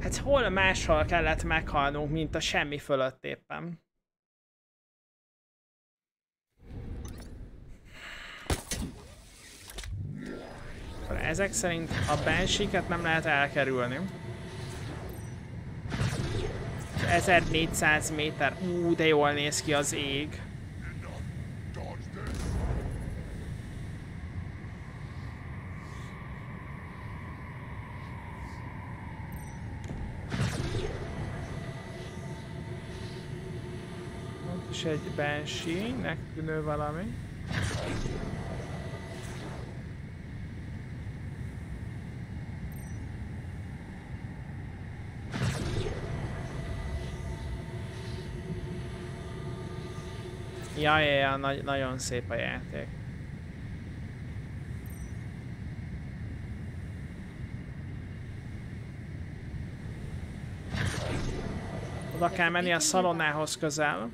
Hát hol máshol kellett meghalnunk, mint a semmi fölött éppen. Ezek szerint a bensiket nem lehet elkerülni. 1400 méter. Ú, de jól néz ki az ég. Is egy Banshee-nek tűnő valami. Ja, ja, ja, nagy, nagyon szép a játék. Oda kell menni a szalonához közel.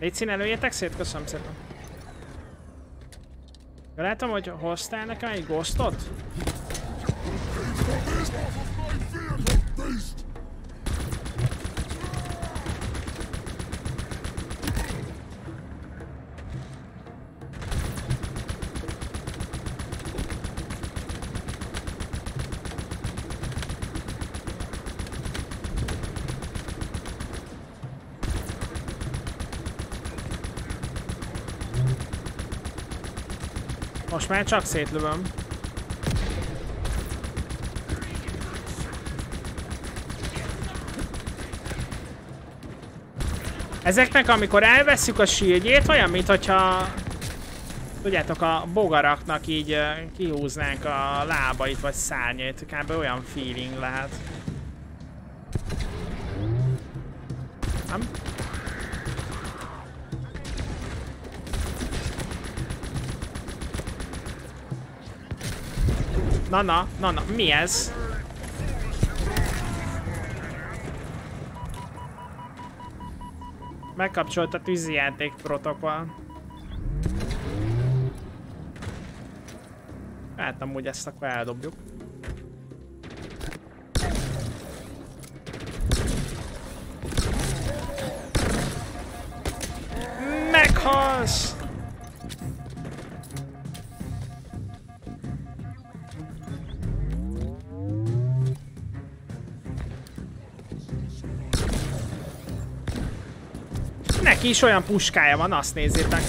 Légy szín, előjétek szét, köszönöm szépen. Ja, látom, hogy hoztál nekem egy ghostot? Most már csak szétlövöm. Ezeknek, amikor elveszük a shieldjét, olyan, mint hogyha tudjátok, a bogaraknak így kihúznánk a lábait vagy szárnyait, kb. olyan feeling lehet. Nem? Na, na, na, na, mi ez? Megkapcsolt a tűzijáték protokoll. Hát amúgy ezt akkor eldobjuk. Neki is olyan puskája van, azt nézzétek.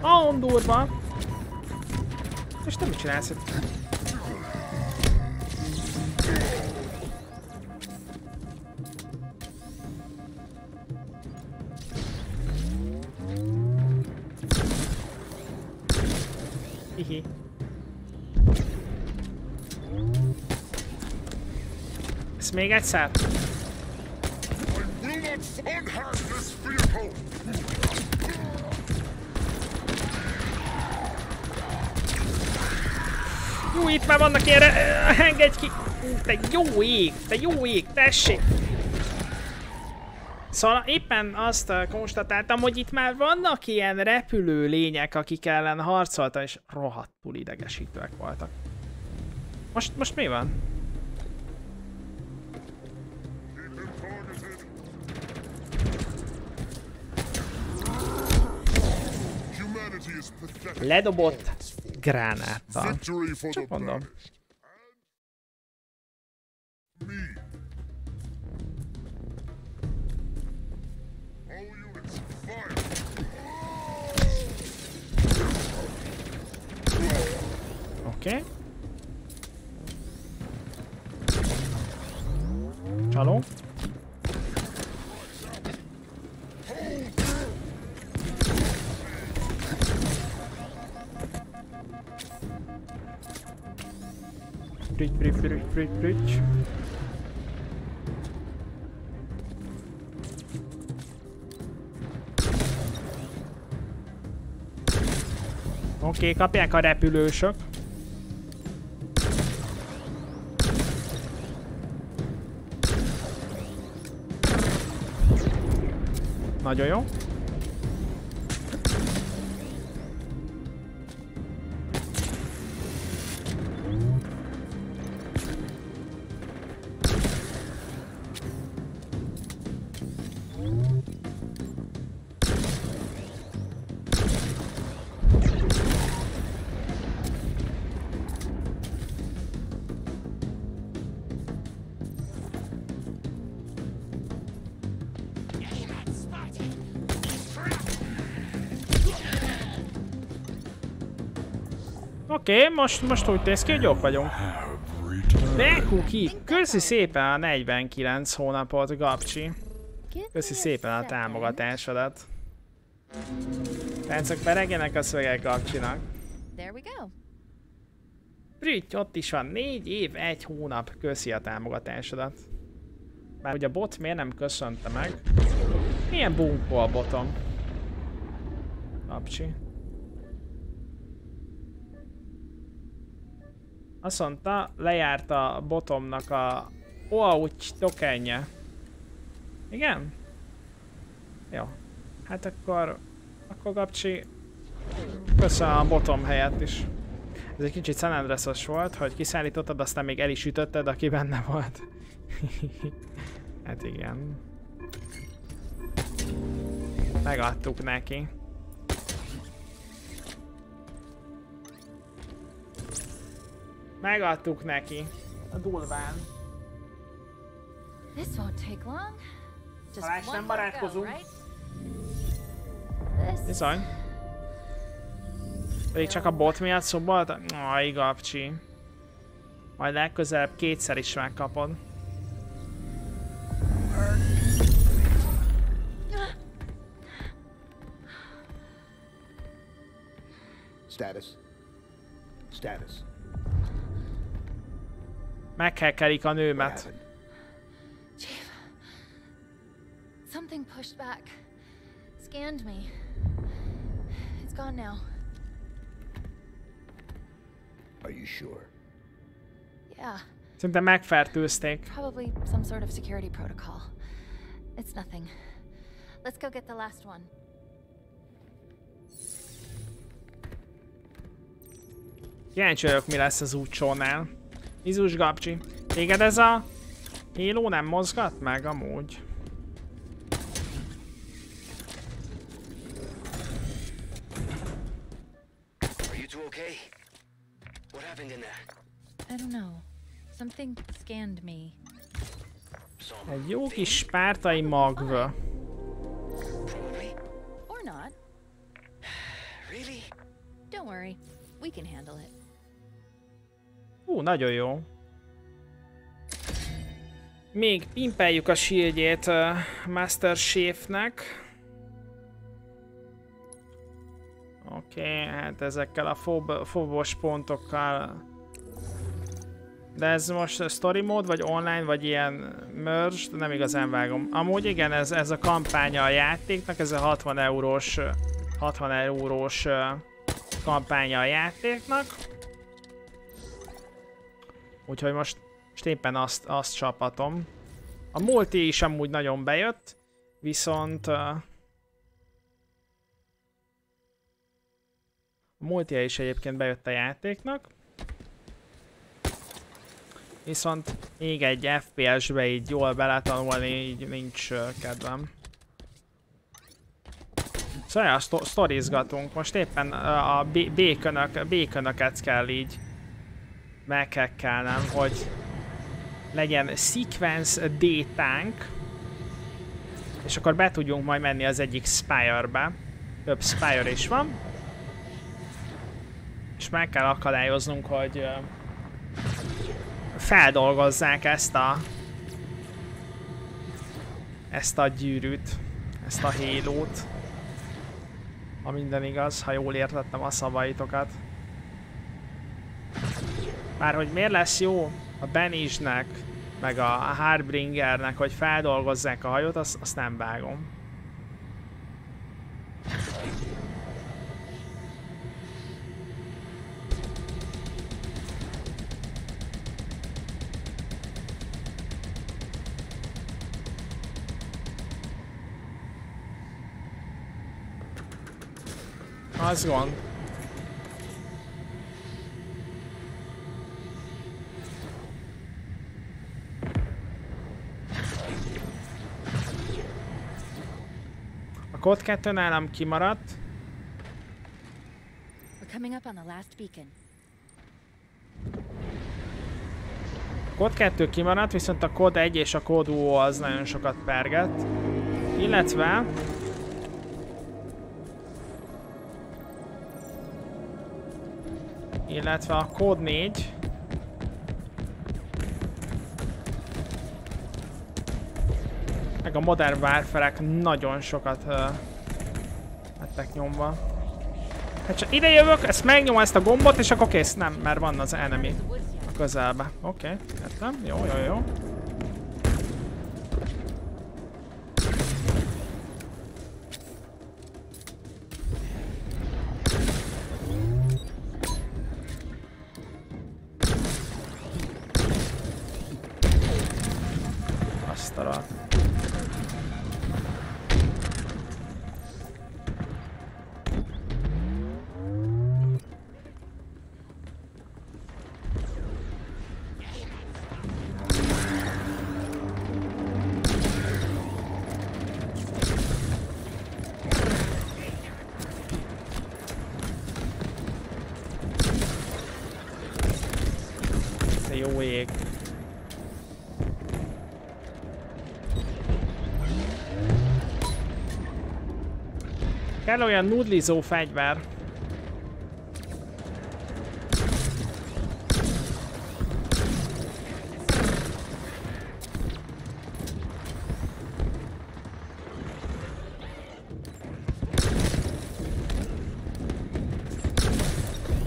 Ahon durva. És te mit csinálsz itt? Hihi. Ez még egyszer? Már vannak ilyen... Engedj ki! Ú, Te jó ég! Te jó ég! Tessék! Szóval éppen azt konstatáltam, hogy itt már vannak ilyen repülő lények, akik ellen harcoltam, és rohadtul idegesítőek voltak. Most, most mi van? Ledobott gránáttal. Csak mondom. Oké. Okay. Csaló. Prügy, prügy, prügy, prügy, prügy. Oké, okay, kapják a repülősök. Nagyon jó. Oké, okay, most, most úgy néz ki, hogy jók vagyunk. Bekuki, köszi szépen a 49 hónapot, Gabcsi. Köszi szépen a támogatásodat. Táncok peregjenek a szövegek Gabcsinak. Prüty, ott is van, 4 év, 1 hónap, köszi a támogatásodat. Bár hogy a bot miért nem köszönte meg? Milyen bunkó a botom? Gabcsi. Azt mondta, lejárt a botomnak a OAUC tokenje. Igen? Jó. Hát akkor... Akkor Gabcsi... Köszönöm a botom helyett is. Ez egy kicsit San Andreas volt, hogy kiszállítottad, aztán még el is ütötted, aki benne volt. hát igen. Megadtuk neki. Megadtuk neki. A durván. This won't take long. Just Talán one more go, barátkozunk. right? This Bizony. Pedig csak a bot miatt szobolta? Aj, Gabcsi. Majd legközelebb kétszer is megkapod. Status. Status. Meghekkelik a What nőmet. Chief. Something pushed back. Scanned me. It's gone now. Are you sure? Yeah, Szerintem megfertőzték. probably some sort of security protocol. It's nothing. Let's go get the last one. Kíváncsi vagyok, mi lesz az úcsónál. Izus Gabcsi. Téged ez a Halo nem mozgat meg amúgy? Okay? What happened in there? I don't know. Something scanned me. Some Egy jó kis spártai magva. probably. Or not. Really? Don't worry. We can handle it. Hú, nagyon jó. Még pimpeljük a shieldjét uh, Master Chiefnek. Oké, okay, hát ezekkel a fob, fobos pontokkal... De ez most story mód, vagy online, vagy ilyen merge, nem igazán vágom. Amúgy igen, ez, ez a kampánya a játéknak, ez a 60 eurós, 60 eurós kampánya a játéknak. Úgyhogy most, most éppen azt, azt csapatom. A multi is amúgy nagyon bejött, viszont... A multi is egyébként bejött a játéknak. Viszont még egy FPS-be így jól beletanulni, így nincs kedvem. Szóval ja, sztorizgatunk. Most éppen a békönöket kell így meghekkelnem, hogy legyen sequence D-tank, és akkor be tudjunk majd menni az egyik Spire-be. Több Spire is van. És meg kell akadályoznunk, hogy feldolgozzák ezt a ezt a gyűrűt, ezt a hélót. Ha minden igaz, ha jól értettem a szavaitokat. Már hogy miért lesz jó a Benishnek, meg a Harbringernek, hogy feldolgozzák a hajót, azt, azt nem vágom. Az gond. Kód 2 nálam kimaradt. Kód 2 kimaradt, viszont a kód 1 és a kód UO az nagyon sokat perget. Illetve illetve a kód 4 a Modern warfare nagyon sokat uh, nyomva. Hát csak ide jövök, ezt megnyomom ezt a gombot, és akkor kész. Nem, mert van az enemy a közelbe. Oké, okay, értem. Jó, jó, jó. Kell olyan nudlizó fegyver.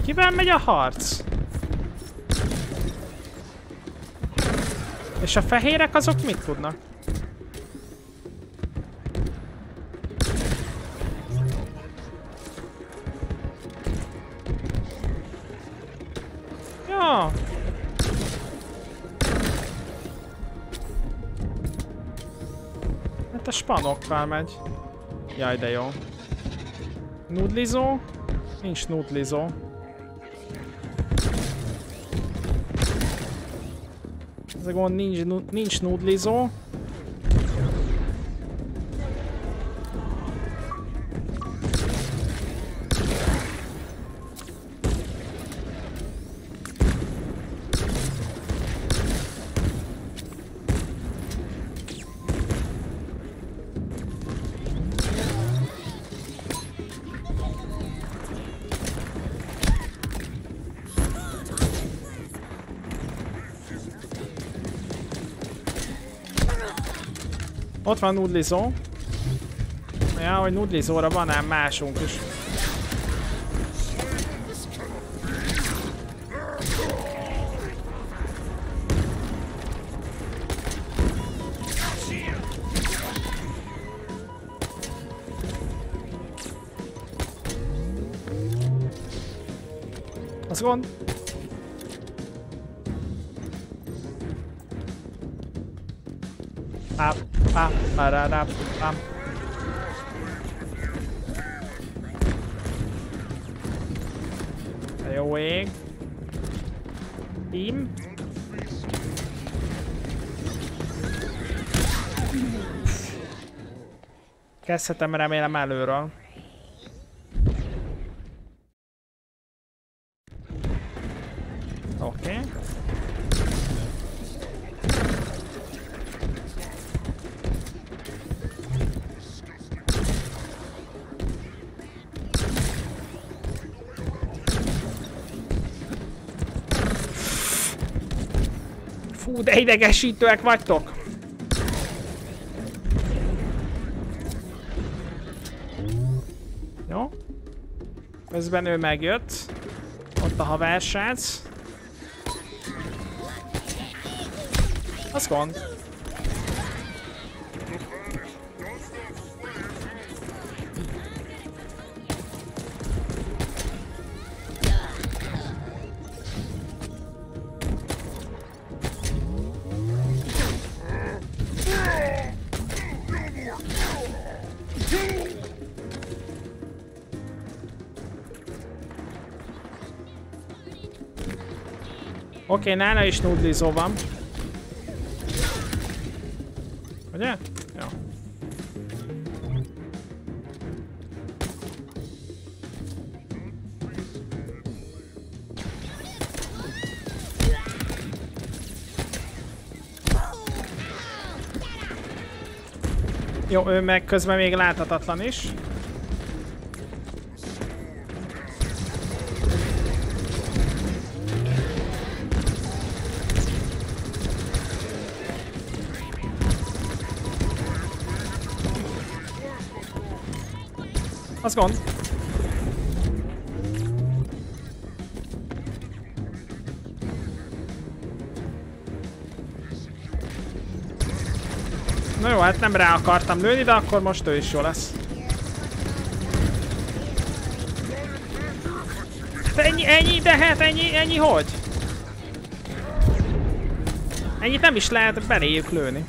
Kivel megy a harc? És a fehérek azok mit tudnak? Spanokkal megy. Jaj, de jó. Nudlizó? Nincs nudlizó. Ez a gond, nincs, nincs nudlizó. Ott van nudlizó. Ja, hogy nudlizóra van ám másunk is. Azt gond? Pap, pararap, pam. Jó ég. Team. Kezdhetem remélem előről. Idegesítőek vagytok! Jó. Közben ő megjött. Ott a haversác. Az gond. Oké, okay, nála is nudlizó van. Ugye? Jó. Jó, ő meg közben még láthatatlan is. Az gond. Na jó, hát nem rá akartam lőni, de akkor most ő is jó lesz. Hát ennyi, ennyi, de hát ennyi, ennyi hogy? Ennyit nem is lehet beléjük lőni.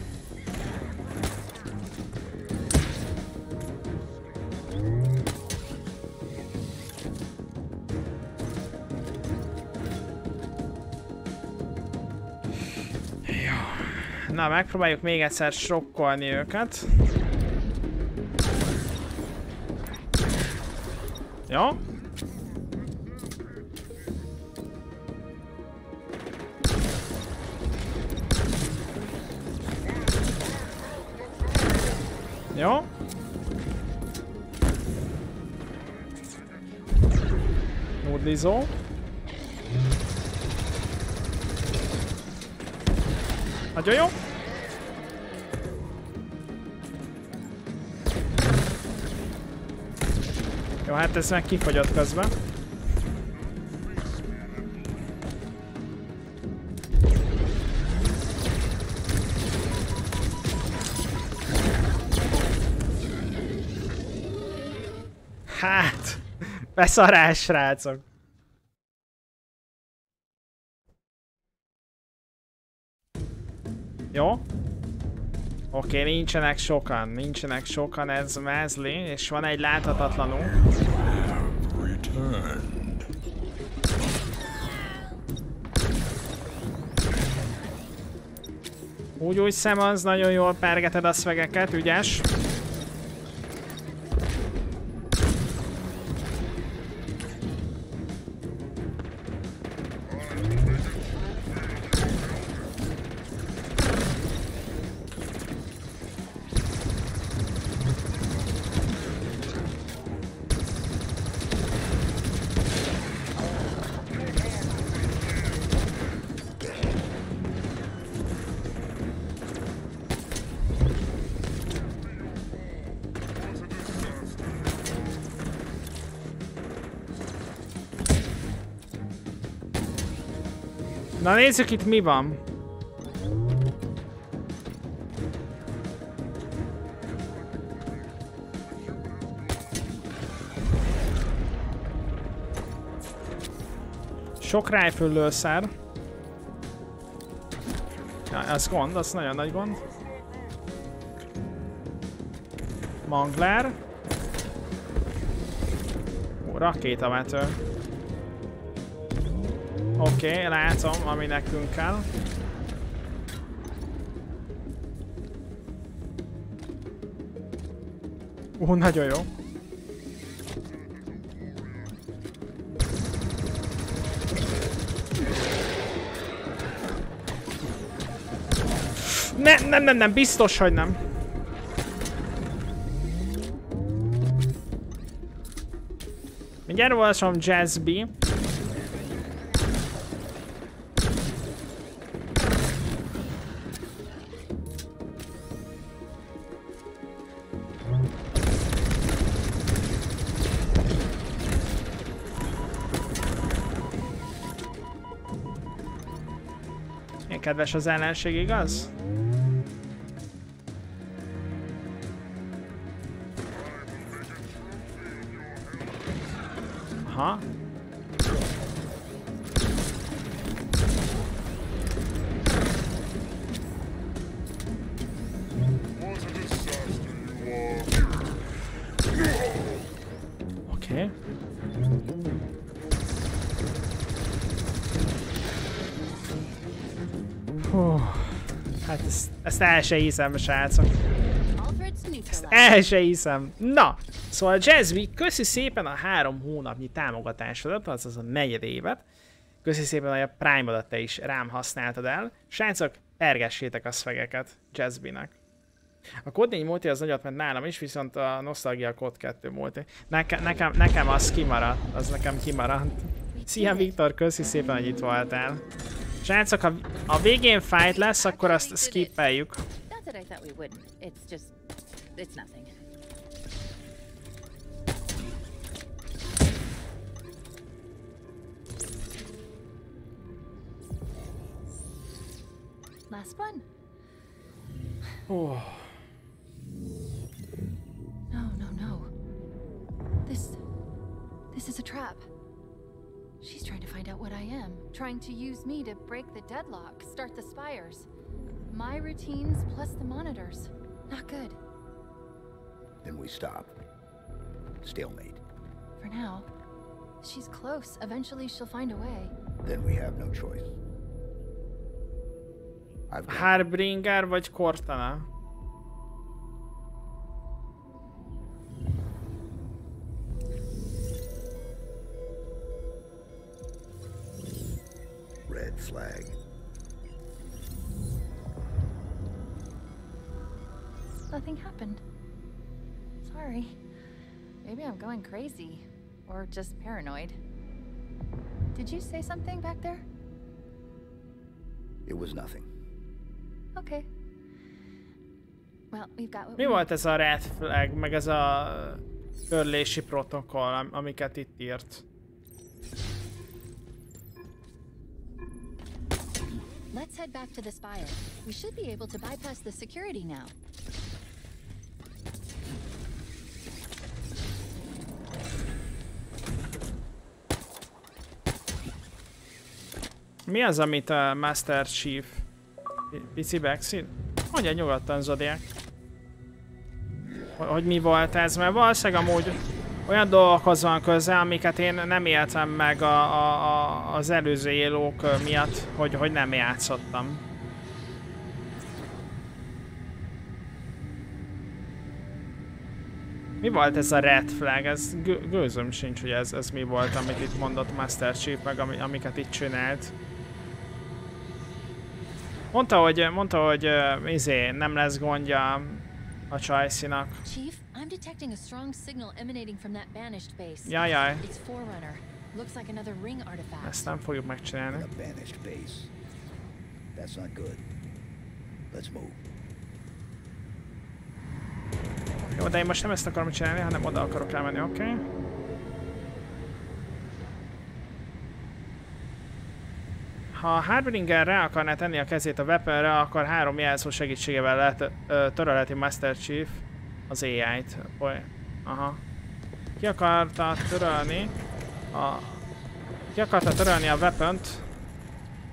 Na, megpróbáljuk még egyszer sokkolni őket. Jó? Jó? Nudlizó. Nagyon jó. Jó, hát ez meg kifogyott közben. Hát, beszarás, srácok. Oké, okay, nincsenek sokan, nincsenek sokan, ez mezli, és van egy láthatatlanunk. Úgy úgy szem az, nagyon jól pergeted a szvegeket, ügyes. Nézzük itt mi van. Sok rifle lőszer. Ja, ez gond, az nagyon nagy gond. Mangler. Ó, rakétavető. Oké, okay, látom, ami nekünk kell. Ó, nagyon jó. Nem, nem, nem, nem, biztos, hogy nem. Mindjárt olvasom Jazzby. Kedves az ellenség, igaz? Ezt, el se hiszem, srácok. Ezt el se hiszem. Na, szóval Jazzby, köszi szépen a három hónapnyi támogatásodat, azaz a negyed évet. Köszi szépen, hogy a Prime-odat te is rám használtad el. Srácok, pergessétek a szvegeket Jazzby-nek. A kód 4 multi az nagyot ment nálam is, viszont a Nostalgia kód 2 multi. Neke, nekem, nekem az kimaradt, az nekem kimaradt. Szia Viktor, köszi szépen, hogy itt voltál. Srácok, ha a végén fight lesz, akkor azt skippeljük. Nothing. Last one. Oh. No, no, no. This. This is a trap. She's trying to find out what I am, trying to use me to break the deadlock, start the spires. My routines plus the monitors. Not good. Then we stop. Stalemate. For now. She's close. Eventually she'll find a way. Then we have no choice. I've got Harbringer vagy Cortana? Red flag. Nothing happened. Sorry. Maybe I'm going crazy. Or just paranoid. Did you say something back there? It was nothing. Okay. Well, we've got what Mi we volt ez a red flag, meg ez a törlési protokoll, am- amiket itt írt? Let's head back to the spire. We should be able to bypass the security now. Mi az, amit a Master Chief? Pi- Pici backseat? Mondja nyugodtan, Zodiac. Hogy mi volt ez, mert valószínűleg amúgy olyan dolgokhoz van köze, amiket én nem éltem meg a, a, a, az előző élők ö, miatt, hogy, hogy nem játszottam. Mi volt ez a red flag? Ez gő- gőzöm sincs, hogy ez, ez mi volt, amit itt mondott Master Chief, meg ami, amiket itt csinált. Mondta, hogy, mondta, hogy izé, nem lesz gondja a Csajszinak. Chief, I'm detecting a strong signal emanating from that banished base. Jaj, jaj. It's Forerunner. Looks like another ring artifact. Ezt nem fogjuk megcsinálni. A banished base. That's not good. Let's move. Jó, de én most nem ezt akarom csinálni, hanem oda akarok rámenni, oké? Okay? Ha a Harbinger rá akarná tenni a kezét a weaponre, akkor három jelszó segítségével lehet ö, törölheti Master Chief az AI-t. Aha. Ki akarta törölni a Ki akarta törölni a weapon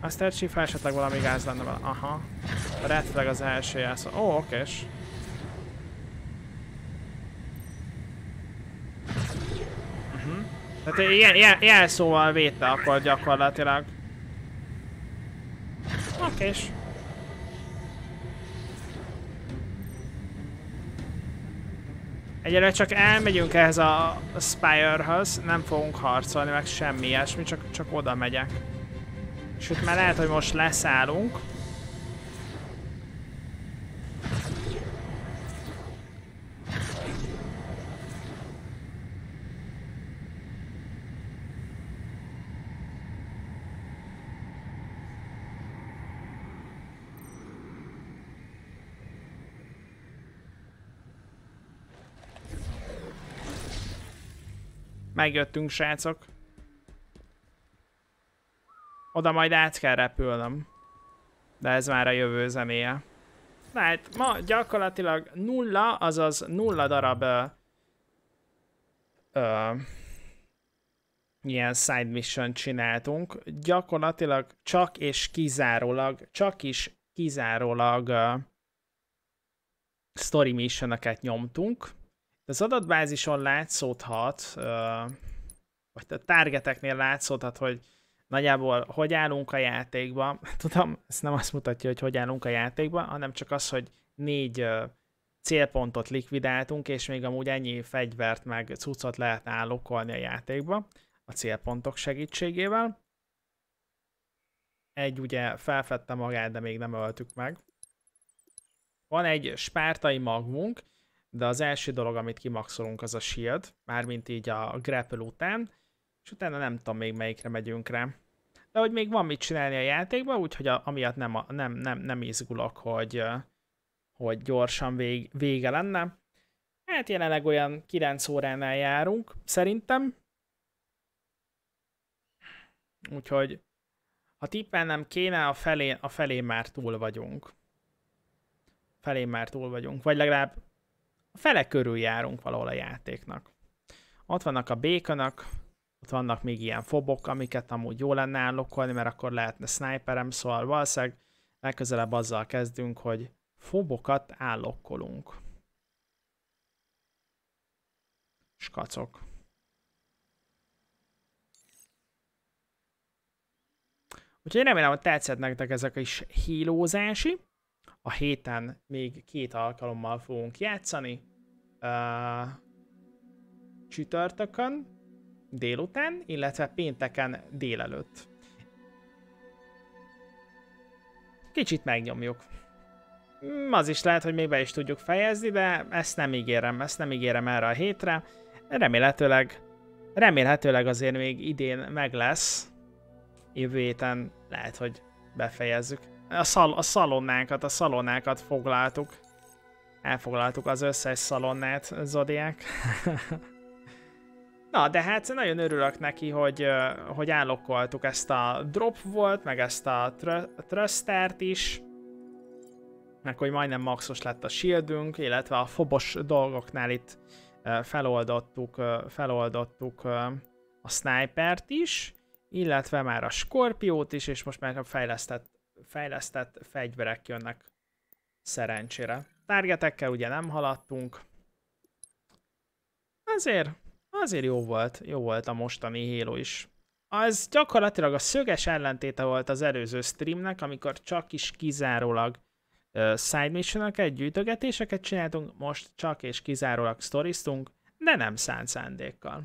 Master Chief, esetleg valami gáz lenne vele. Aha. Red az első jelszó. Ó, oh, okés. Uh -huh. Tehát ilyen, ilyen jelszóval védte akkor gyakorlatilag. Okés. Egyelőre csak elmegyünk ehhez a Spire-höz, nem fogunk harcolni, meg semmi ilyesmi, csak, csak oda megyek. Sőt, már lehet, hogy most leszállunk. Megjöttünk, srácok. Oda majd át kell repülnöm. De ez már a jövő zenéje. Na hát ma gyakorlatilag nulla, azaz nulla darab ö, ö, ilyen side mission csináltunk. Gyakorlatilag csak és kizárólag, csak is kizárólag ö, story missionokat nyomtunk. Az adatbázison látszódhat, vagy a targeteknél látszódhat, hogy nagyjából hogy állunk a játékba. Tudom, ez nem azt mutatja, hogy hogy állunk a játékba, hanem csak az, hogy négy célpontot likvidáltunk, és még amúgy ennyi fegyvert meg cuccot lehet állokolni a játékba a célpontok segítségével. Egy ugye felfedte magát, de még nem öltük meg. Van egy spártai magmunk, de az első dolog, amit kimaxolunk, az a shield, mármint így a grapple után, és utána nem tudom még melyikre megyünk rá. De hogy még van mit csinálni a játékban, úgyhogy a, amiatt nem, nem, nem, nem izgulok, hogy, hogy gyorsan vég, vége lenne. Hát jelenleg olyan 9 óránál járunk, szerintem. Úgyhogy ha tippelnem kéne, a felé, a felé már túl vagyunk. Felé már túl vagyunk, vagy legalább a fele körül járunk valahol a játéknak. Ott vannak a békonok, ott vannak még ilyen fobok, amiket amúgy jó lenne állokolni, mert akkor lehetne sniperem, szóval valószínűleg legközelebb azzal kezdünk, hogy fobokat állokkolunk. Skacok. Úgyhogy remélem, hogy tetszett nektek ezek is hílózási. A héten még két alkalommal fogunk játszani. Uh, csütörtökön, délután, illetve pénteken délelőtt. Kicsit megnyomjuk. Mm, az is lehet, hogy még be is tudjuk fejezni, de ezt nem ígérem, ezt nem ígérem erre a hétre. Remélhetőleg, remélhetőleg azért még idén meg lesz. Jövő héten lehet, hogy befejezzük. A, szal a szalonnánkat, a szalonnákat foglaltuk. Elfoglaltuk az összes szalonnát, Zodiák. Na, de hát nagyon örülök neki, hogy, hogy állokkoltuk ezt a drop volt, meg ezt a thrustert is, meg hogy majdnem maxos lett a shieldünk, illetve a fobos dolgoknál itt feloldottuk, feloldottuk a snipert is, illetve már a skorpiót is, és most már fejlesztett, fejlesztett fegyverek jönnek szerencsére. Targetekkel ugye nem haladtunk, azért azért jó volt, jó volt a mostani Halo is. Az gyakorlatilag a szöges ellentéte volt az előző streamnek, amikor csak is kizárólag uh, side missionokat, gyűjtögetéseket csináltunk, most csak és kizárólag sztoriztunk, de nem szánt szándékkal.